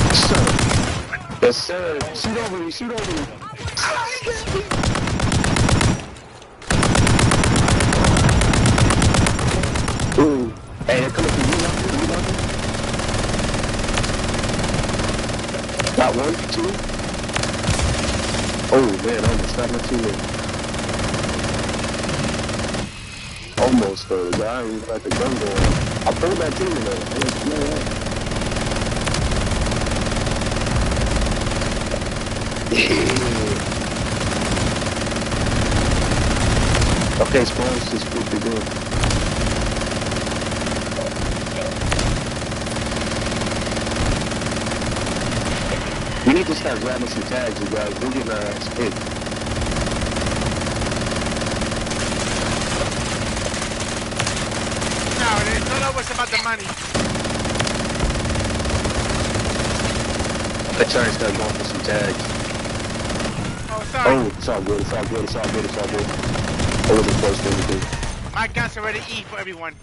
What's up? Yes, sir. Shoot over me. Shoot over me. Ooh. Hey, they're coming from you, Locker. Got one, two. Oh, man, I almost got my teammate. Almost, though. The guy who got the gun going. I pulled that teammate, though. I didn't know that. Yeah. Okay, Spawns, just what they doing. We need to start grabbing some tags, you guys. We're getting our ass. No, it's not always about the money. Let's try and start going for some tags. Oh, sorry. Oh, it's all good, it's all good, it's all good, it's all good. I wasn't close to anything. My gun's already E for everyone.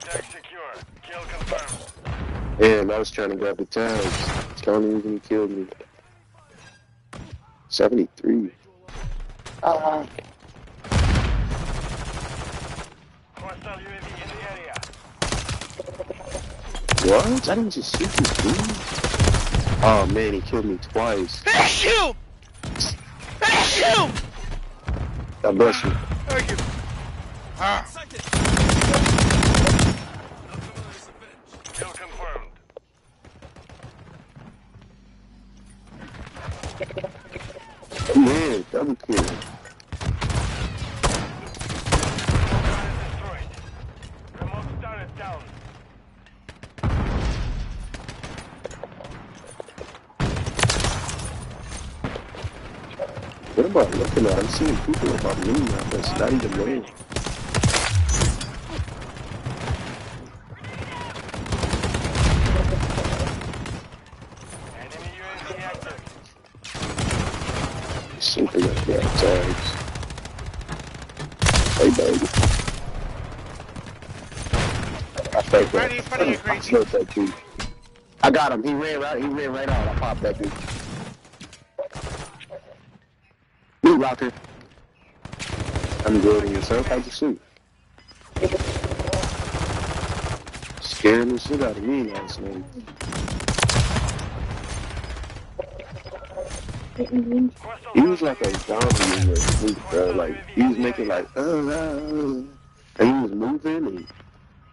Tag secure. Kill confirmed. Damn, I was trying to grab the tags. Tony even killed me. 73. Uh, Hostile UAV in the area. What? I didn't just shoot you, dude. Oh man, he killed me twice. Thank you! Thank you! God bless you. Thank you. Ah. Kill confirmed. Oh man, double kill. Turret destroyed. Remote turret down. What am I looking at? I'm seeing people about me now. That's not even me. Enemy UAV active. Something like that. Tags. Hey, baby. I faked that. Funny, funny, you're I crazy. I got him. He ran right. He ran right out. I popped that dude. Loot locker. I'm good in yourself. How'd you shoot? Scaring the shit out of me last night. He was like a zombie in the sleep, bro. Like he was making like, uh, uh, uh, and he was moving and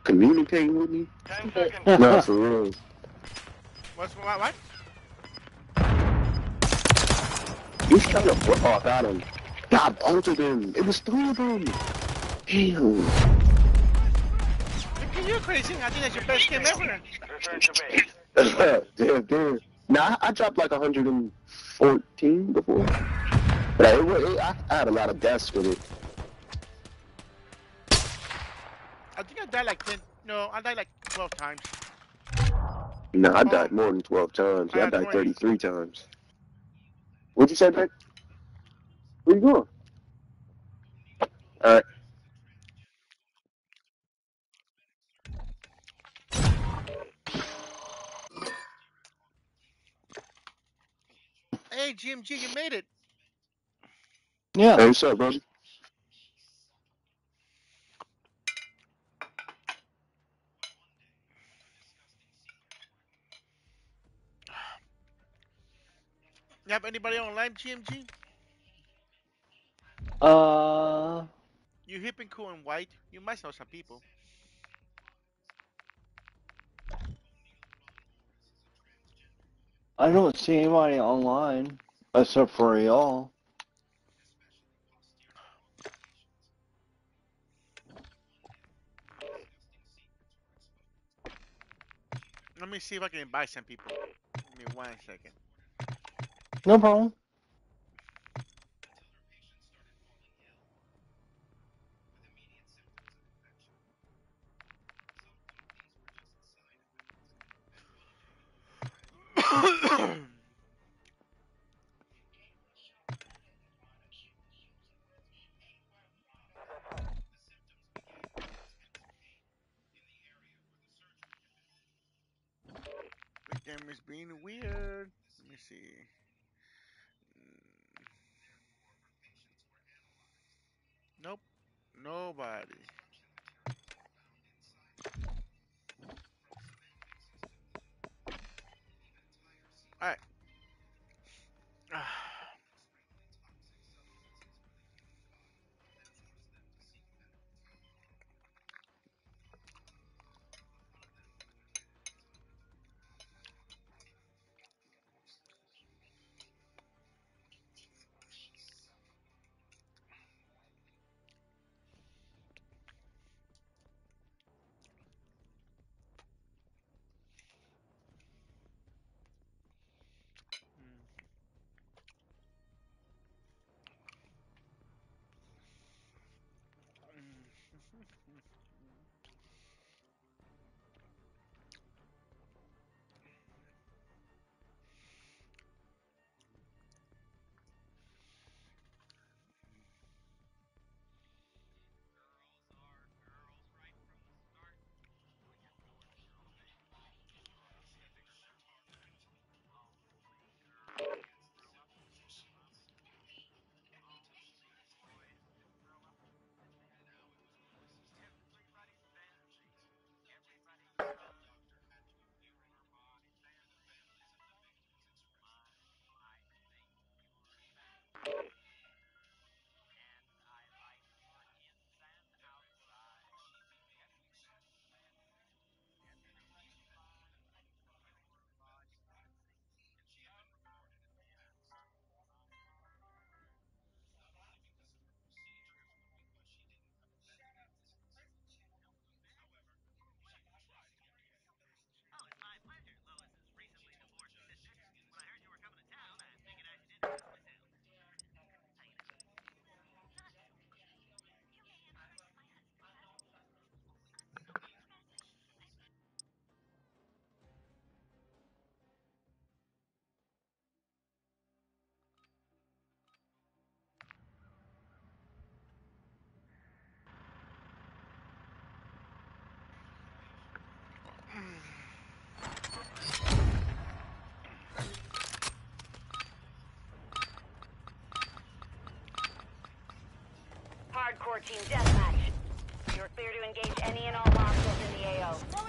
communicating with me. No, for real. What's what? What? He was trying to flip off at him. Got both of them. It was three of them. Damn. Look at you, crazy. I think that's your best game ever. Return to base. damn, damn. Nah, I dropped like 114 before. But it, it, I, I had a lot of deaths with it. I think I died like 10. No, I died like 12 times. No, I oh. died more than 12 times. I I died 20. 33 times. What'd you say, Beck? Where you going? Alright. Hey, GMG, you made it. Yeah. Hey, what's up, brother? You have anybody online, GMG? Uh, You hip and cool and white. You must know some people. I don't see anybody online except for y'all. Let me see if I can invite some people. Give me one second. No problem. The game is being weird. Let me see. Mm. Nope. Nobody. Alright. Hardcore team deathmatch. You're clear to engage any and all hostiles in the AO.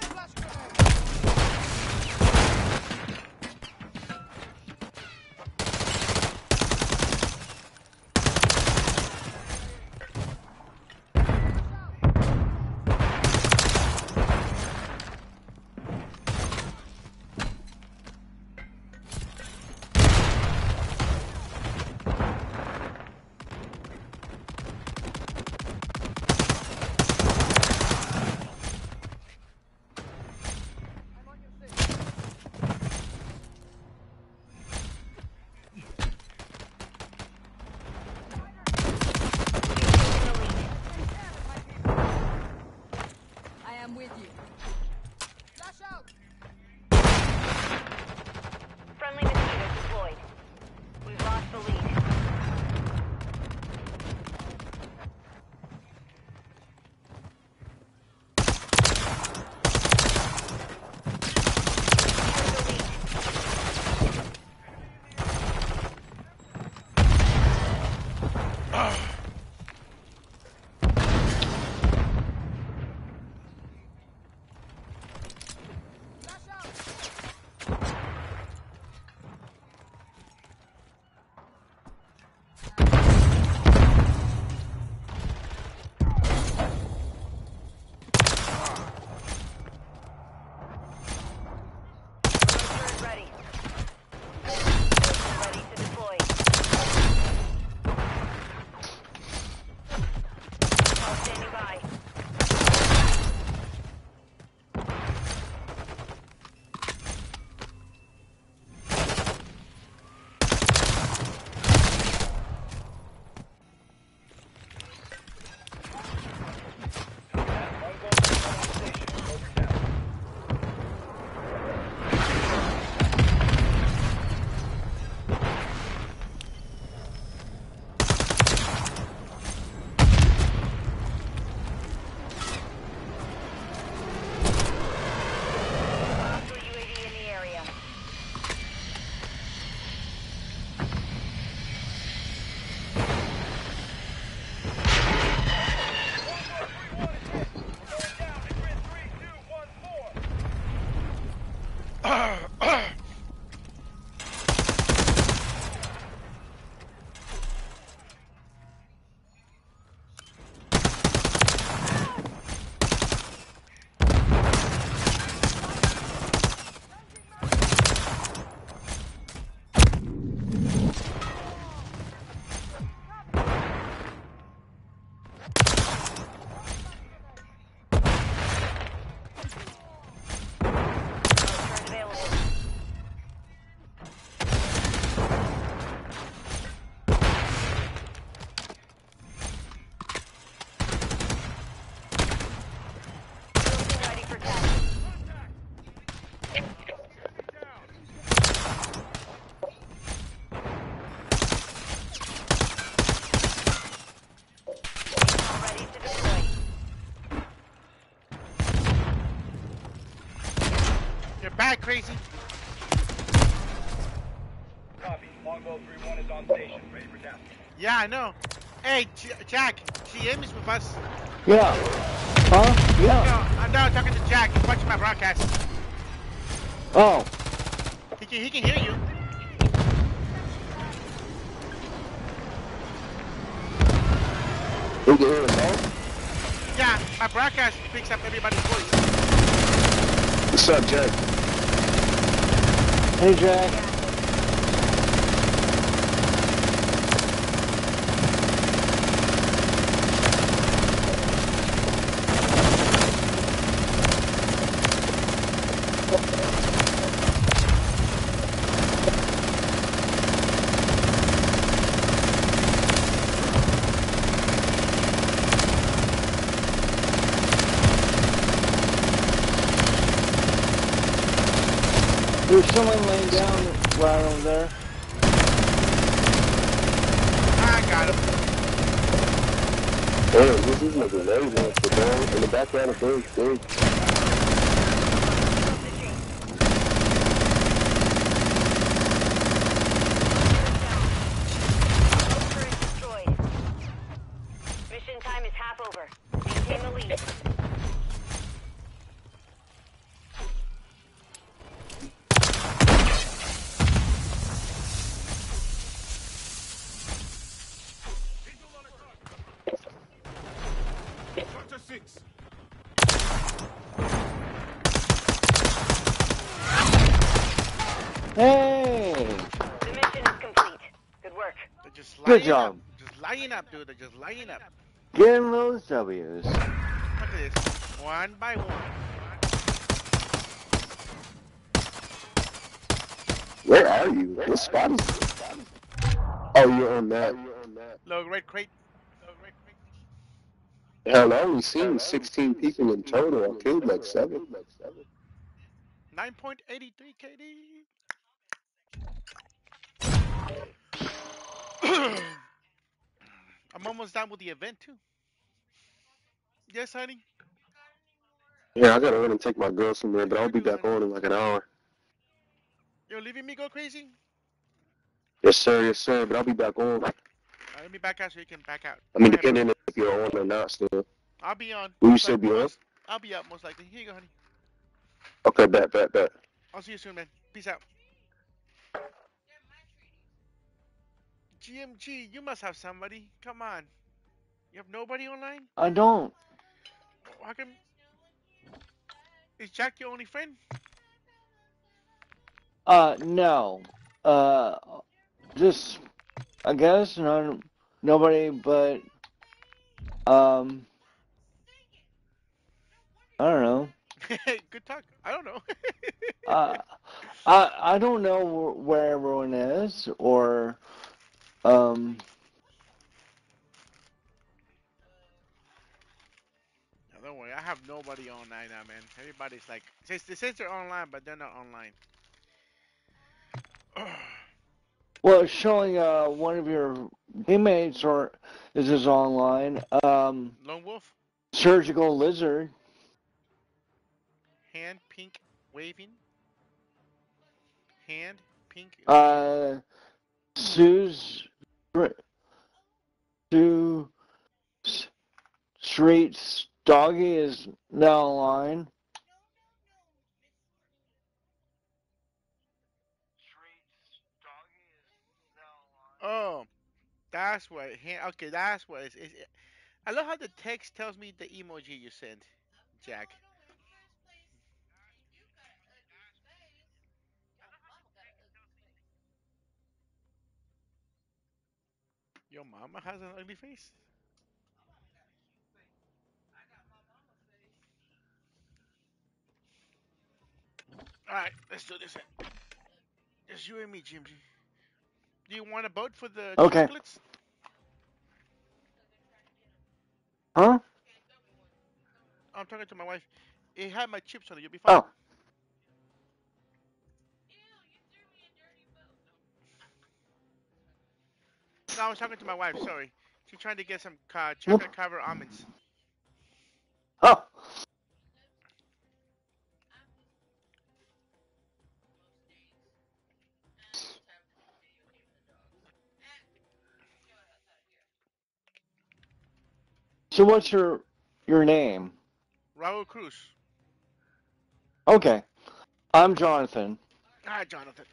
Yeah, I know. Hey, J- Jack, GM is with us. Yeah. Huh? No, Yeah. I'm now talking to Jack. He's watching my broadcast. Oh. He can, he can hear you. You can hear us all? Yeah, my broadcast picks up everybody's voice. What's up, Jack? Hey, Jack. There's someone laying down right over there. I got him. Damn, this is like a lazy one for ball. In the background of big, big. Turret destroyed. Mission time is half over. Maintain the lead. Structure 6. Hey! The mission is complete. Good work. They're just Good job. Up. Just lying up, dude. They're just lying up. Getting those W's. Look at this. One by one. Where are you? What spot is this? Oh, you're on that. Look, red crate. Look, red crate. Hell, I only seen 16 people in total. I killed like seven. 9.83 KD. I'm almost done with the event too. Yes, honey. Yeah, I gotta run and take my girl somewhere, but I'll be back on in like an hour. You're leaving me go crazy? Yes, sir. Yes, sir. But I'll be back on. Alright, Let me back out so you can back out. I mean, Go ahead, depending if you're on or not still. I'll be on. Will you still be on? I'll be up most likely. Here you go, honey. Okay, bet, bet, bet. I'll see you soon, man. Peace out. GMG, you must have somebody. Come on. You have nobody online? I don't. How come? Is Jack your only friend? Uh, no. Uh, just, I guess, no, nobody but, um, I don't know. Good talk. I don't know. Uh, I I don't know wh- where everyone is or, um, don't worry. I have nobody online now, man. Everybody's like, says they says they're online, but they're not online. well, showing uh one of your teammates or is this online? Um, Lone Wolf, surgical lizard. hand pink waving. Hand pink. Uh, Sue's Sue Streets doggy is now online. Oh, that's what. Okay, that's what. It's, it's, I love how the text tells me the emoji you sent, Jack. Your mama has an ugly face. All right, let's do this. It's you and me, Jim. Do you want a boat for the Okay. chocolates? Huh? I'm talking to my wife. It had my chips on it. You'll be fine. Oh. No, I was talking to my wife. Sorry. She's trying to get some uh, chocolate covered almonds. So what's your your name? Raul Cruz. Okay. I'm Jonathan. Hi, Jonathan.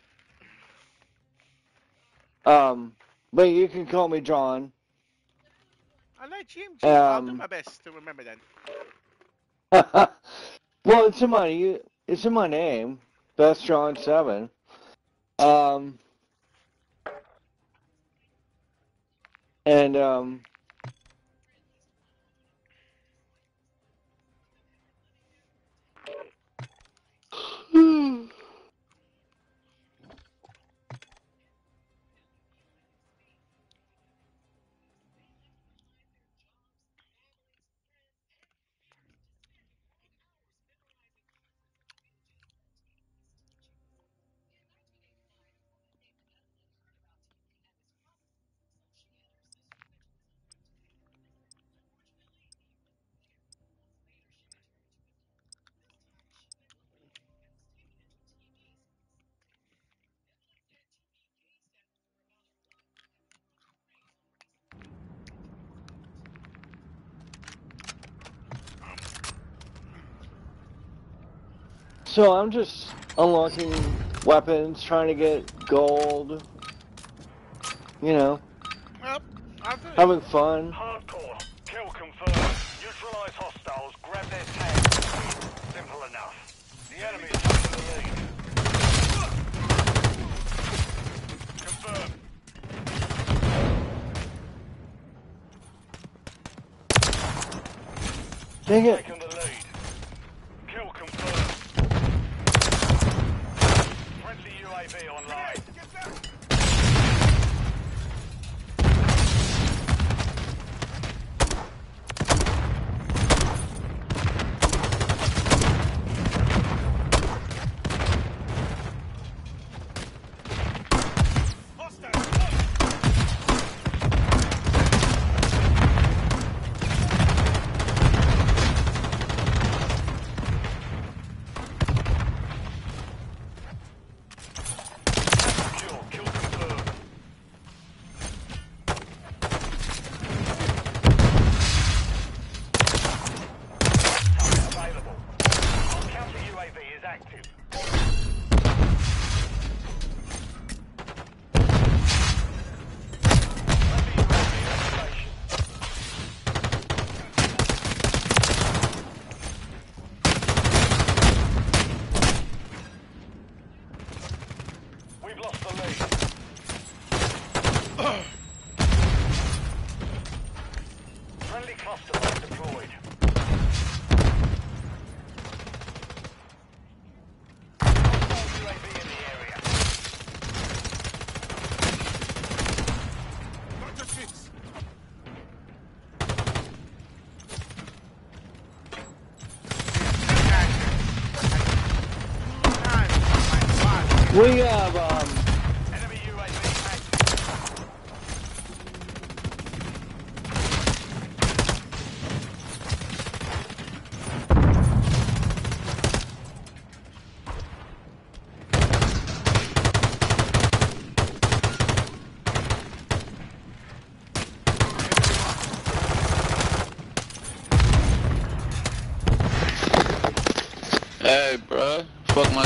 Um, but you can call me John. I like GMG. I'll do Um, my best to remember that. well, it's in my it's in my name. Best John Seven. Um, and um, 嗯。So I'm just unlocking weapons, trying to get gold. You know, Well, I'll do it. having fun. Hardcore. Kill confirmed. Neutralize hostiles. Grab their tags. Simple enough. The enemy is taking the lead. Confirmed. Dang it.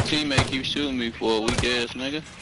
teammate keeps shooting me for a weak ass nigga.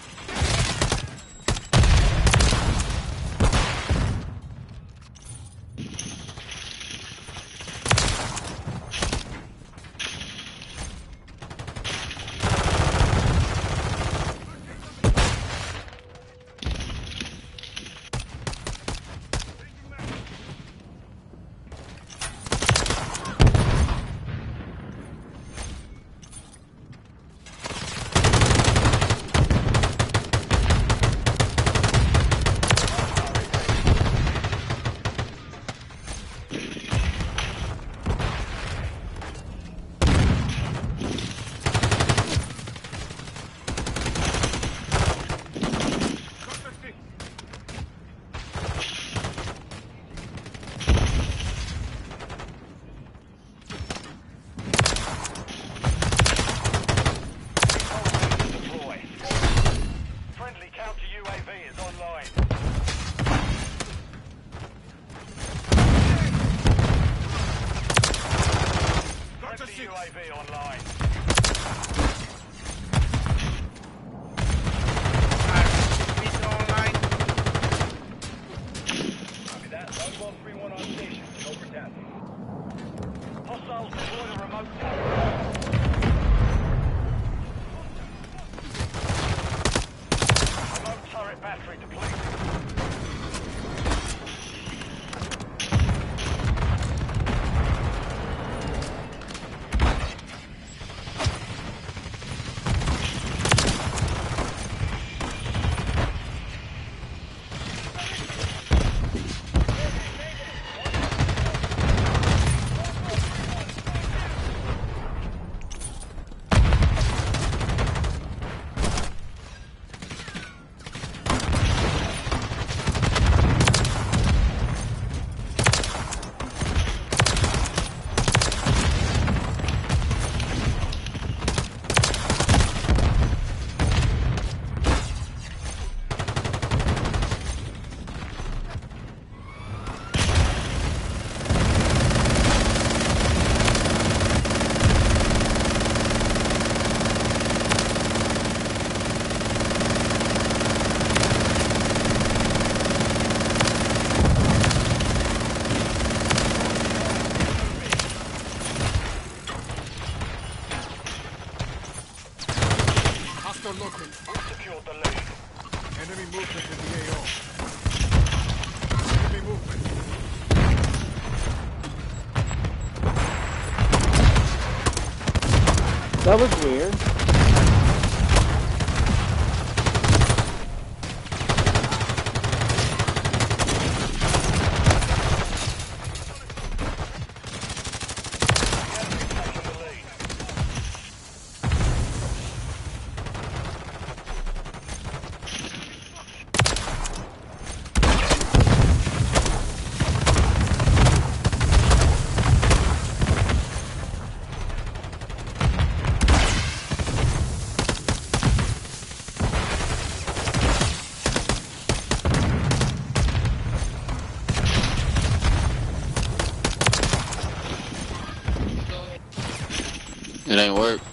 ain't work.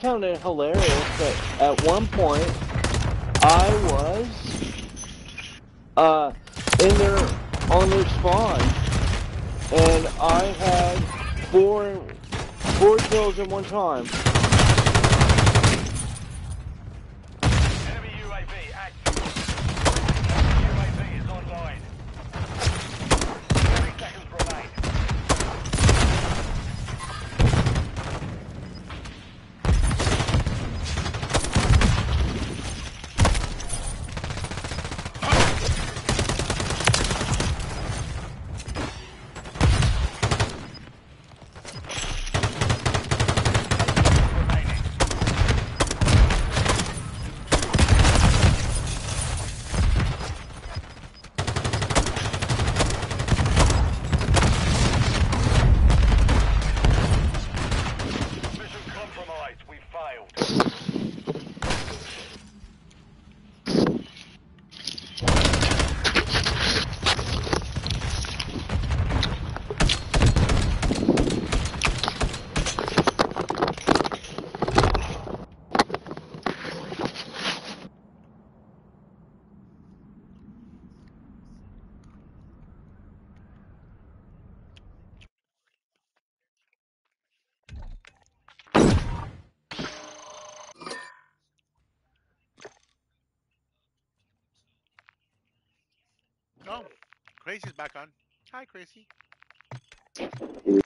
Found it hilarious that at one point I was uh in their on their spawn and I had four four kills at one time. Enemy UAV active. Enemy UAV is online. 30 seconds remain. Mission compromised. We failed. Oh, Crazy's back on. Hi, Crazy.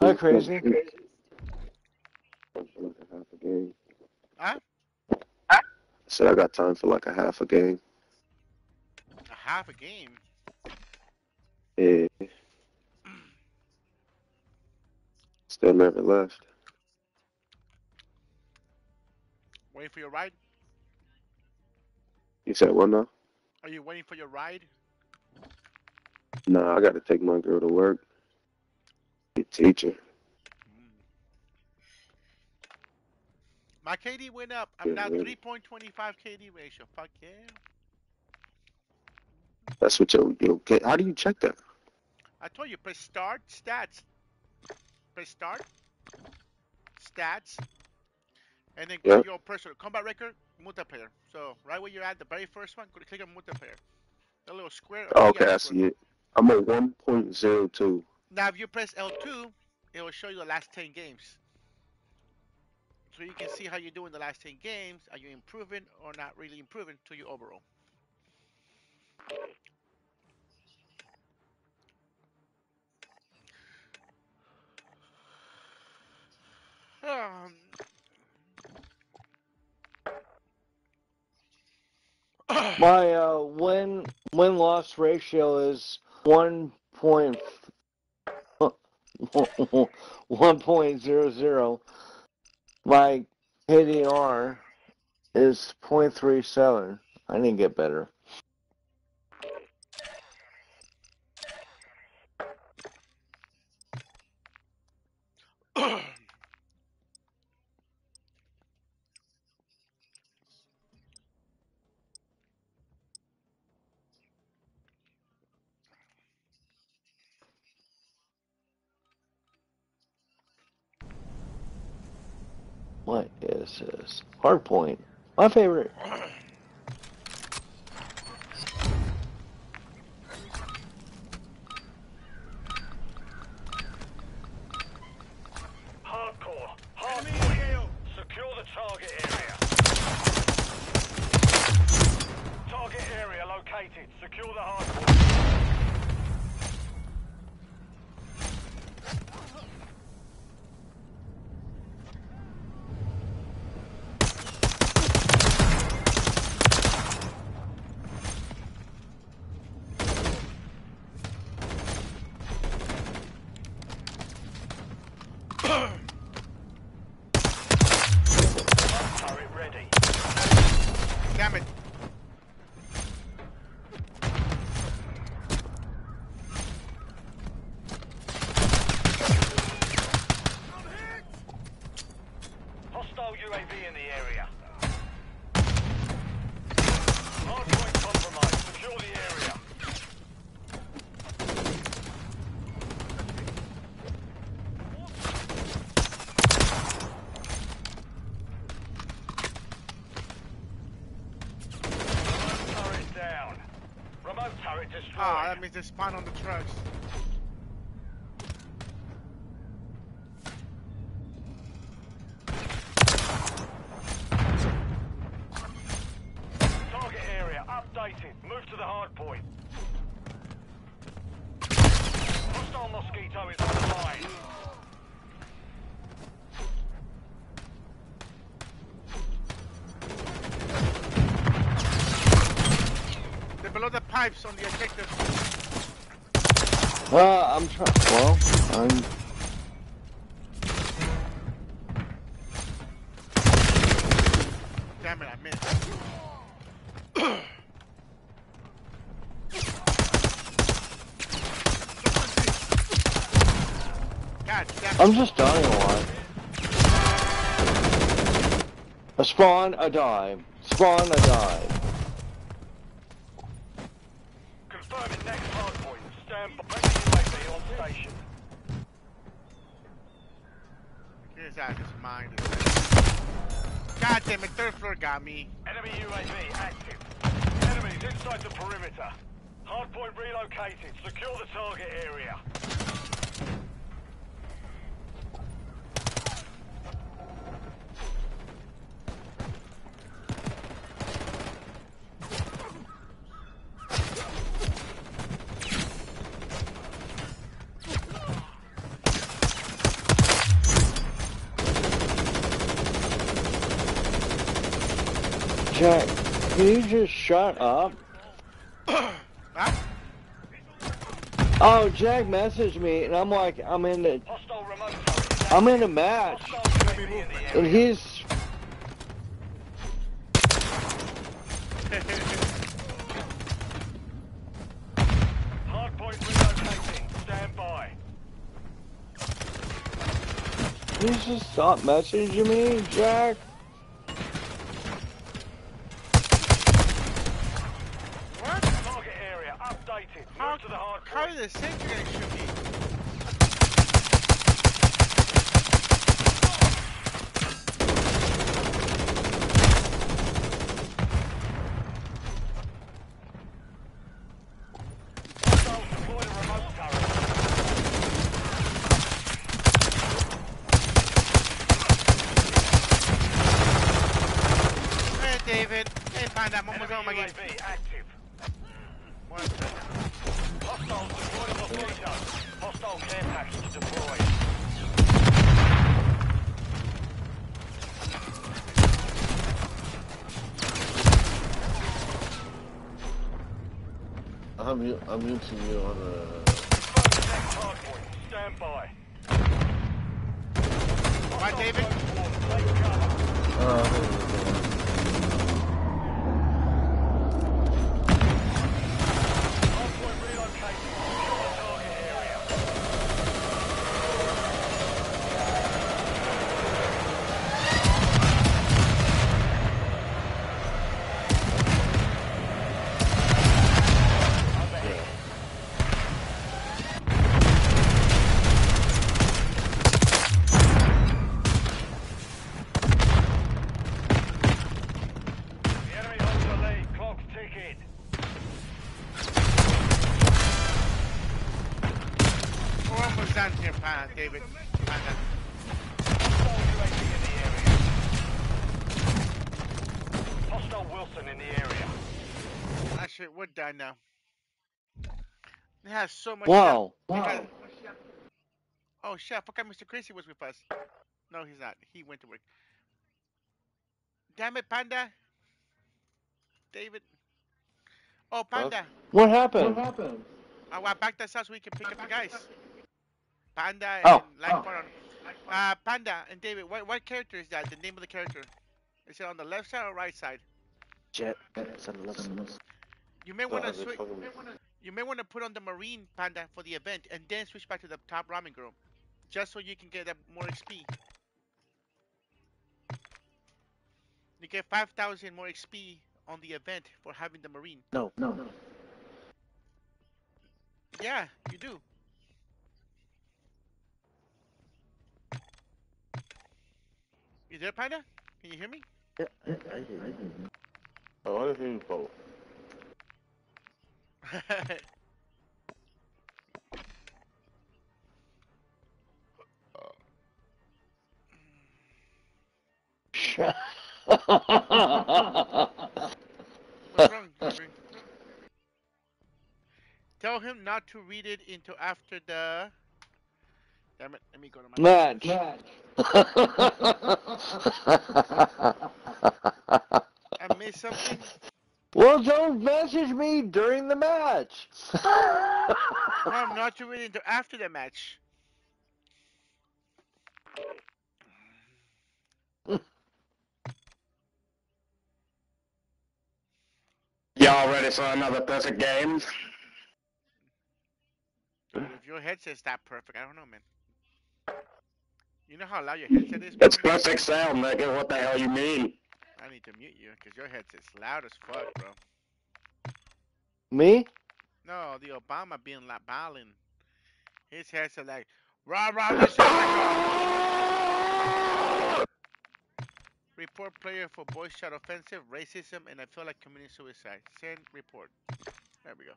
Hi, crazy. Like a half a game. Huh? I said I got time for like a half a game. A half a game. Yeah. Still never left. Waiting for your ride? You said what now? Are you waiting for your ride? Nah, I gotta take my girl to work. Be a teacher. My KD went up. I'm now 3.25 KD ratio. Fuck yeah. That's what your your get. How do you check that? I told you, press start, stats. Press start, stats, and then go to your personal combat record, multiplayer. So right where you're at, the very first one, go click on multiplayer. The little square. Oh, okay, I see it. I'm at one point zero two. Now, if you press L2, it will show you the last 10 games. So you can see how you do in the last 10 games. Are you improving or not really improving to your overall? Um, My uh, win win loss ratio is one point one point zero zero. My KDR is 0.37. I didn't get better. Hardpoint. My favorite. Hardcore. Hardcore. Secure the target area. Target area located. Secure the hardcore. Turret ready. Damn it. Hostile UAV in the area. Hardpoint compromised. Secure the area. Remote turret down. Remote turret destroyed. Ah, that means they spawn on the trucks. Target area updated. Move to the hard point. Hostile mosquito is online. They're below the pipes on the objective. Well, I'm trying. Well, I'm. Damn it, I missed. God damn it. I'm just dying a lot. A spawn, a dive. Spawn, a dive. Confirming next hard point. Stand by. UAV on station. Here's out his mind. God damn it, third floor got me. Enemy UAV active. Enemies inside the perimeter. Hardpoint relocated. Secure the target area. Jack, can you just shut up? Oh, Jack messaged me, and I'm like, I'm in the, Hostile remote turret. I'm in a match, Hostile UAV in the and he's. Hardpoint. Stand by. Can just stop messaging me, Jack? What? Target area updated. How, Move to the hard how point. is the sentry gonna shoot me? Hostiles deployed a remote turret. Hey, David. Hey, find out. Almost on my game. Active. One second. Hostiles deployed a mosquito. Hostile care package deployed. I'm mu- I'm muting you on uh Hardpoint. Stand by. Right, David? uh so much. Wow. We got- Oh shit! I forgot Mr. Crazy was with us. No, he's not. He went to work. Damn it, Panda. David. Oh, Panda. What happened? What happened? I want back that out so we can pick up the guys. Panda and Oh. Light Fun. Uh, Panda and David, what what character is that? The name of the character? Is it on the left side or right side? Jet. It's on the left side. You may want to Oh, switch. Fucking- You may want to put on the Marine Panda for the event and then switch back to the top ramen girl, just so you can get that more XP. You get 5,000 more XP on the event for having the Marine. No, no, no. Yeah, you do. You there, Panda? Can you hear me? Yeah, yeah, I hear you. Oh, what if you both? Wrong, Tell him not to read it into after the. Damn it! Let me go to my match. Match. I missed something. Well, don't message me during the match. No, I'm not to read it into after the match. Y'all ready for another perfect game? If your headset's that perfect, I don't know, man. You know how loud your headset is? It's perfect sound, nigga. What the hell you mean? I need to mute you because your headset's loud as fuck, bro. me? No, the Obama being like balling. His headset like rah rah this. Report player for boy shot offensive, racism, and I feel like committing suicide. Send report. There we go.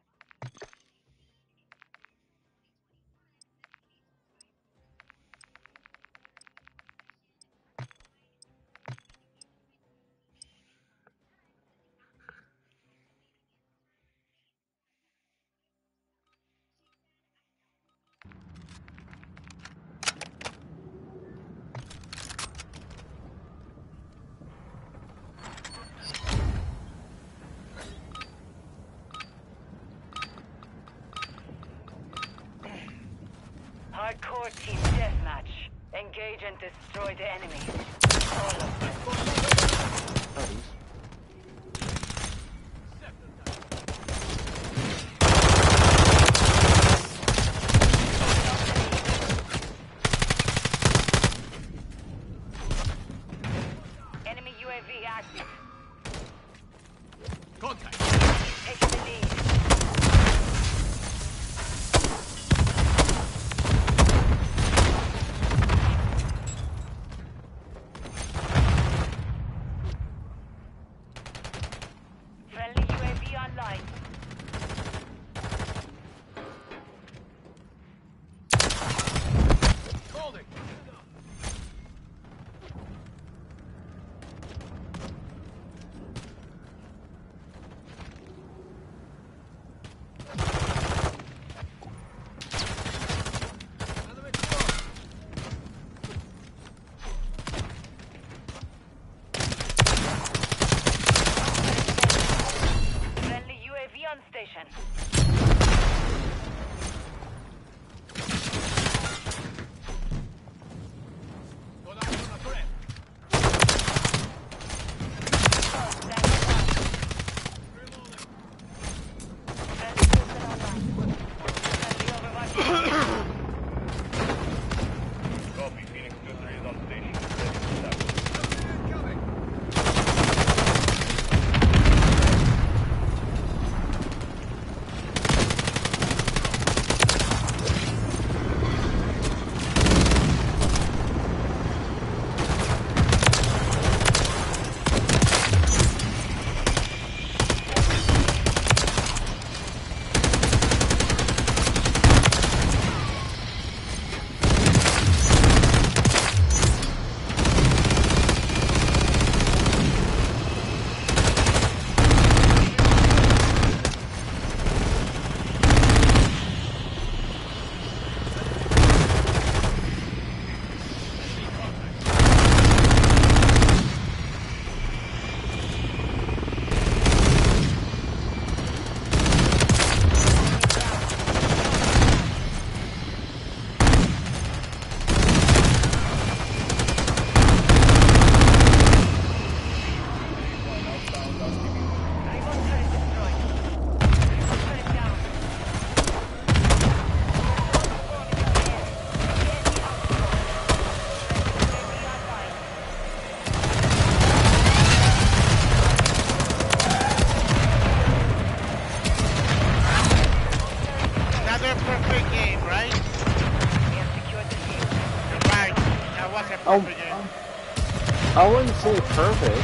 Perfect.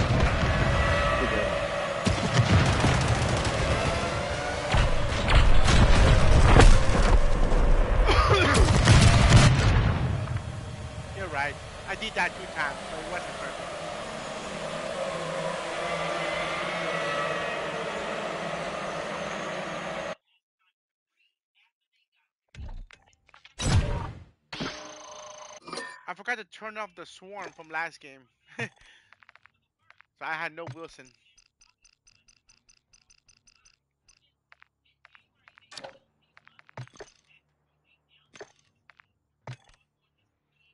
You're right. I did that two times, so it wasn't perfect. I forgot to turn off the swarm from last game. So I had no Wilson.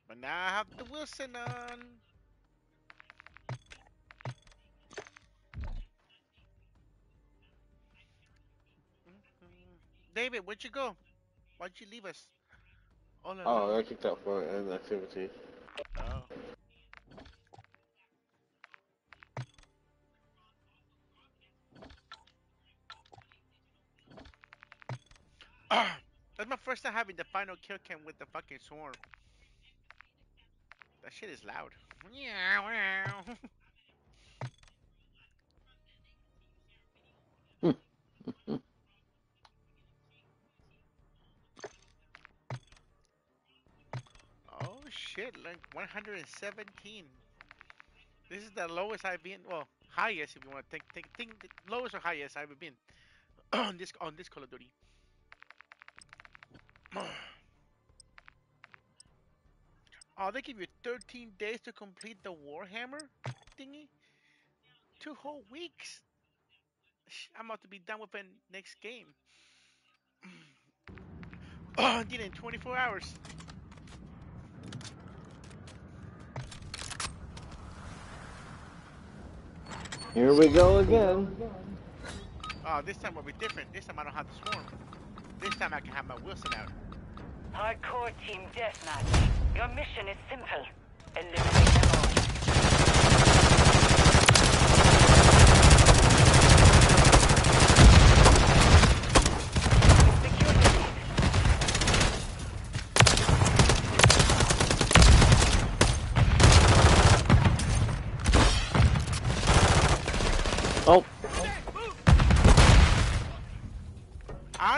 But now I have the Wilson on. Mm-hmm. David, where'd you go? Why'd you leave us? Oh, alone. Oh, I kicked out for an activity. First time having the final kill cam with the fucking swarm. That shit is loud. Yeah. oh shit, like 117. This is the lowest I've been. Well, highest if you want to think. Think, think the lowest or highest I've been on this on this Call of Duty. Oh, they give you 13 days to complete the Warhammer thingy? Two whole weeks? I'm about to be done with the next game. oh, I did it in 24 hours. Here we go again. Oh, this time will be different. This time I don't have the swarm. This time I can have my Wilson out. Hardcore team deathmatch. Your mission is simple. Eliminate them all.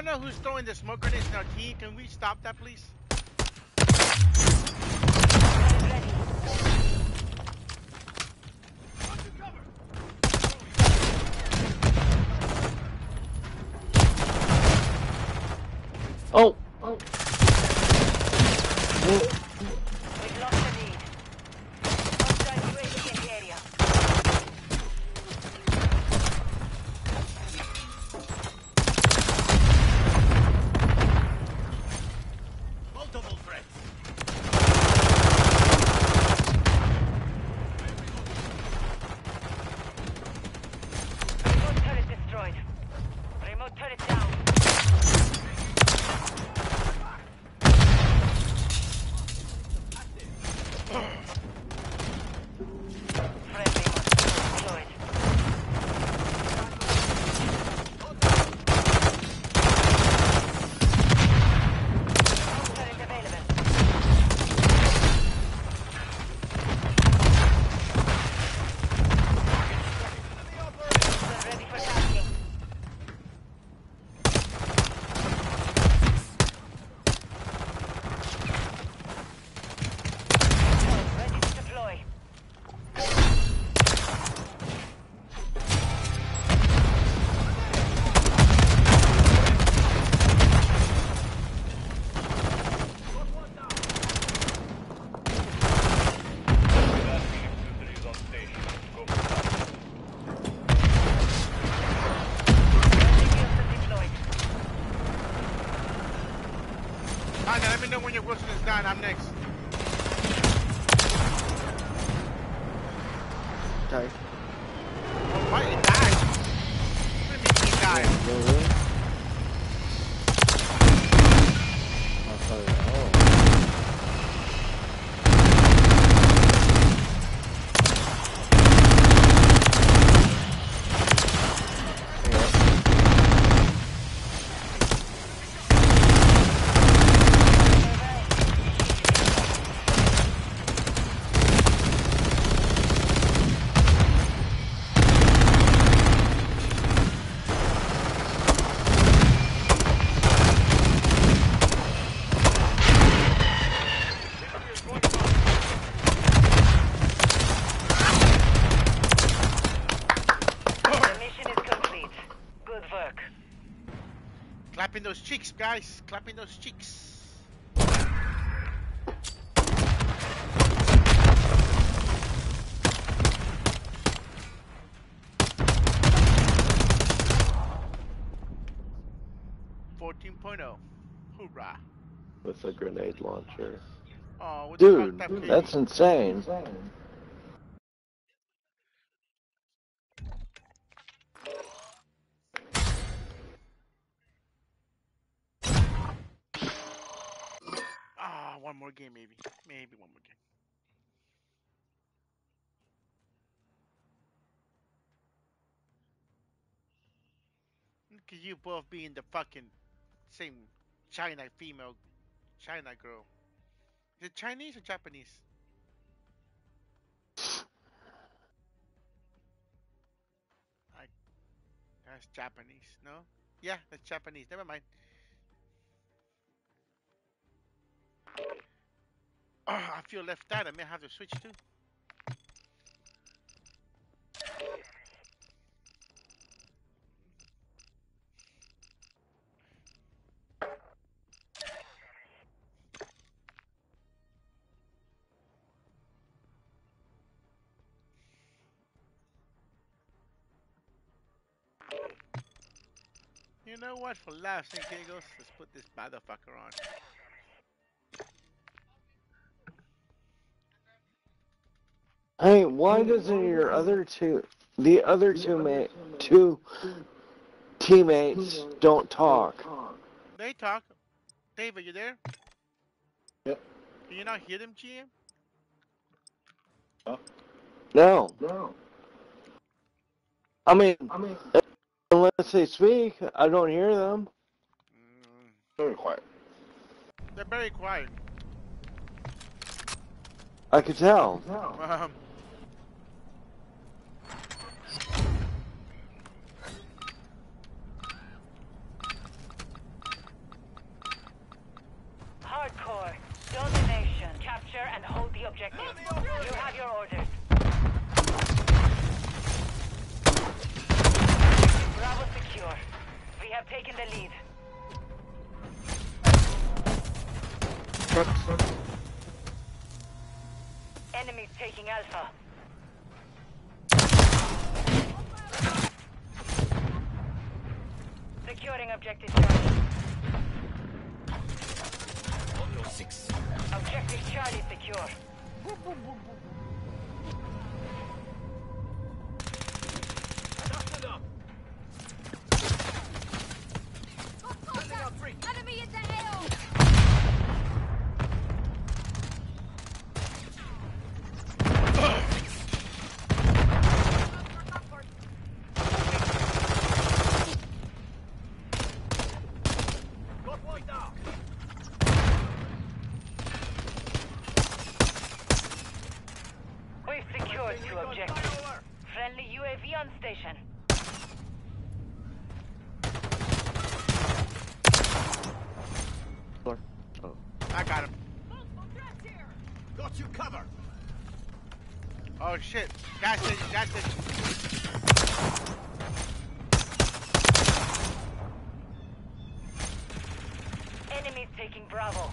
I know who's throwing the smoke grenades team. Can we stop that, please? oh. oh. We've cheeks, guys. Clapping those cheeks. Fourteen oh. Hoorah. With a grenade launcher. Oh, Dude, fucked that's game. insane. Ah, one more game, maybe. One more game. Look at you both being the fucking same China female, China girl. Is it Chinese or Japanese? I, that's Japanese, no? Yeah, that's Japanese. Never mind. Oh, I feel left out. I may have to switch too. You know what? For laughs and giggles, let's put this motherfucker on. Hey, why doesn't your other two, the other two mate, two teammates don't talk? They talk. Dave, are you there? Yep. Can you not hear them, GM? No. No. I mean, unless they speak, I don't hear them. Very quiet. They're very quiet. I could tell. Um, Hardcore. Domination. And hold the objective. You have your orders. Bravo secure. We have taken the lead. Enemies taking Alpha. Securing objective Charlie. Objective Charlie secure. Enemy in the AO! Got one down. We've secured two objectives. Friendly UAV on station. I got him. Got you covered. Oh shit. Gas station, gas station. Enemies taking Bravo.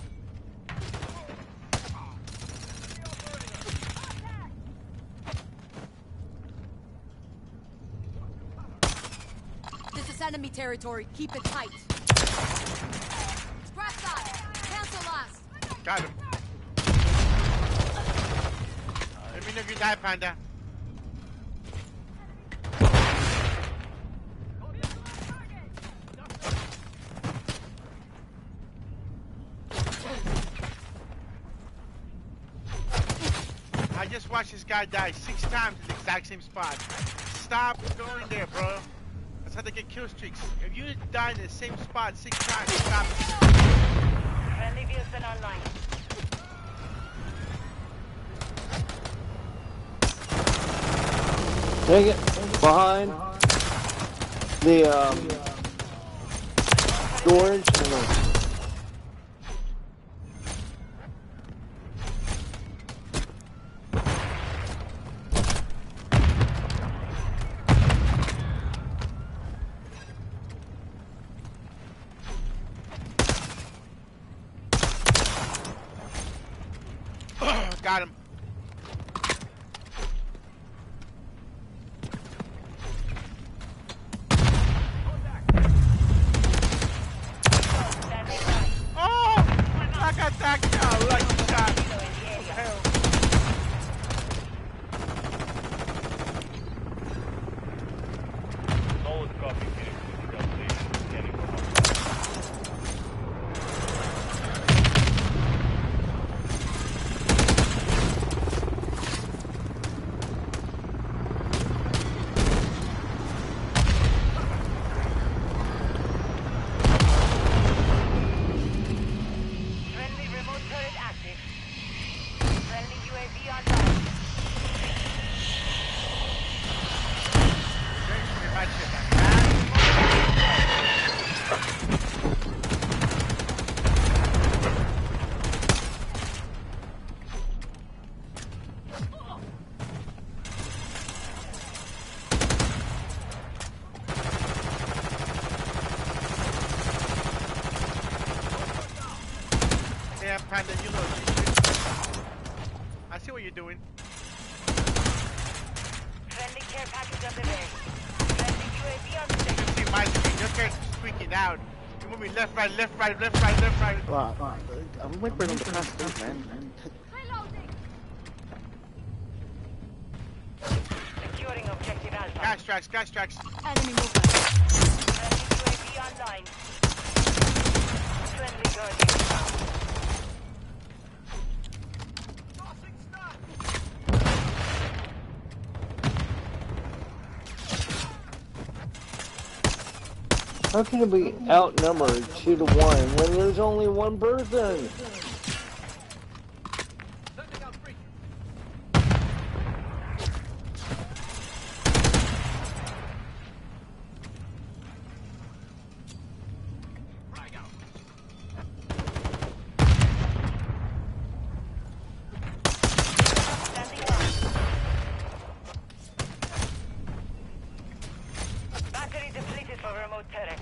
This is enemy territory. Keep it tight. Scrap that. Cancel us. Got him. Die, Panda. I just watched this guy die six times in the exact same spot. Stop going there, bro. That's how they get kill streaks. If you die in the same spot six times, stop. Friendly online. Take it behind the um, storage. and the- got him. Oh! I got attacked now, like you shot. What the hell? Solid copy, Phoenix. This is Gun Station. Scanning for hostile. Friendly remote turret active. Friendly UAV online. Pretty much it, man. Yeah, Panda, you know. I see what you're doing. Friendly care package on the way. Friendly UAV on station. You see my screen, your character's freaking out. You're moving left, right, left, right, left, right, left, right. Wow, I'm waiting for them to pass through, man. Securing objective Alpha. Gas tracks, gas tracks. Enemy movement. Friendly UAV online. Friendly Guardian found. How can it be outnumbered two to one when there's only one person? Standing by. Battery depleted for remote turret.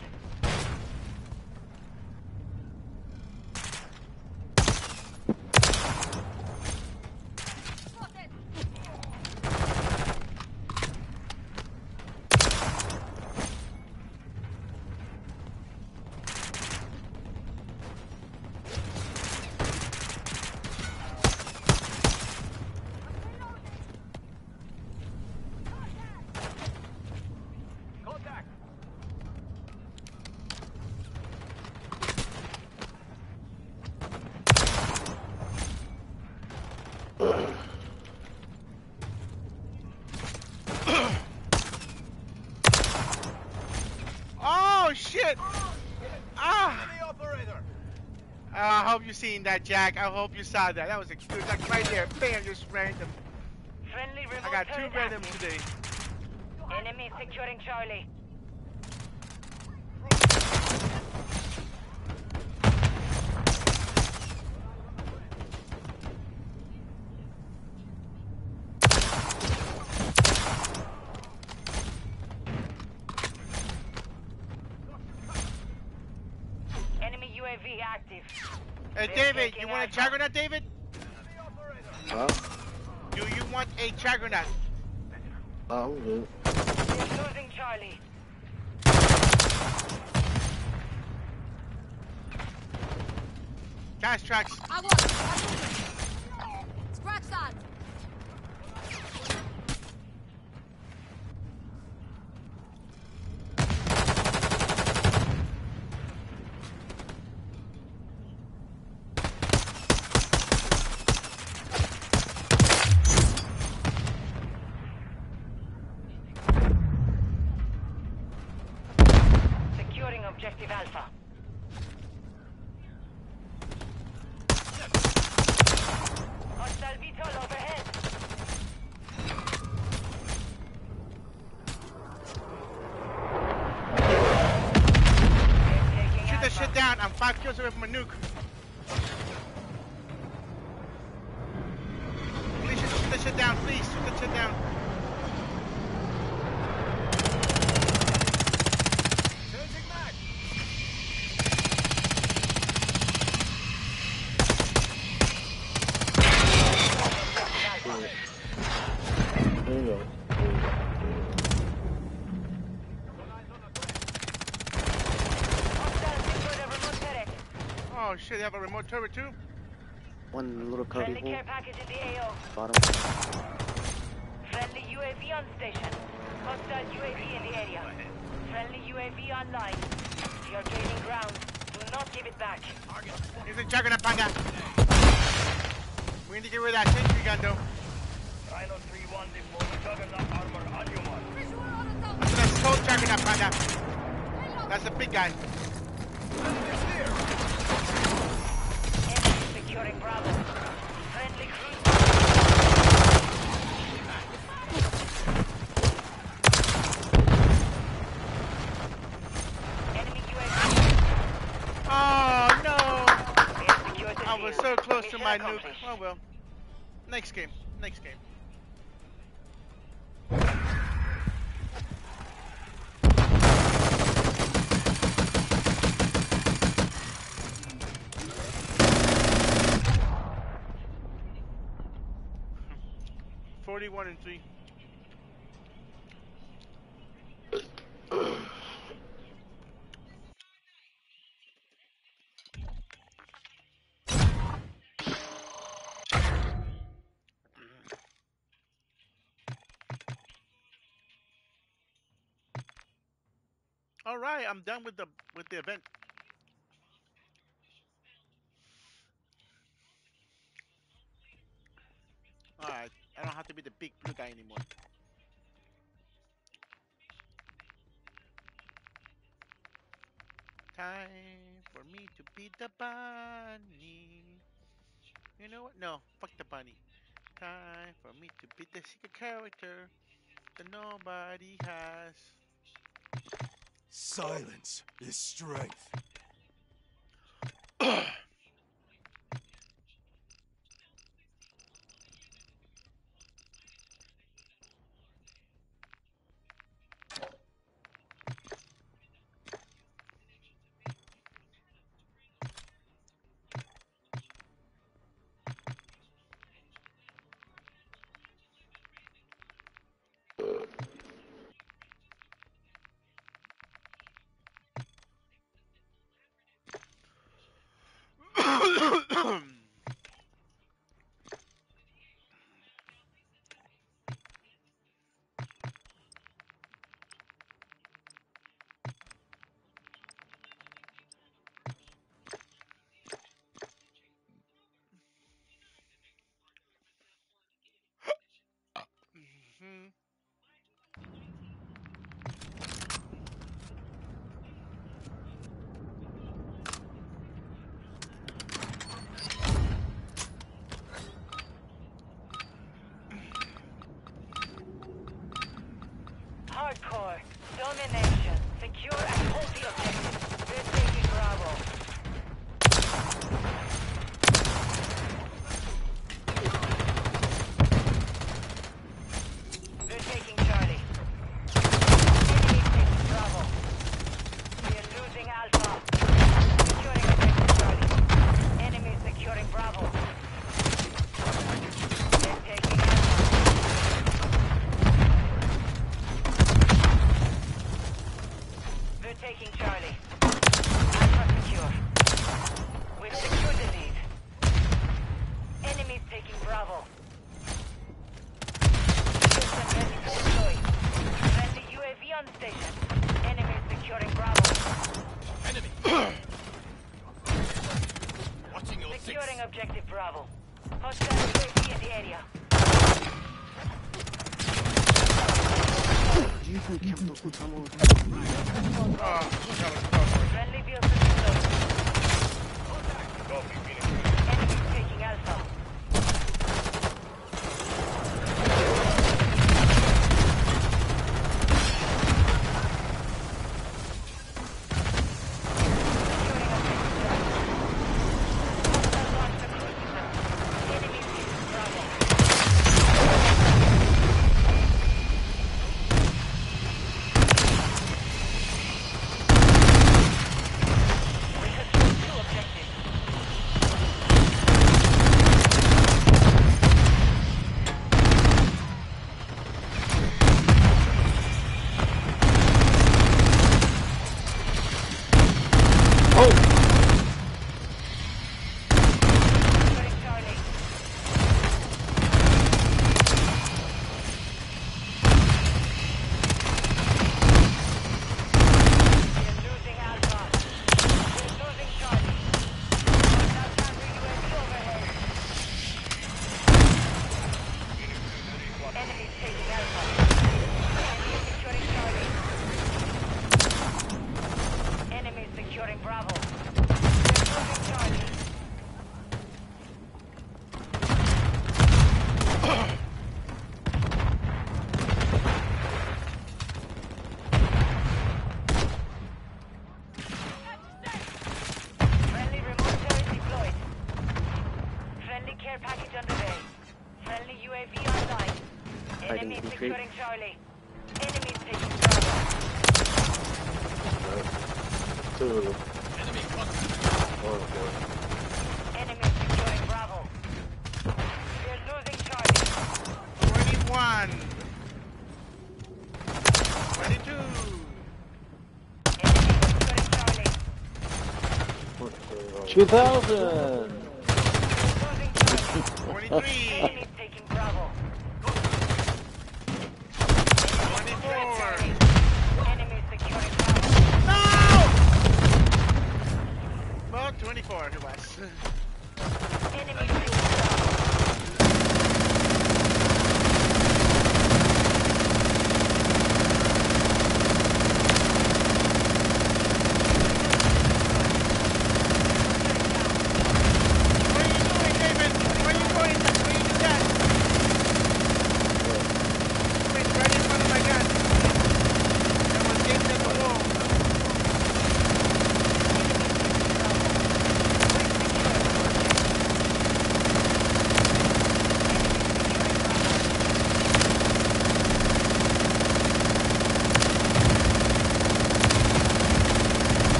Contact! Oh shit! Ah! Enemy operator! I hope you seen that, Jack. I hope you saw that. That was a like right there. Bam, just random. Friendly I got two randoms today. Enemy securing Charlie. Enemy UAV active. Hey, They're David, taking you want a Alpha. Juggernaut, David? Huh? Do you want a Juggernaut? Oh, good. They're losing Charlie. Gas tracks. I want it. I'm moving. Scratch that. Securing objective Alpha. Hostile VTOL overhead. Shoot that shit down. I'm cover two. One little Cody hole. game. Next game. All right, I'm done with the with the event. All right, I don't have to be the big blue guy anymore. Time for me to be the bunny. You know what? No, fuck the bunny. Time for me to be the secret character that nobody has. Silence is strength. 2000! 23!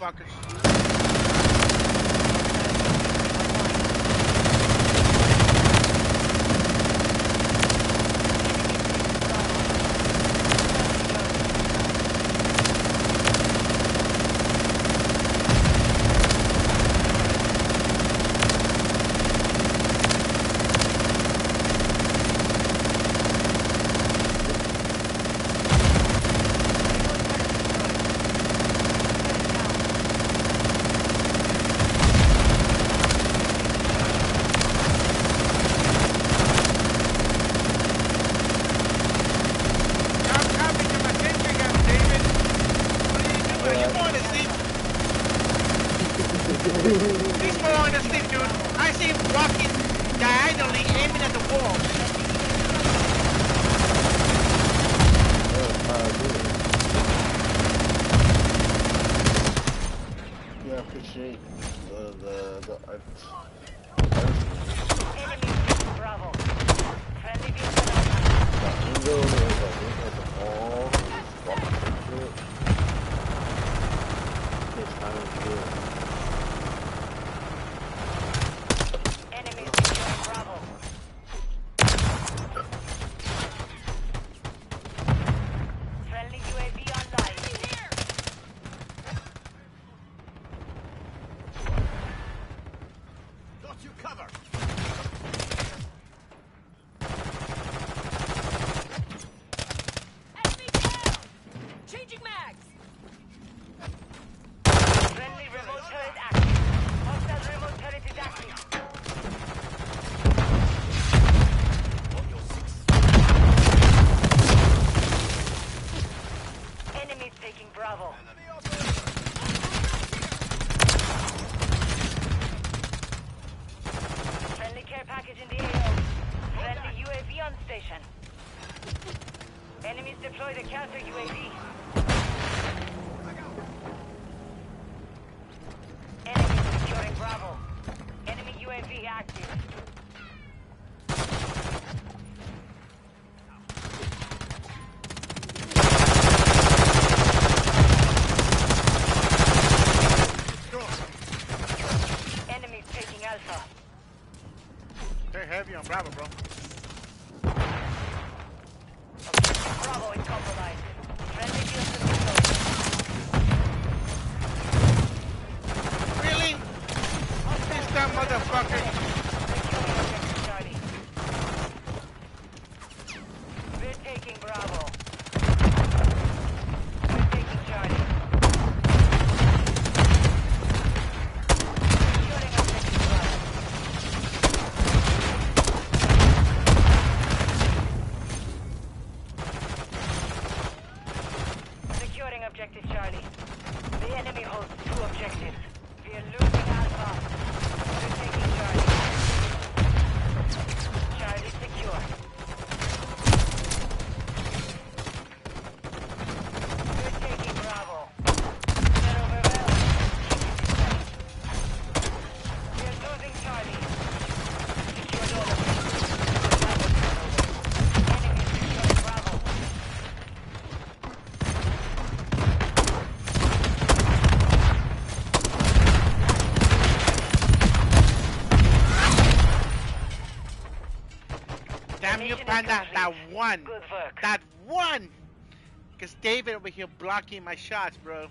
Motherfuckers. that one. Good work. That one. Because David over here blocking my shots, bro.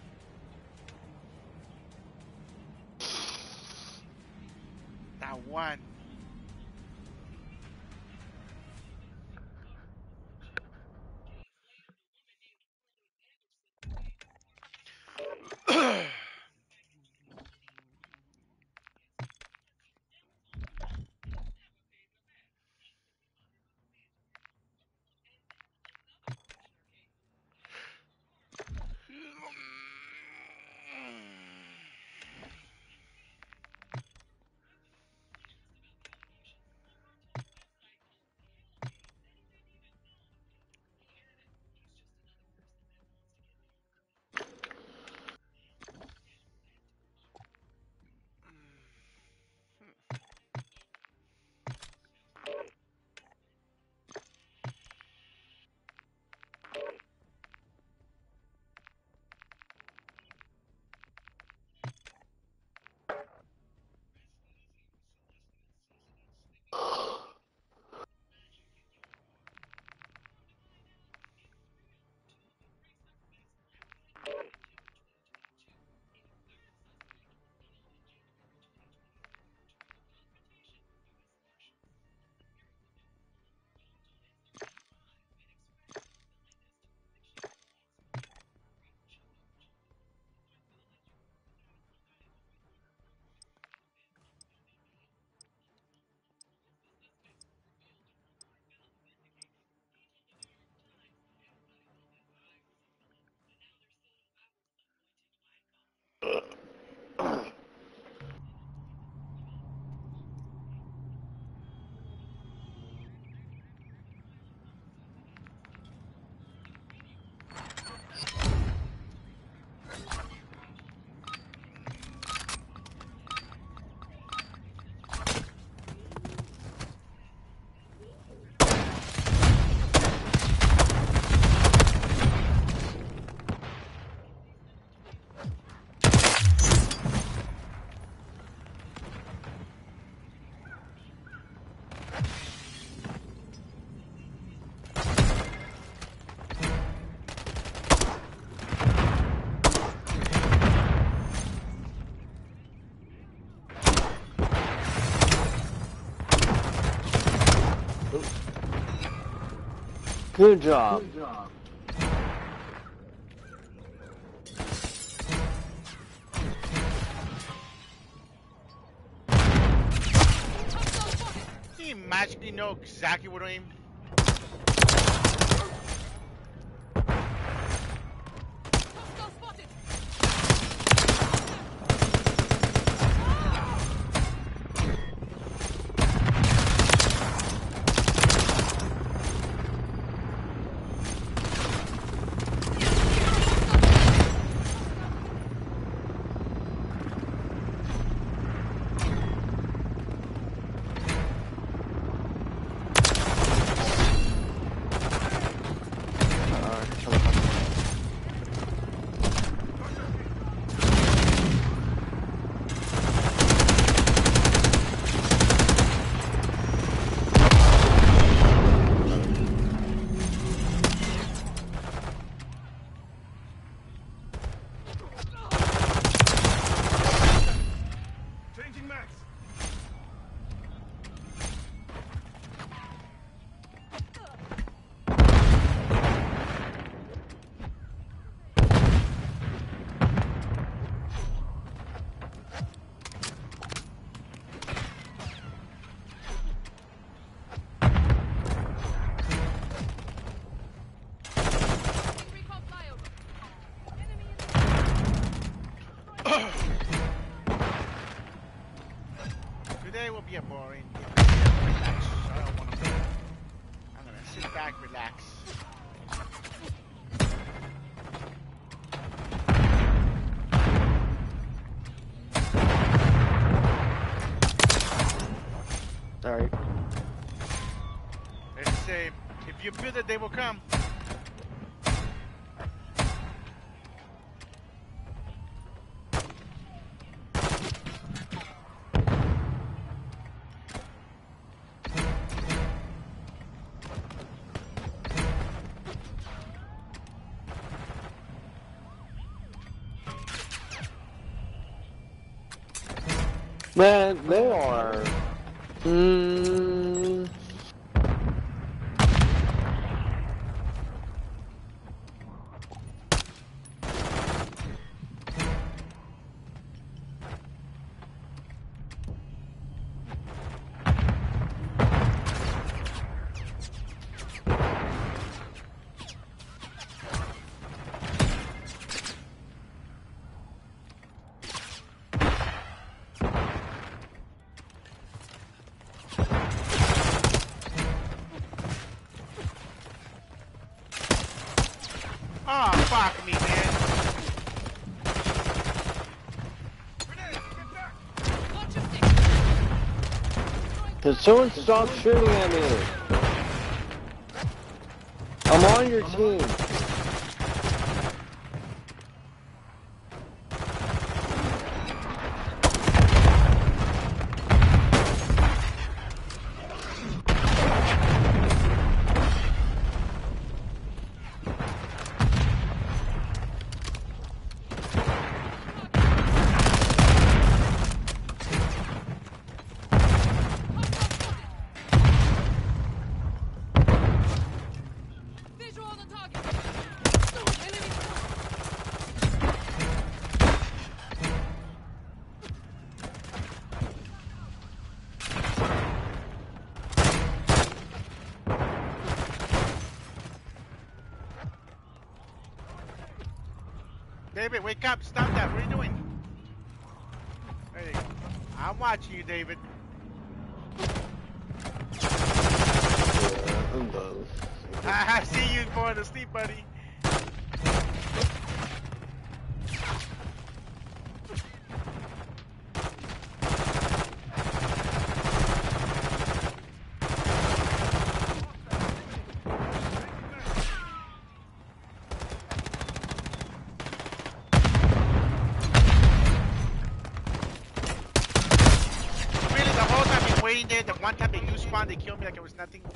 Good job. Good job. He magically know exactly what I aim. Man, they are. Hmm. Someone stop shooting at me. I'm on your team. Stop that. What are you doing? You I'm watching you, David. killed me like it was nothing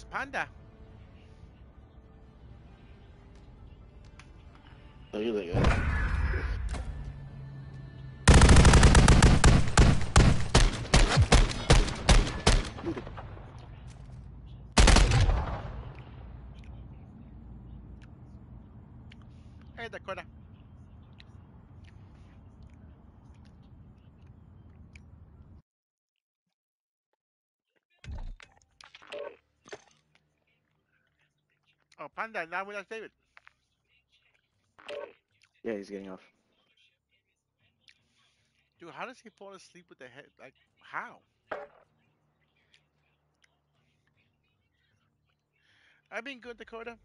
Panda. Oh, Panda, now we lost David. Yeah, he's getting off. Dude, how does he fall asleep with the head? Like, how? I've been good, Dakota.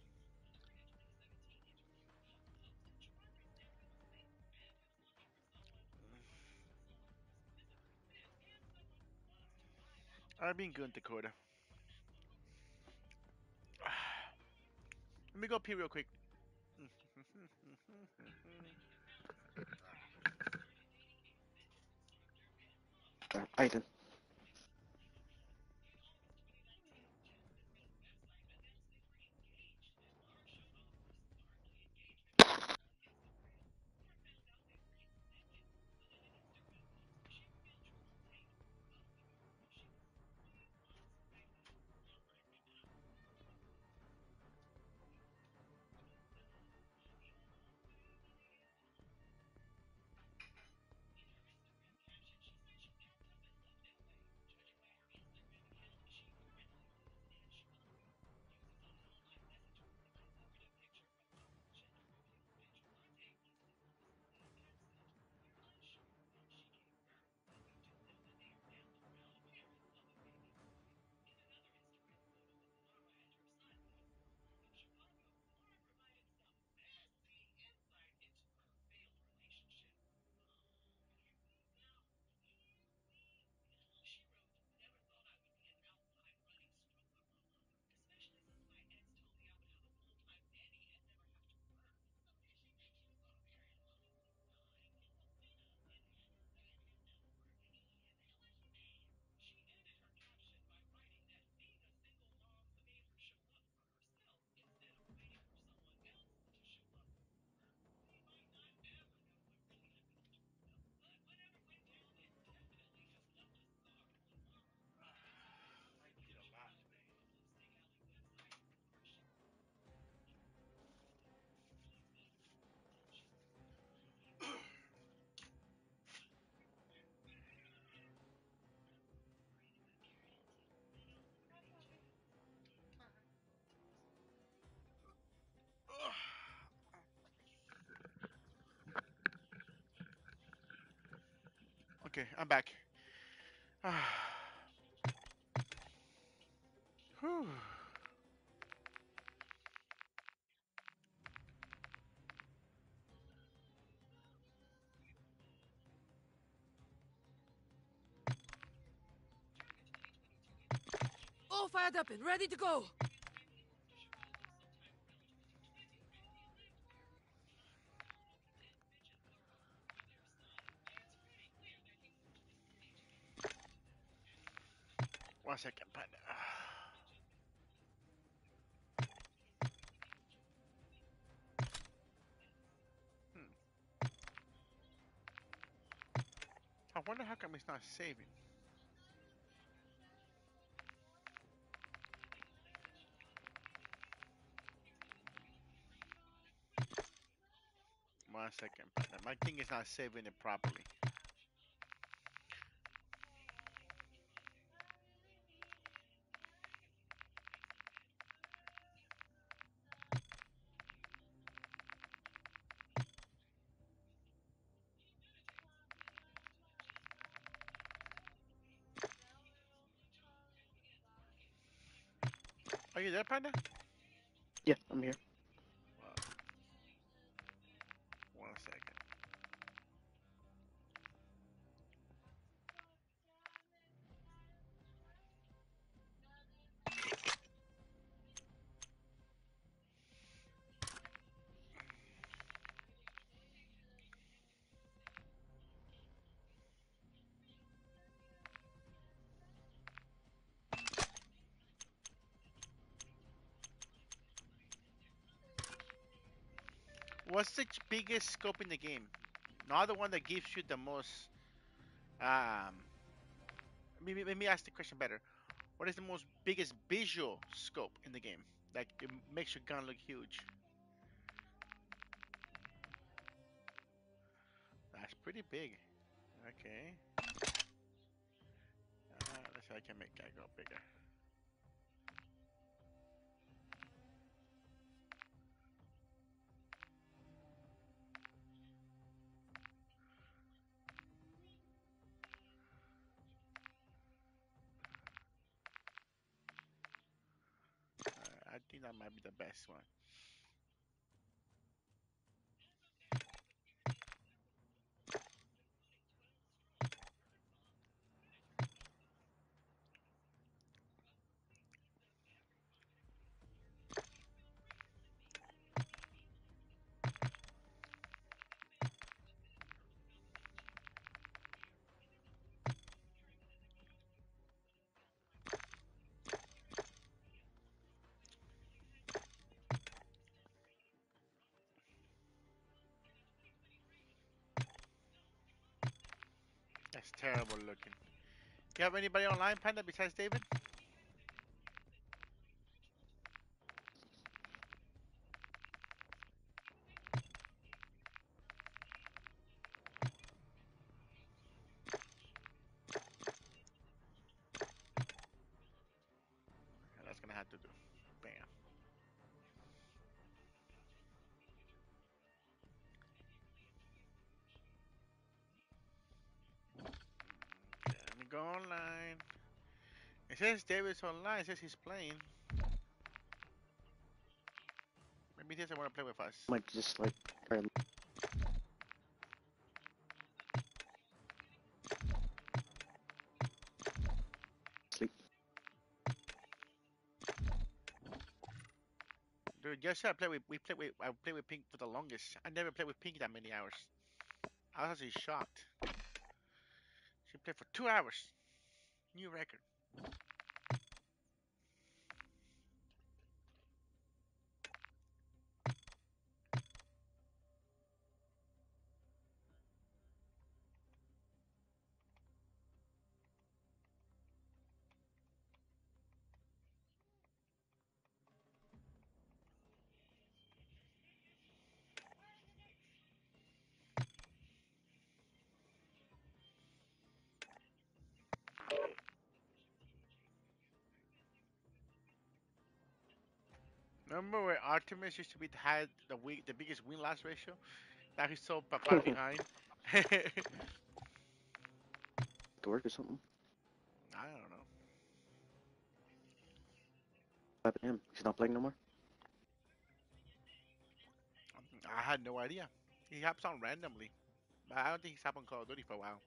I've been good, Dakota. Let me go pee real quick. Aiden. Okay, I'm back. Whew. All fired up and ready to go. Second, Panda. Hmm. I wonder how come it's not saving. One second. My thing is not saving it properly. What's the biggest scope in the game? Not the one that gives you the most. Um. Let me ask the question better. What is the most biggest visual scope in the game? Like it makes your gun look huge. That's pretty big. Okay. Uh, let's see if I can make that go bigger. Best one. That's terrible looking. Do You have anybody online, Panda, besides David? Says David's online. It says he's playing. Maybe he doesn't want to play with us. Might just like sleep. Dude, just I play with we play with I play with Pink for the longest. I never played with Pink that many hours. I was actually shocked. She played for two hours. New record. Remember where Artemis used to be had the weak, the biggest win loss ratio? Now he's so far behind. To work or something. I don't know. What happened to him? He's not playing no more. I had no idea. He hops on randomly. But I don't think he's hopped on Call of Duty for a while.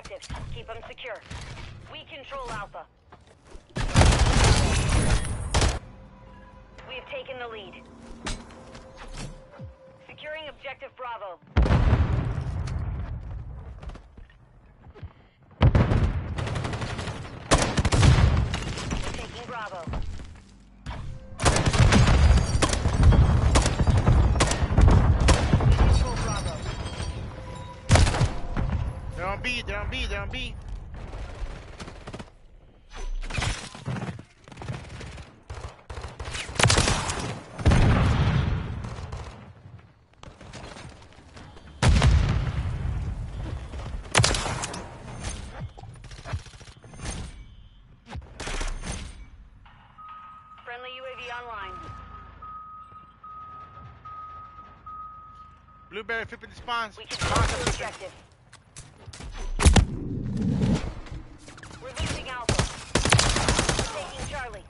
Objectives. Keep them secure. We control Alpha. We have taken the lead. Securing objective Bravo. Taking Bravo. on B. Blueberry flipping the spawns. We can spawns objective. Charlie.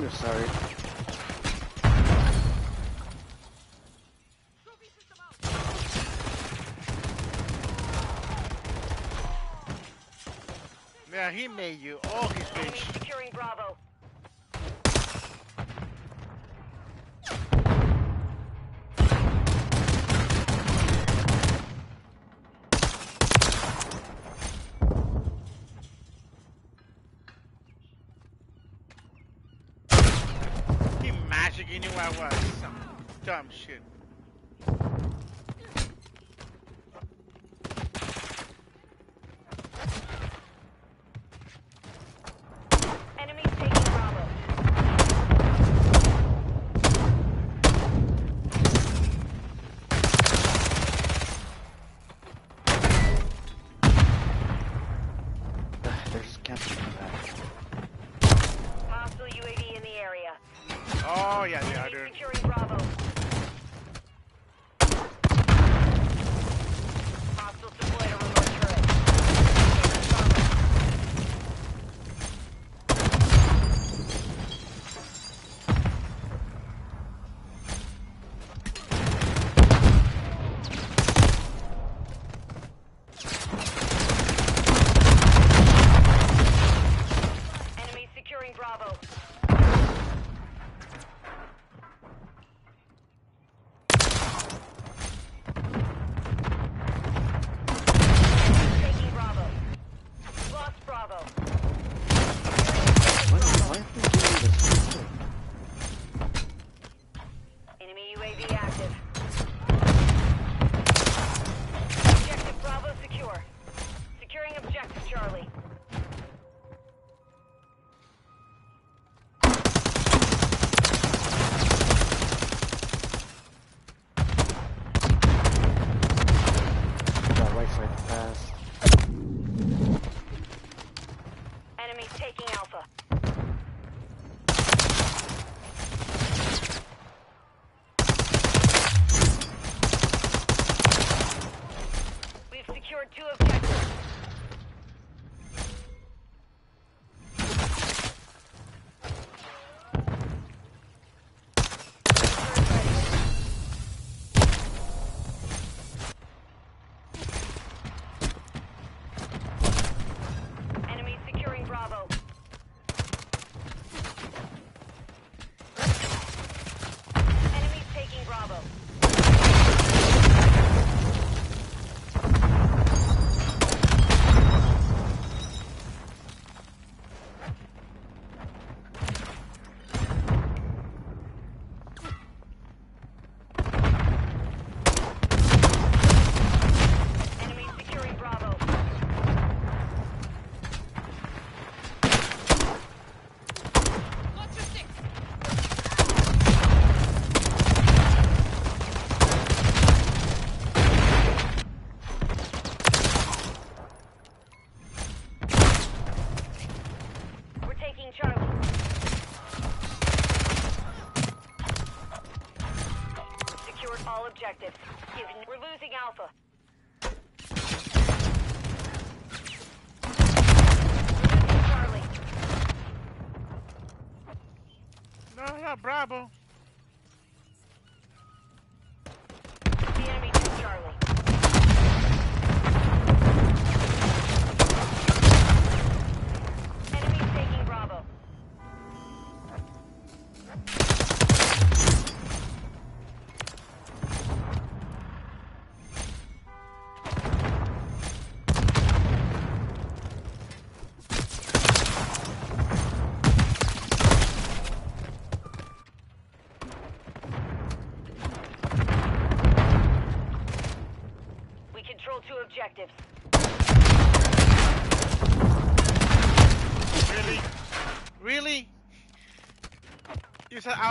You're sorry. Yeah, he made you. Oh, he's bitch. Securing Bravo.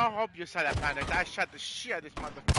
I hope you saw that planet. I shot the shit out of this motherfucker.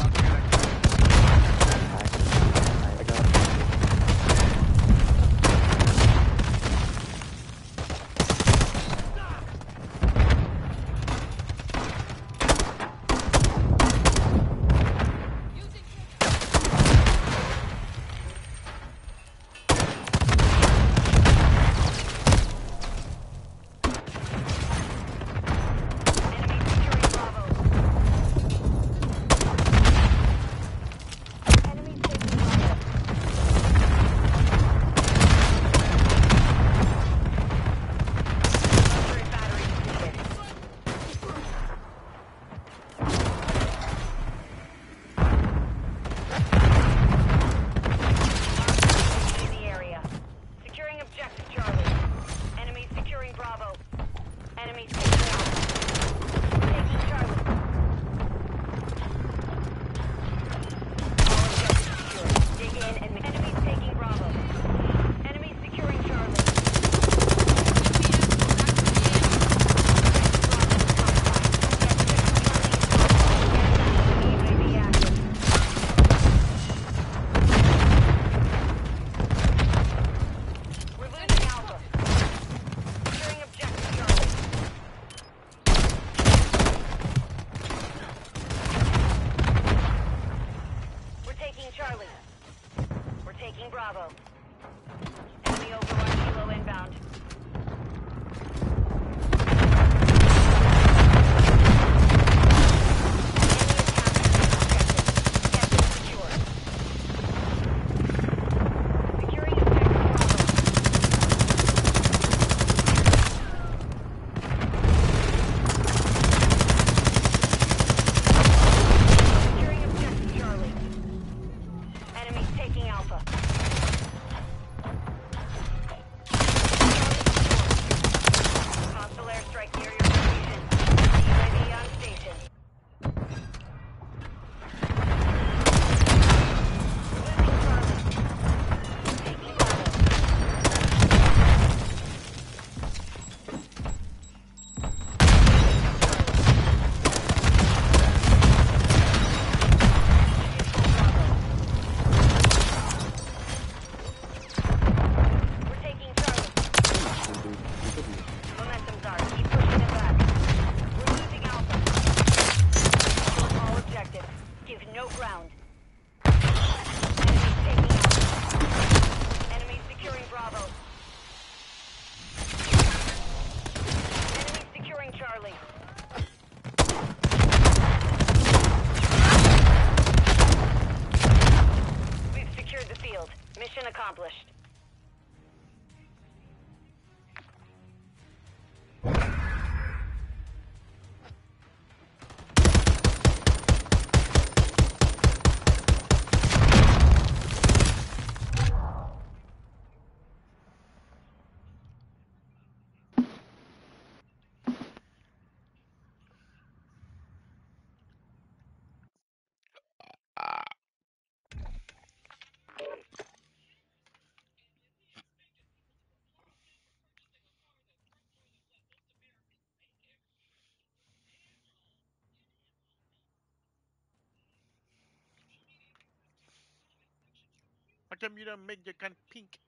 Come you don't make your gun pink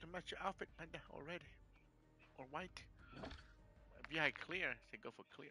to match your outfit, panda, already? Or white? If you clear, say go for clear.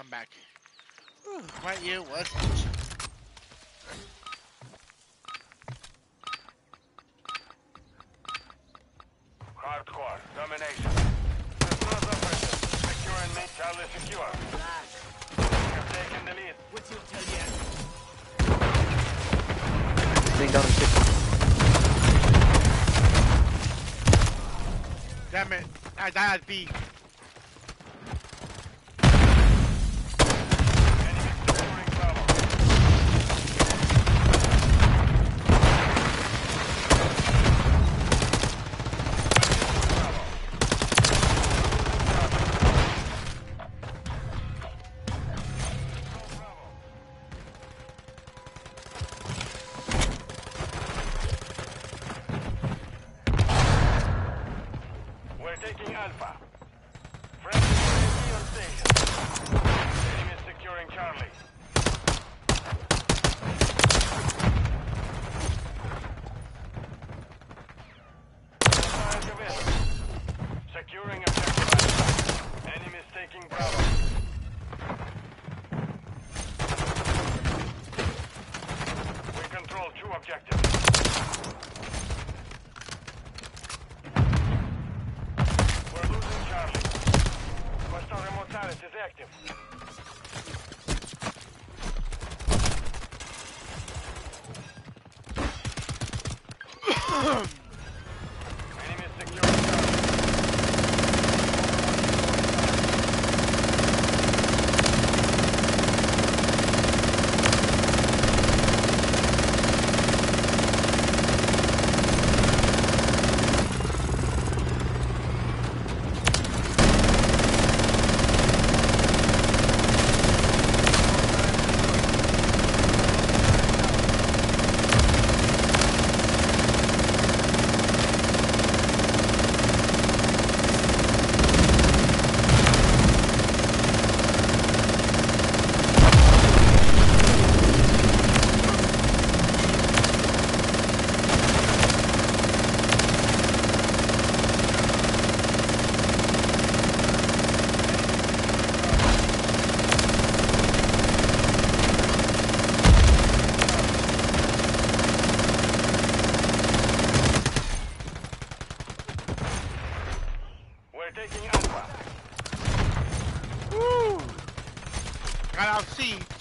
I'm back. Whew, What year was it? Hardcore. Domination. Destroy pressure. Secure and make secure. You've taken the lead. What's your Sitting down in kitchen. Damn it. I died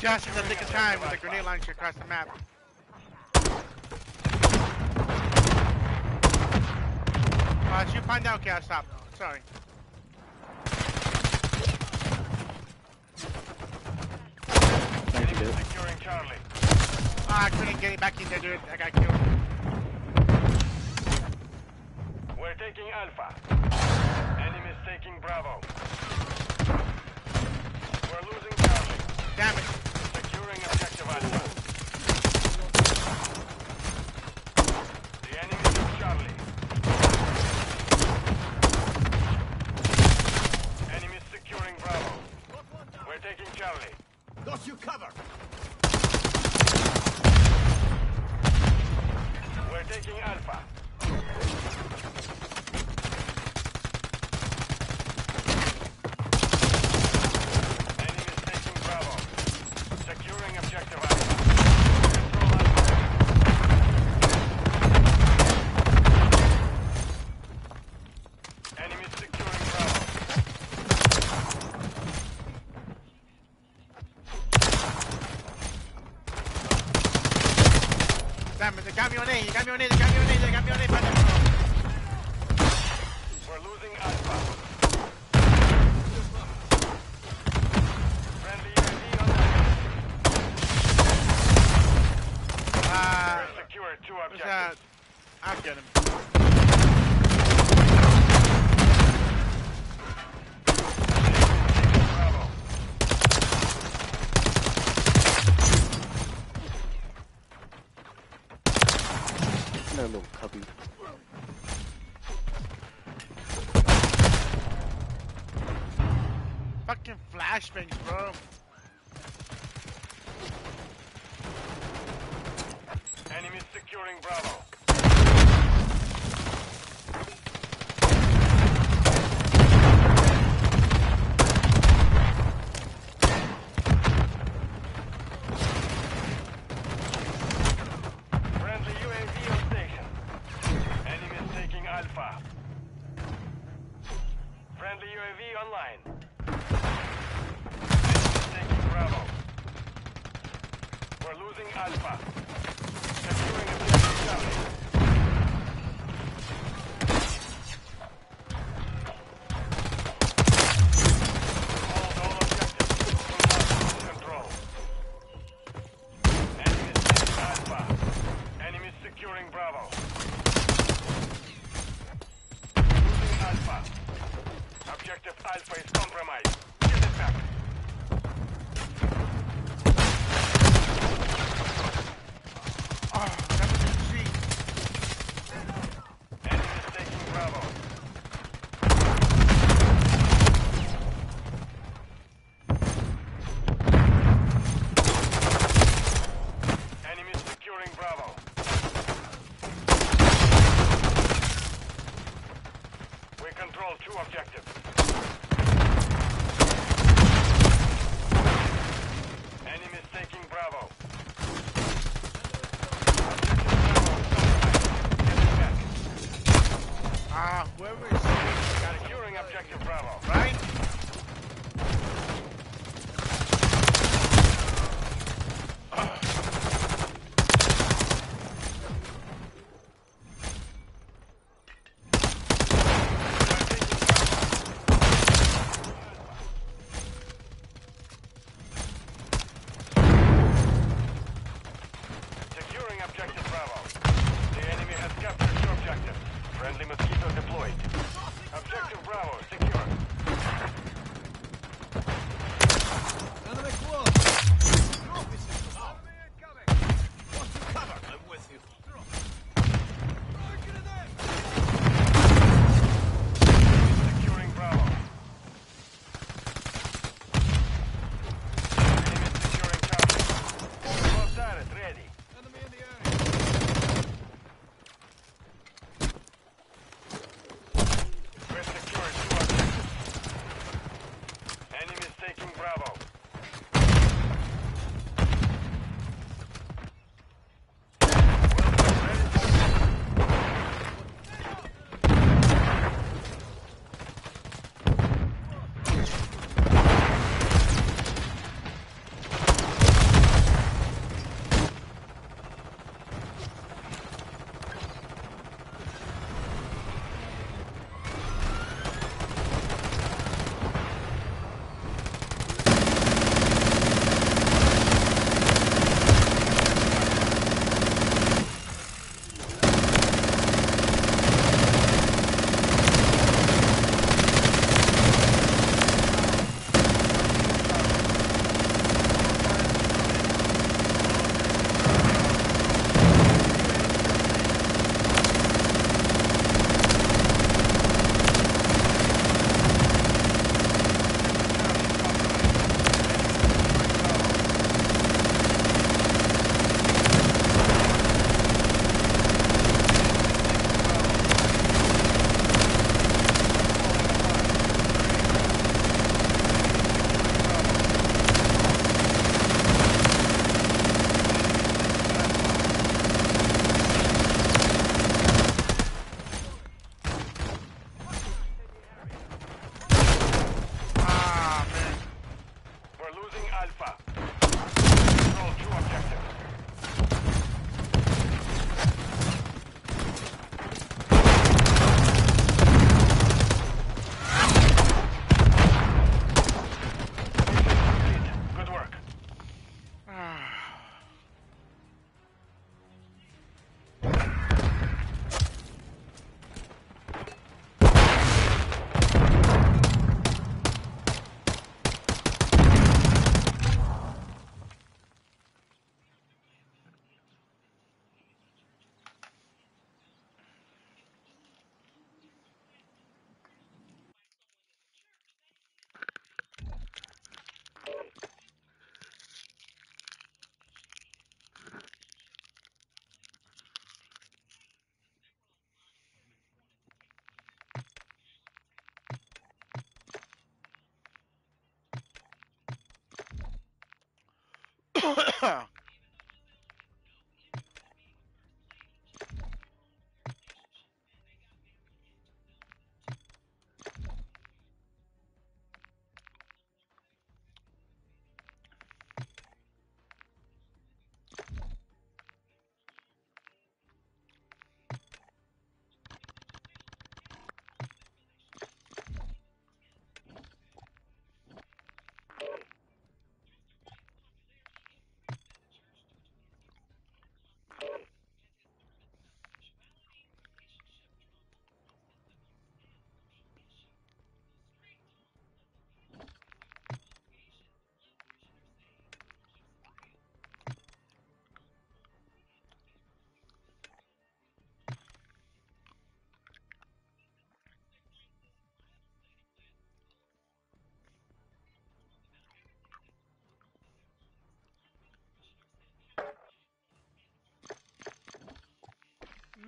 Josh is at the time with a grenade launcher across the map.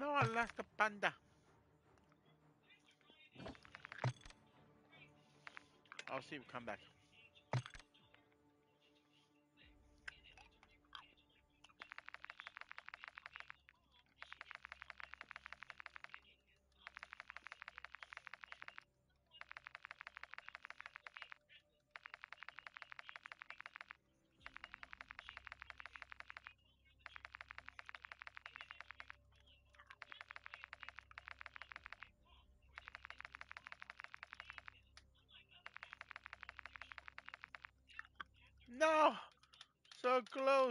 No, I lost the panda. I'll oh, see you come back.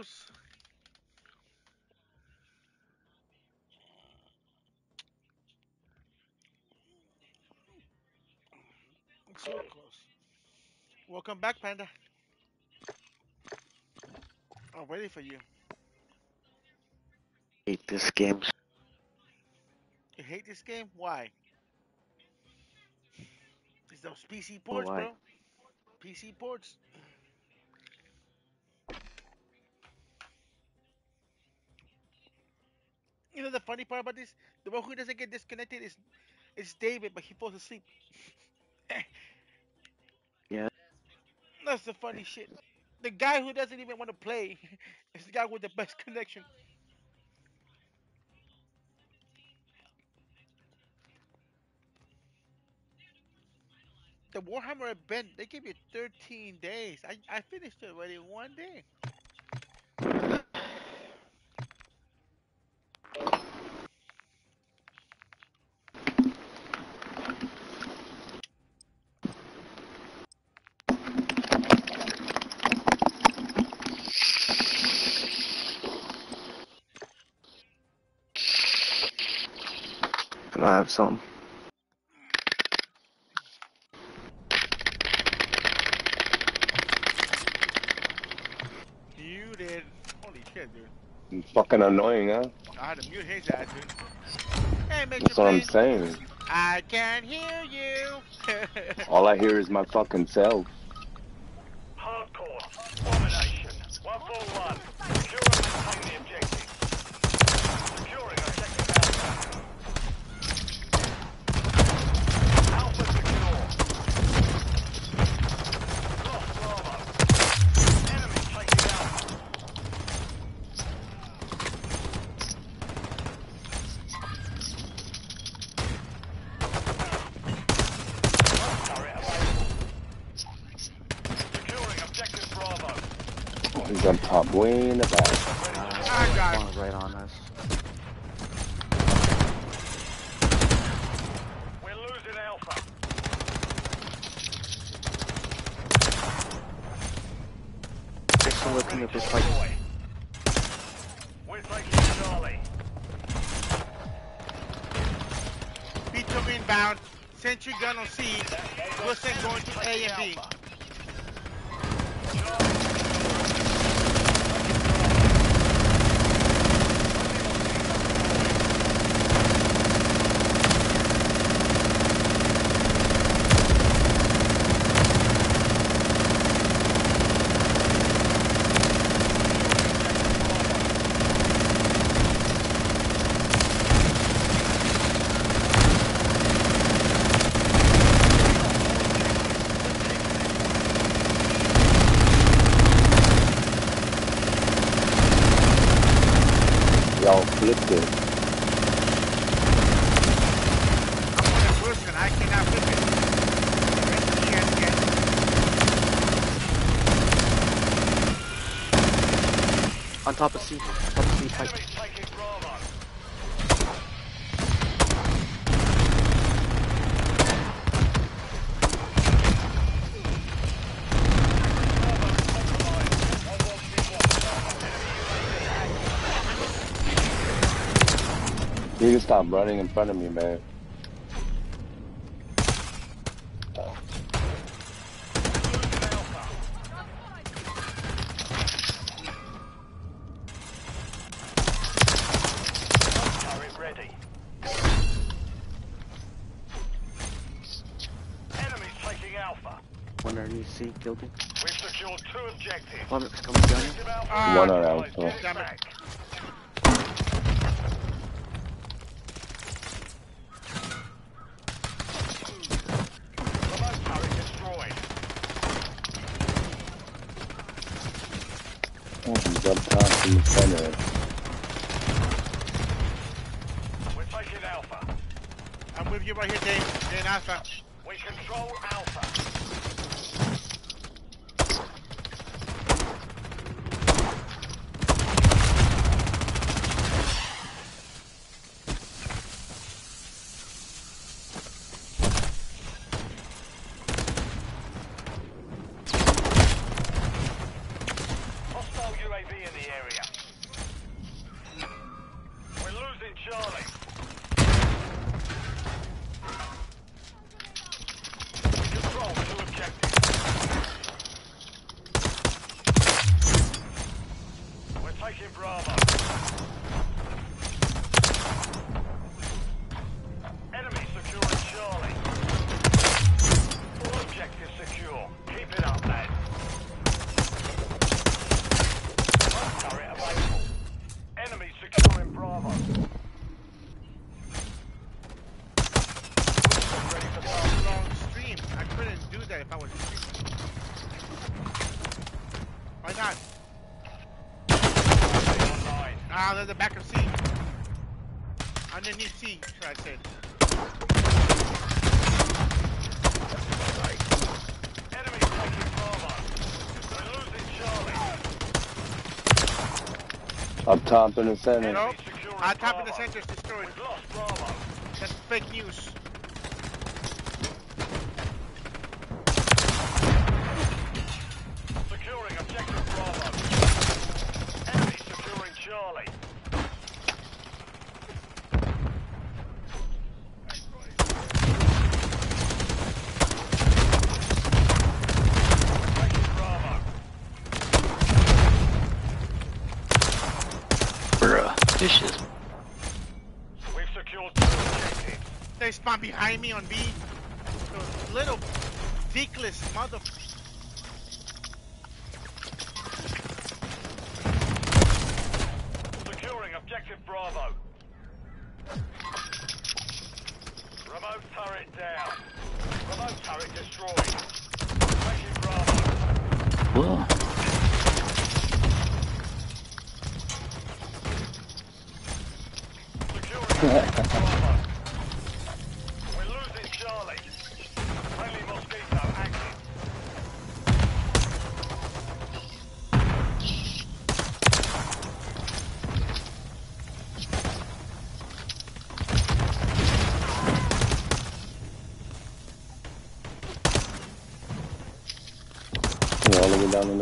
Close. So close. Welcome back, Panda. I'm waiting for you. hate this game. You hate this game? Why? It's those PC ports, why? bro. PC ports. Funny part about this? The one who doesn't get disconnected is is David, but he falls asleep. Yeah. That's the funny shit. The guy who doesn't even want to play is the guy with the best connection. The Warhammer event, they give you 13 days. I, I finished it already in one day. Can I have some? Muted. Holy shit, dude. Fucking annoying, huh? I had to mute his ass, dude. Hey. That's what I'm saying. I can hear you. All I hear is my fucking self. Top of C. Top of C pipe. You can stop running in front of me, man. Turret ready. Enemy's taking Alpha. One underneath C, killed him. We've secured two that's coming down. One on Allies, Alpha. Damn it. top in the center. I top in the center is destroyed. That's fake news. Spawn behind me on B. Those little dickless motherfucker.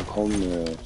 Hôn.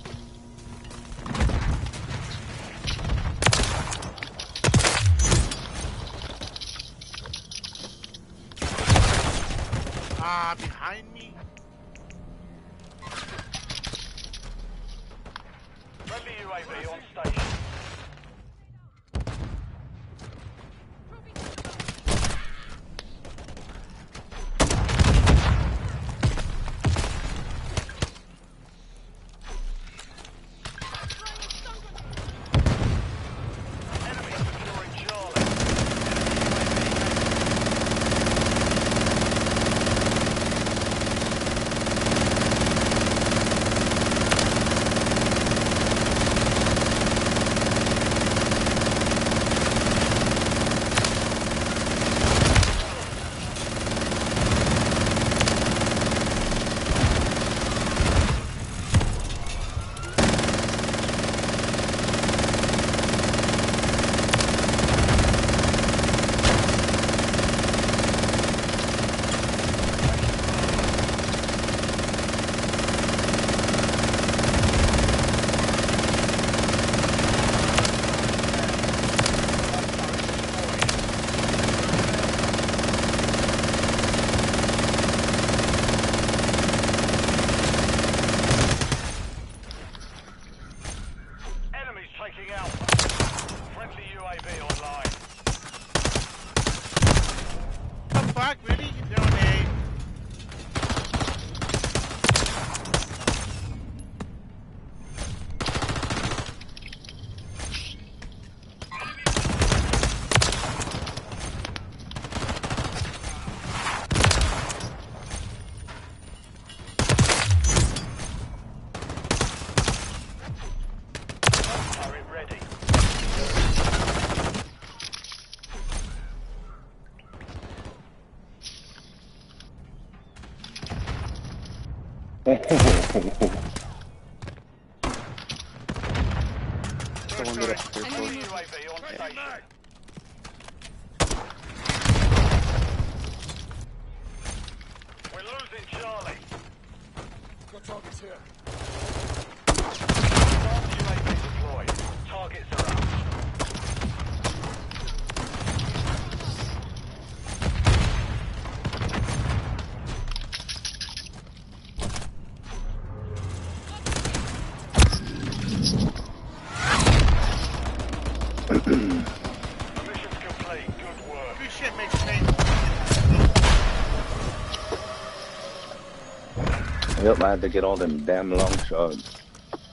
I to get all them damn long shots.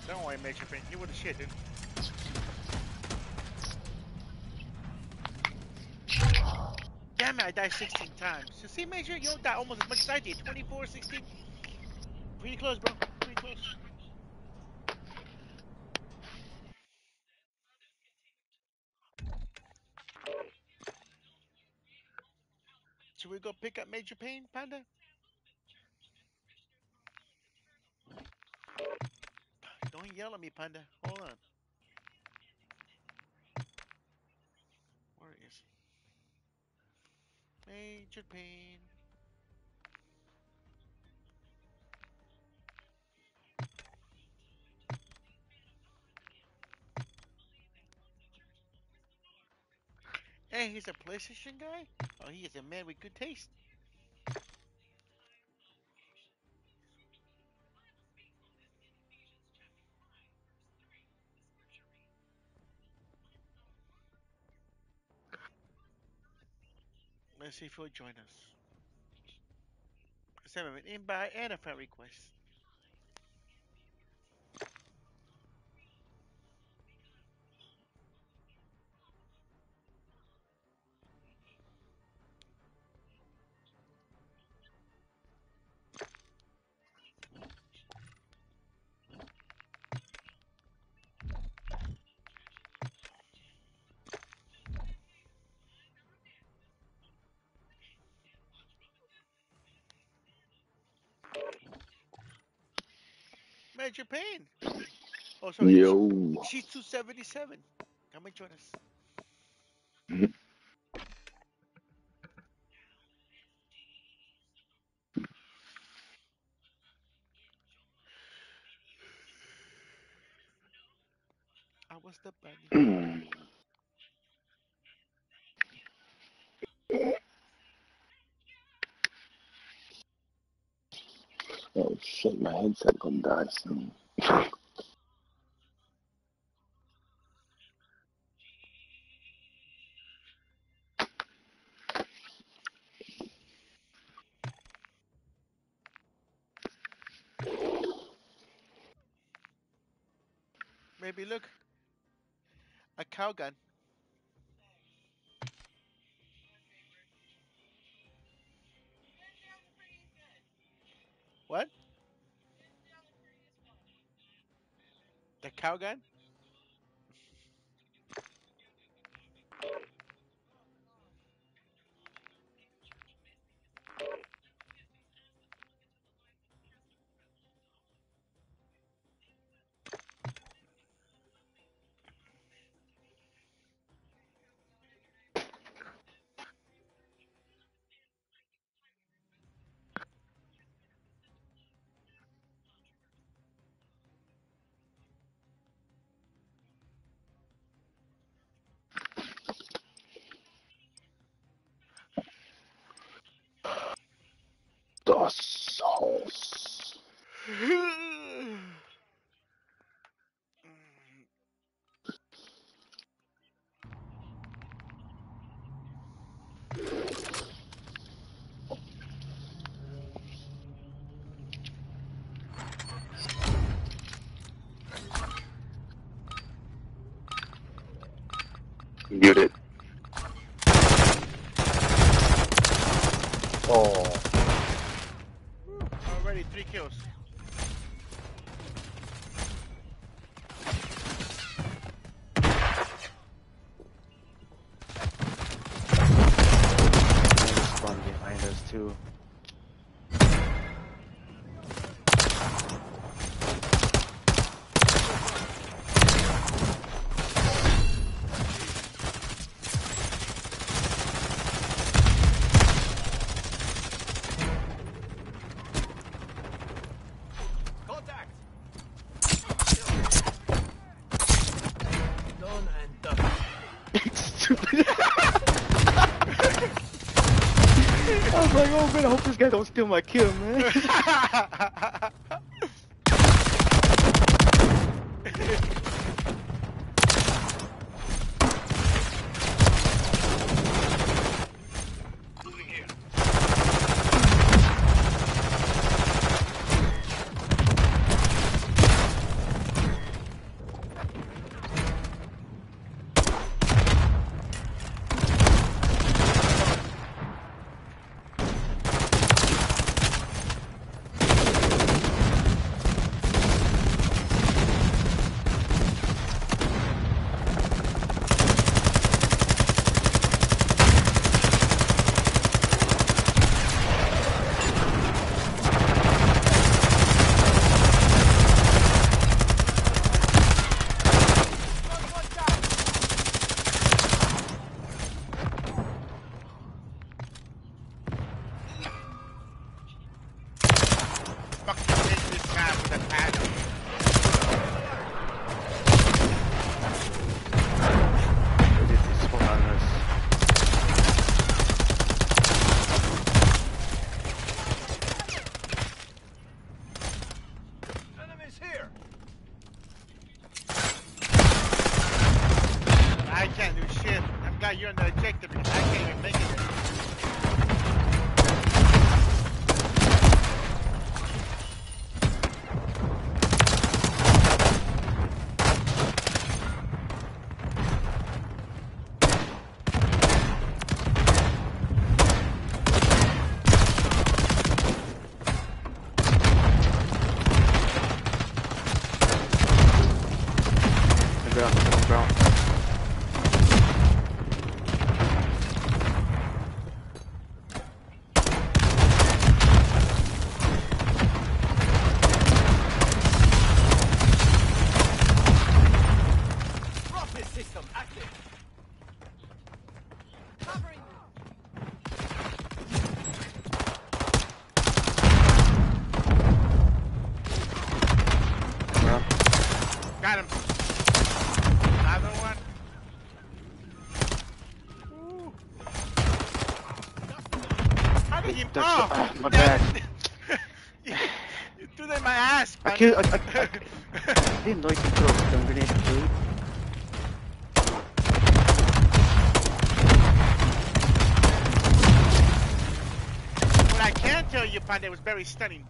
Don't worry, Major Payne. You were the shit, dude. Damn it, I died 16 times. You see, Major, you don't die almost as much as I did. 24, 16. Pretty close, bro. Pretty close. Should we go pick up Major Payne, Panda? Don't yell at me, Panda. Hold on. Where is he? Major Payne. Hey, he's a PlayStation guy? Oh, he is a man with good taste. Let's see if he'll join us. Send him an invite and a friend request. Payne. Oh, sorry. Yo. She's 277. Come and join us. I was the bunny. Oh headset gonna die soon. The cow gun? Kill, ma, kill, né? I, I, I didn't like to throw a stun grenade. What I can tell you, Panda, was very stunning.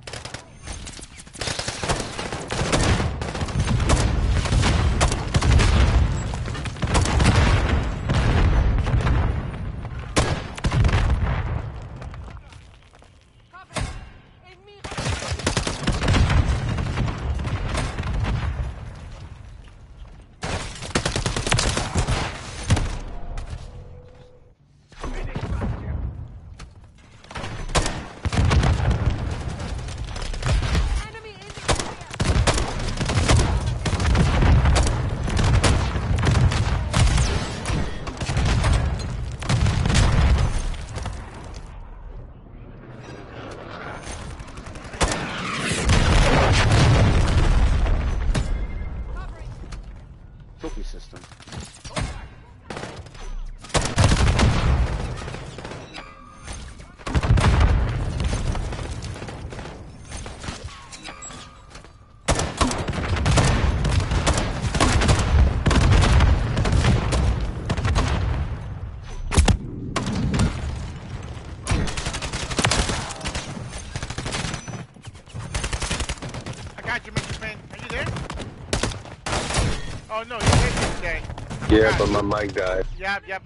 But my mic died. Yep, yep.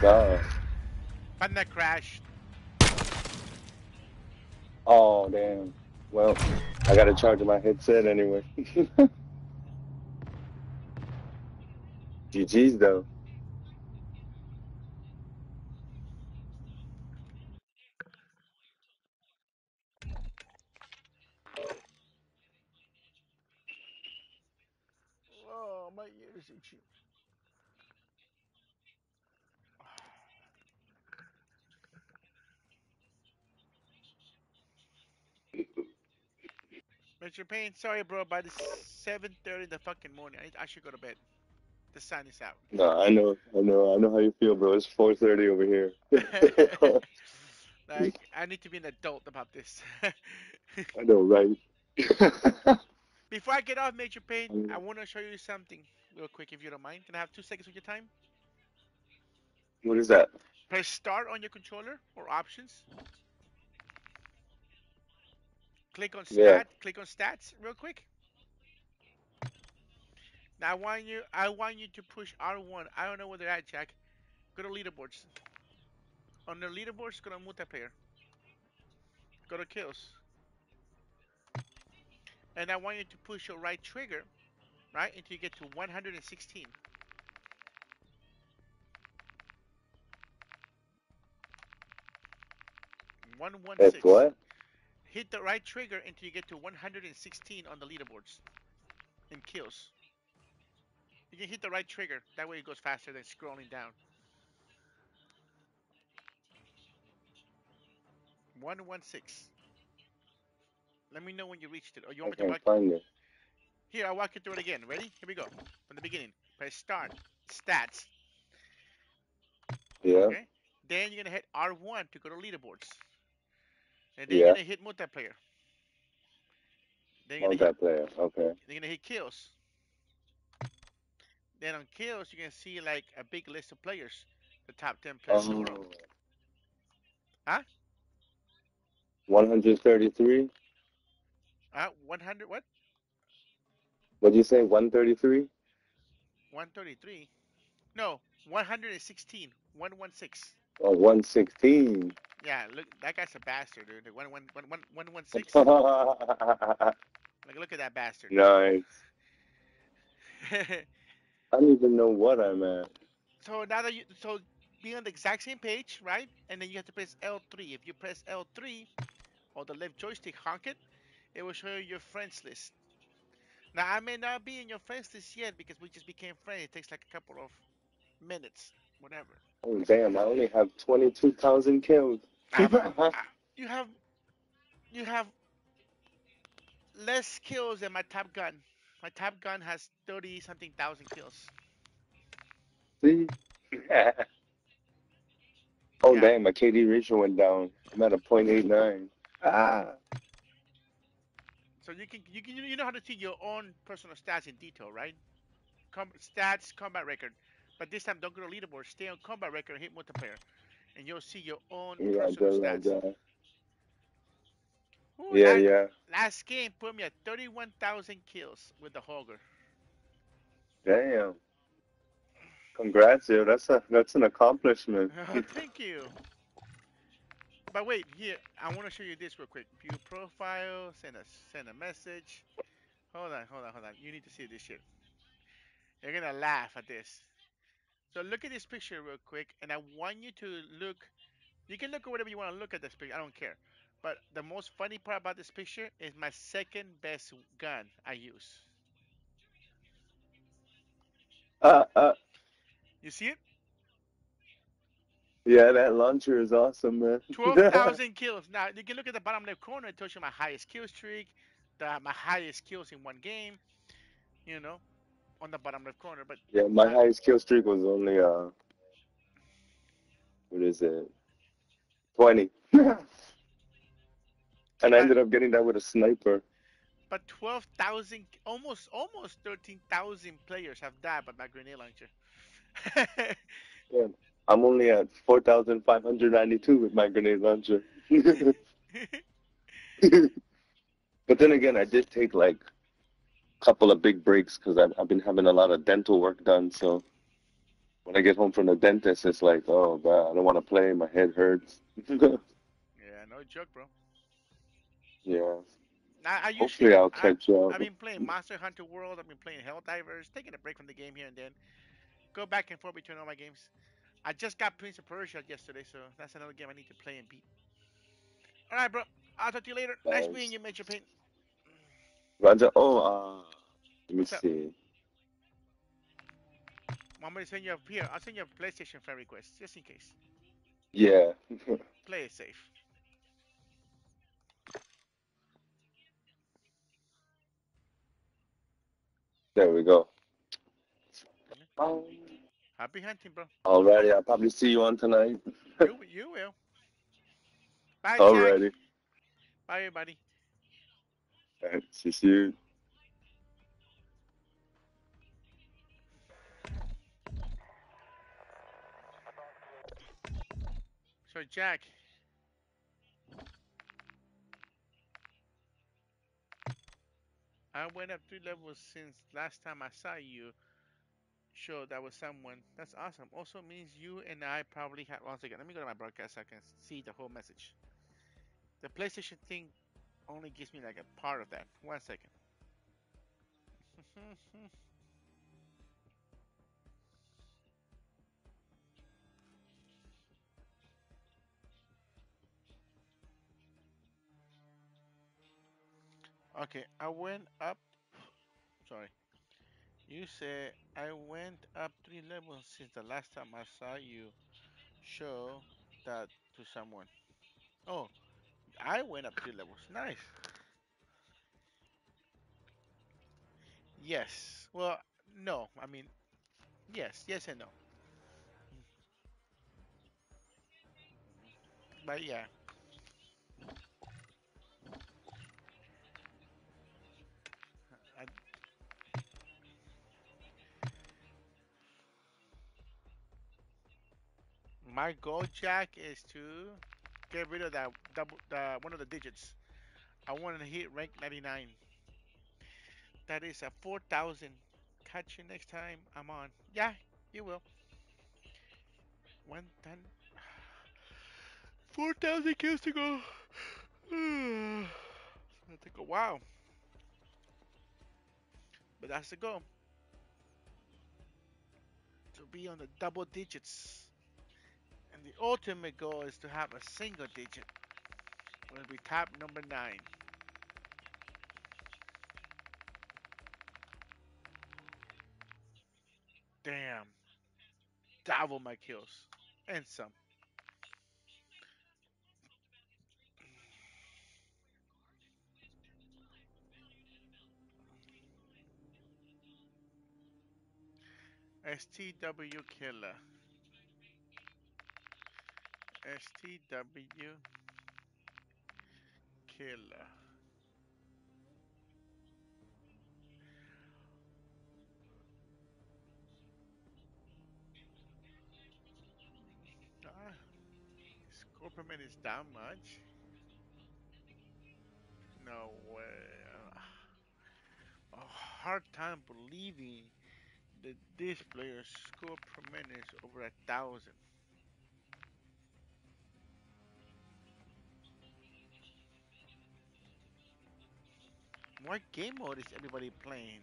Yes, sir. Panda crashed. Oh, damn. Well, I gotta charge my headset anyway. GG's though. Oh, my ears itchy. Mr. Payne, sorry, bro, but it's 7.30 in the fucking morning. I, I should go to bed. The sun is out. No, I know, I know, I know how you feel, bro. It's 4:30 over here. Like, I need to be an adult about this. I know, right? Before I get off, Major Payne, mm. I want to show you something real quick, if you don't mind. Can I have two seconds of your time? what is that? Press start on your controller or options. Click on stat. Yeah. Click on stats real quick. Now I want you. I want you to push R1. I don't know where they're at, Jack. Go to leaderboards. On the leaderboards, go to multiplayer. Go to kills. and I want you to push your right trigger, right, until you get to 116. One one That's six. what? Hit the right trigger until you get to 116 on the leaderboards in kills. You can hit the right trigger. That way it goes faster than scrolling down. One one six. Let me know when you reached it. Or you I want me to walk? find it. Here, I'll walk you through it again. Ready? Here we go. From the beginning. Press start. Stats. Yeah. Okay. Then you're gonna hit R1 to go to leaderboards. And then Yeah. gonna hit multiplayer. You're gonna hit, Multiplayer. Okay. then you're gonna hit kills. Then on kills, you're gonna see like a big list of players, the top 10 players in the Oh. world. Huh? 133. Uh, 100 what? What'd you say? 133? 133? No, 116. 116. Oh, 116. Yeah, look, that guy's a bastard, dude. The One, one, one, one, 116. Like, look at that bastard. nice. I don't even know what I'm at. so now that you, so be on the exact same page, right? And then you have to press L3. If you press L3 or the left joystick, honk it, it will show you your friends list. Now I may not be in your friends list yet because we just became friends. It takes like a couple of minutes, whatever. Oh, damn. I only have 22,000 kills. You have, you have less kills than my top gun. My top gun has thirty something thousand kills. See? oh, damn. My KD ratio went down. I'm at a 0.89. Ah. So you can you can you know how to see your own personal stats in detail, right? Com- stats, combat record. But this time, don't go to leaderboard. Stay on combat record and hit multiplayer, and you'll see your own Yeah, personal yeah, stats. yeah. Ooh, Yeah, last, yeah. Last game put me at 31,000 kills with the Holger. Damn. Congrats, yo. That's a that's an accomplishment. Oh, thank you. But wait, here I want to show you this real quick. View profile, send a send a message. Hold on, hold on, hold on. You need to see this shit. You're gonna laugh at this. So look at this picture real quick, and I want you to look. You can look at whatever you want to look at this picture. I don't care. But the most funny part about this picture is my second best gun I use. Uh, uh, You see it? yeah, that launcher is awesome, man. 12,000 kills. Now, you can look at the bottom left corner. It tells you my highest kill streak, the, my highest kills in one game, you know, on the bottom left corner. But yeah, my highest kill streak was only uh, what is it? Twenty. and I ended up getting that with a sniper. but 12,000, almost almost 13,000 players have died by my grenade launcher. Yeah, I'm only at four thousand five hundred ninety-two with my grenade launcher. but then again, I did take like couple of big breaks because I've, I've been having a lot of dental work done. So when I get home from the dentist, it's like, oh god, I don't want to play. My head hurts. yeah, no joke, bro. yeah. I, I Hopefully, usually, I'll I- catch up. I've been playing Monster Hunter World. I've been playing Helldivers, taking a break from the game here and then. Go back and forth between all my games. I just got Prince of Persia yesterday, so that's another game I need to play and beat. All right, bro. I'll talk to you later. Nice Thanks. meeting you, Major Payne. Roger. Oh, uh, let me What's up? see. Me to send you a here? I'll send you a PlayStation friend request just in case. Yeah. Play it safe. there we go. Happy hunting, bro. Alrighty, I'll probably see you on tonight. You, you will. Bye, Jack. Alrighty. Bye, everybody. Alright, see you. So, Jack. I went up three levels since last time I saw you. Show that was someone. That's awesome. Also means you and I probably had. Once again, let me go to my broadcast so I can see the whole message. The PlayStation thing only gives me like a part of that. One second. Okay, I went up. Sorry. You said I went up three levels since the last time I saw you show that to someone. Oh, I went up three levels. Nice. Yes. Well, no. I mean, yes, yes and no. But yeah. My goal, Jack, is to get rid of that double, the one of the digits. I want to hit rank 99. That is a 4,000. Catch you next time I'm on. Yeah, you will. One done. 4,000 kills to go. gonna take a while. But that's the goal. To be on the double digits. The ultimate goal is to have a single digit. When we tap number nine. Damn. Double my kills. And some. STW killer. STW killer. Ah, Scorpion is that much? No way. A hard time believing that this player's score per minute is over a thousand. What game mode is everybody playing?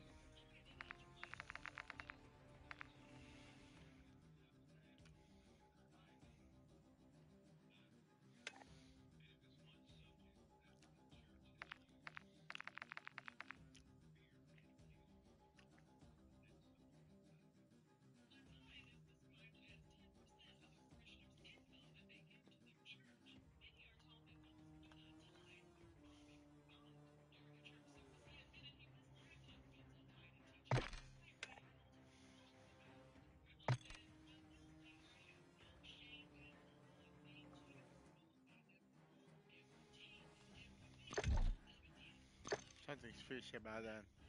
Something's fishy about that.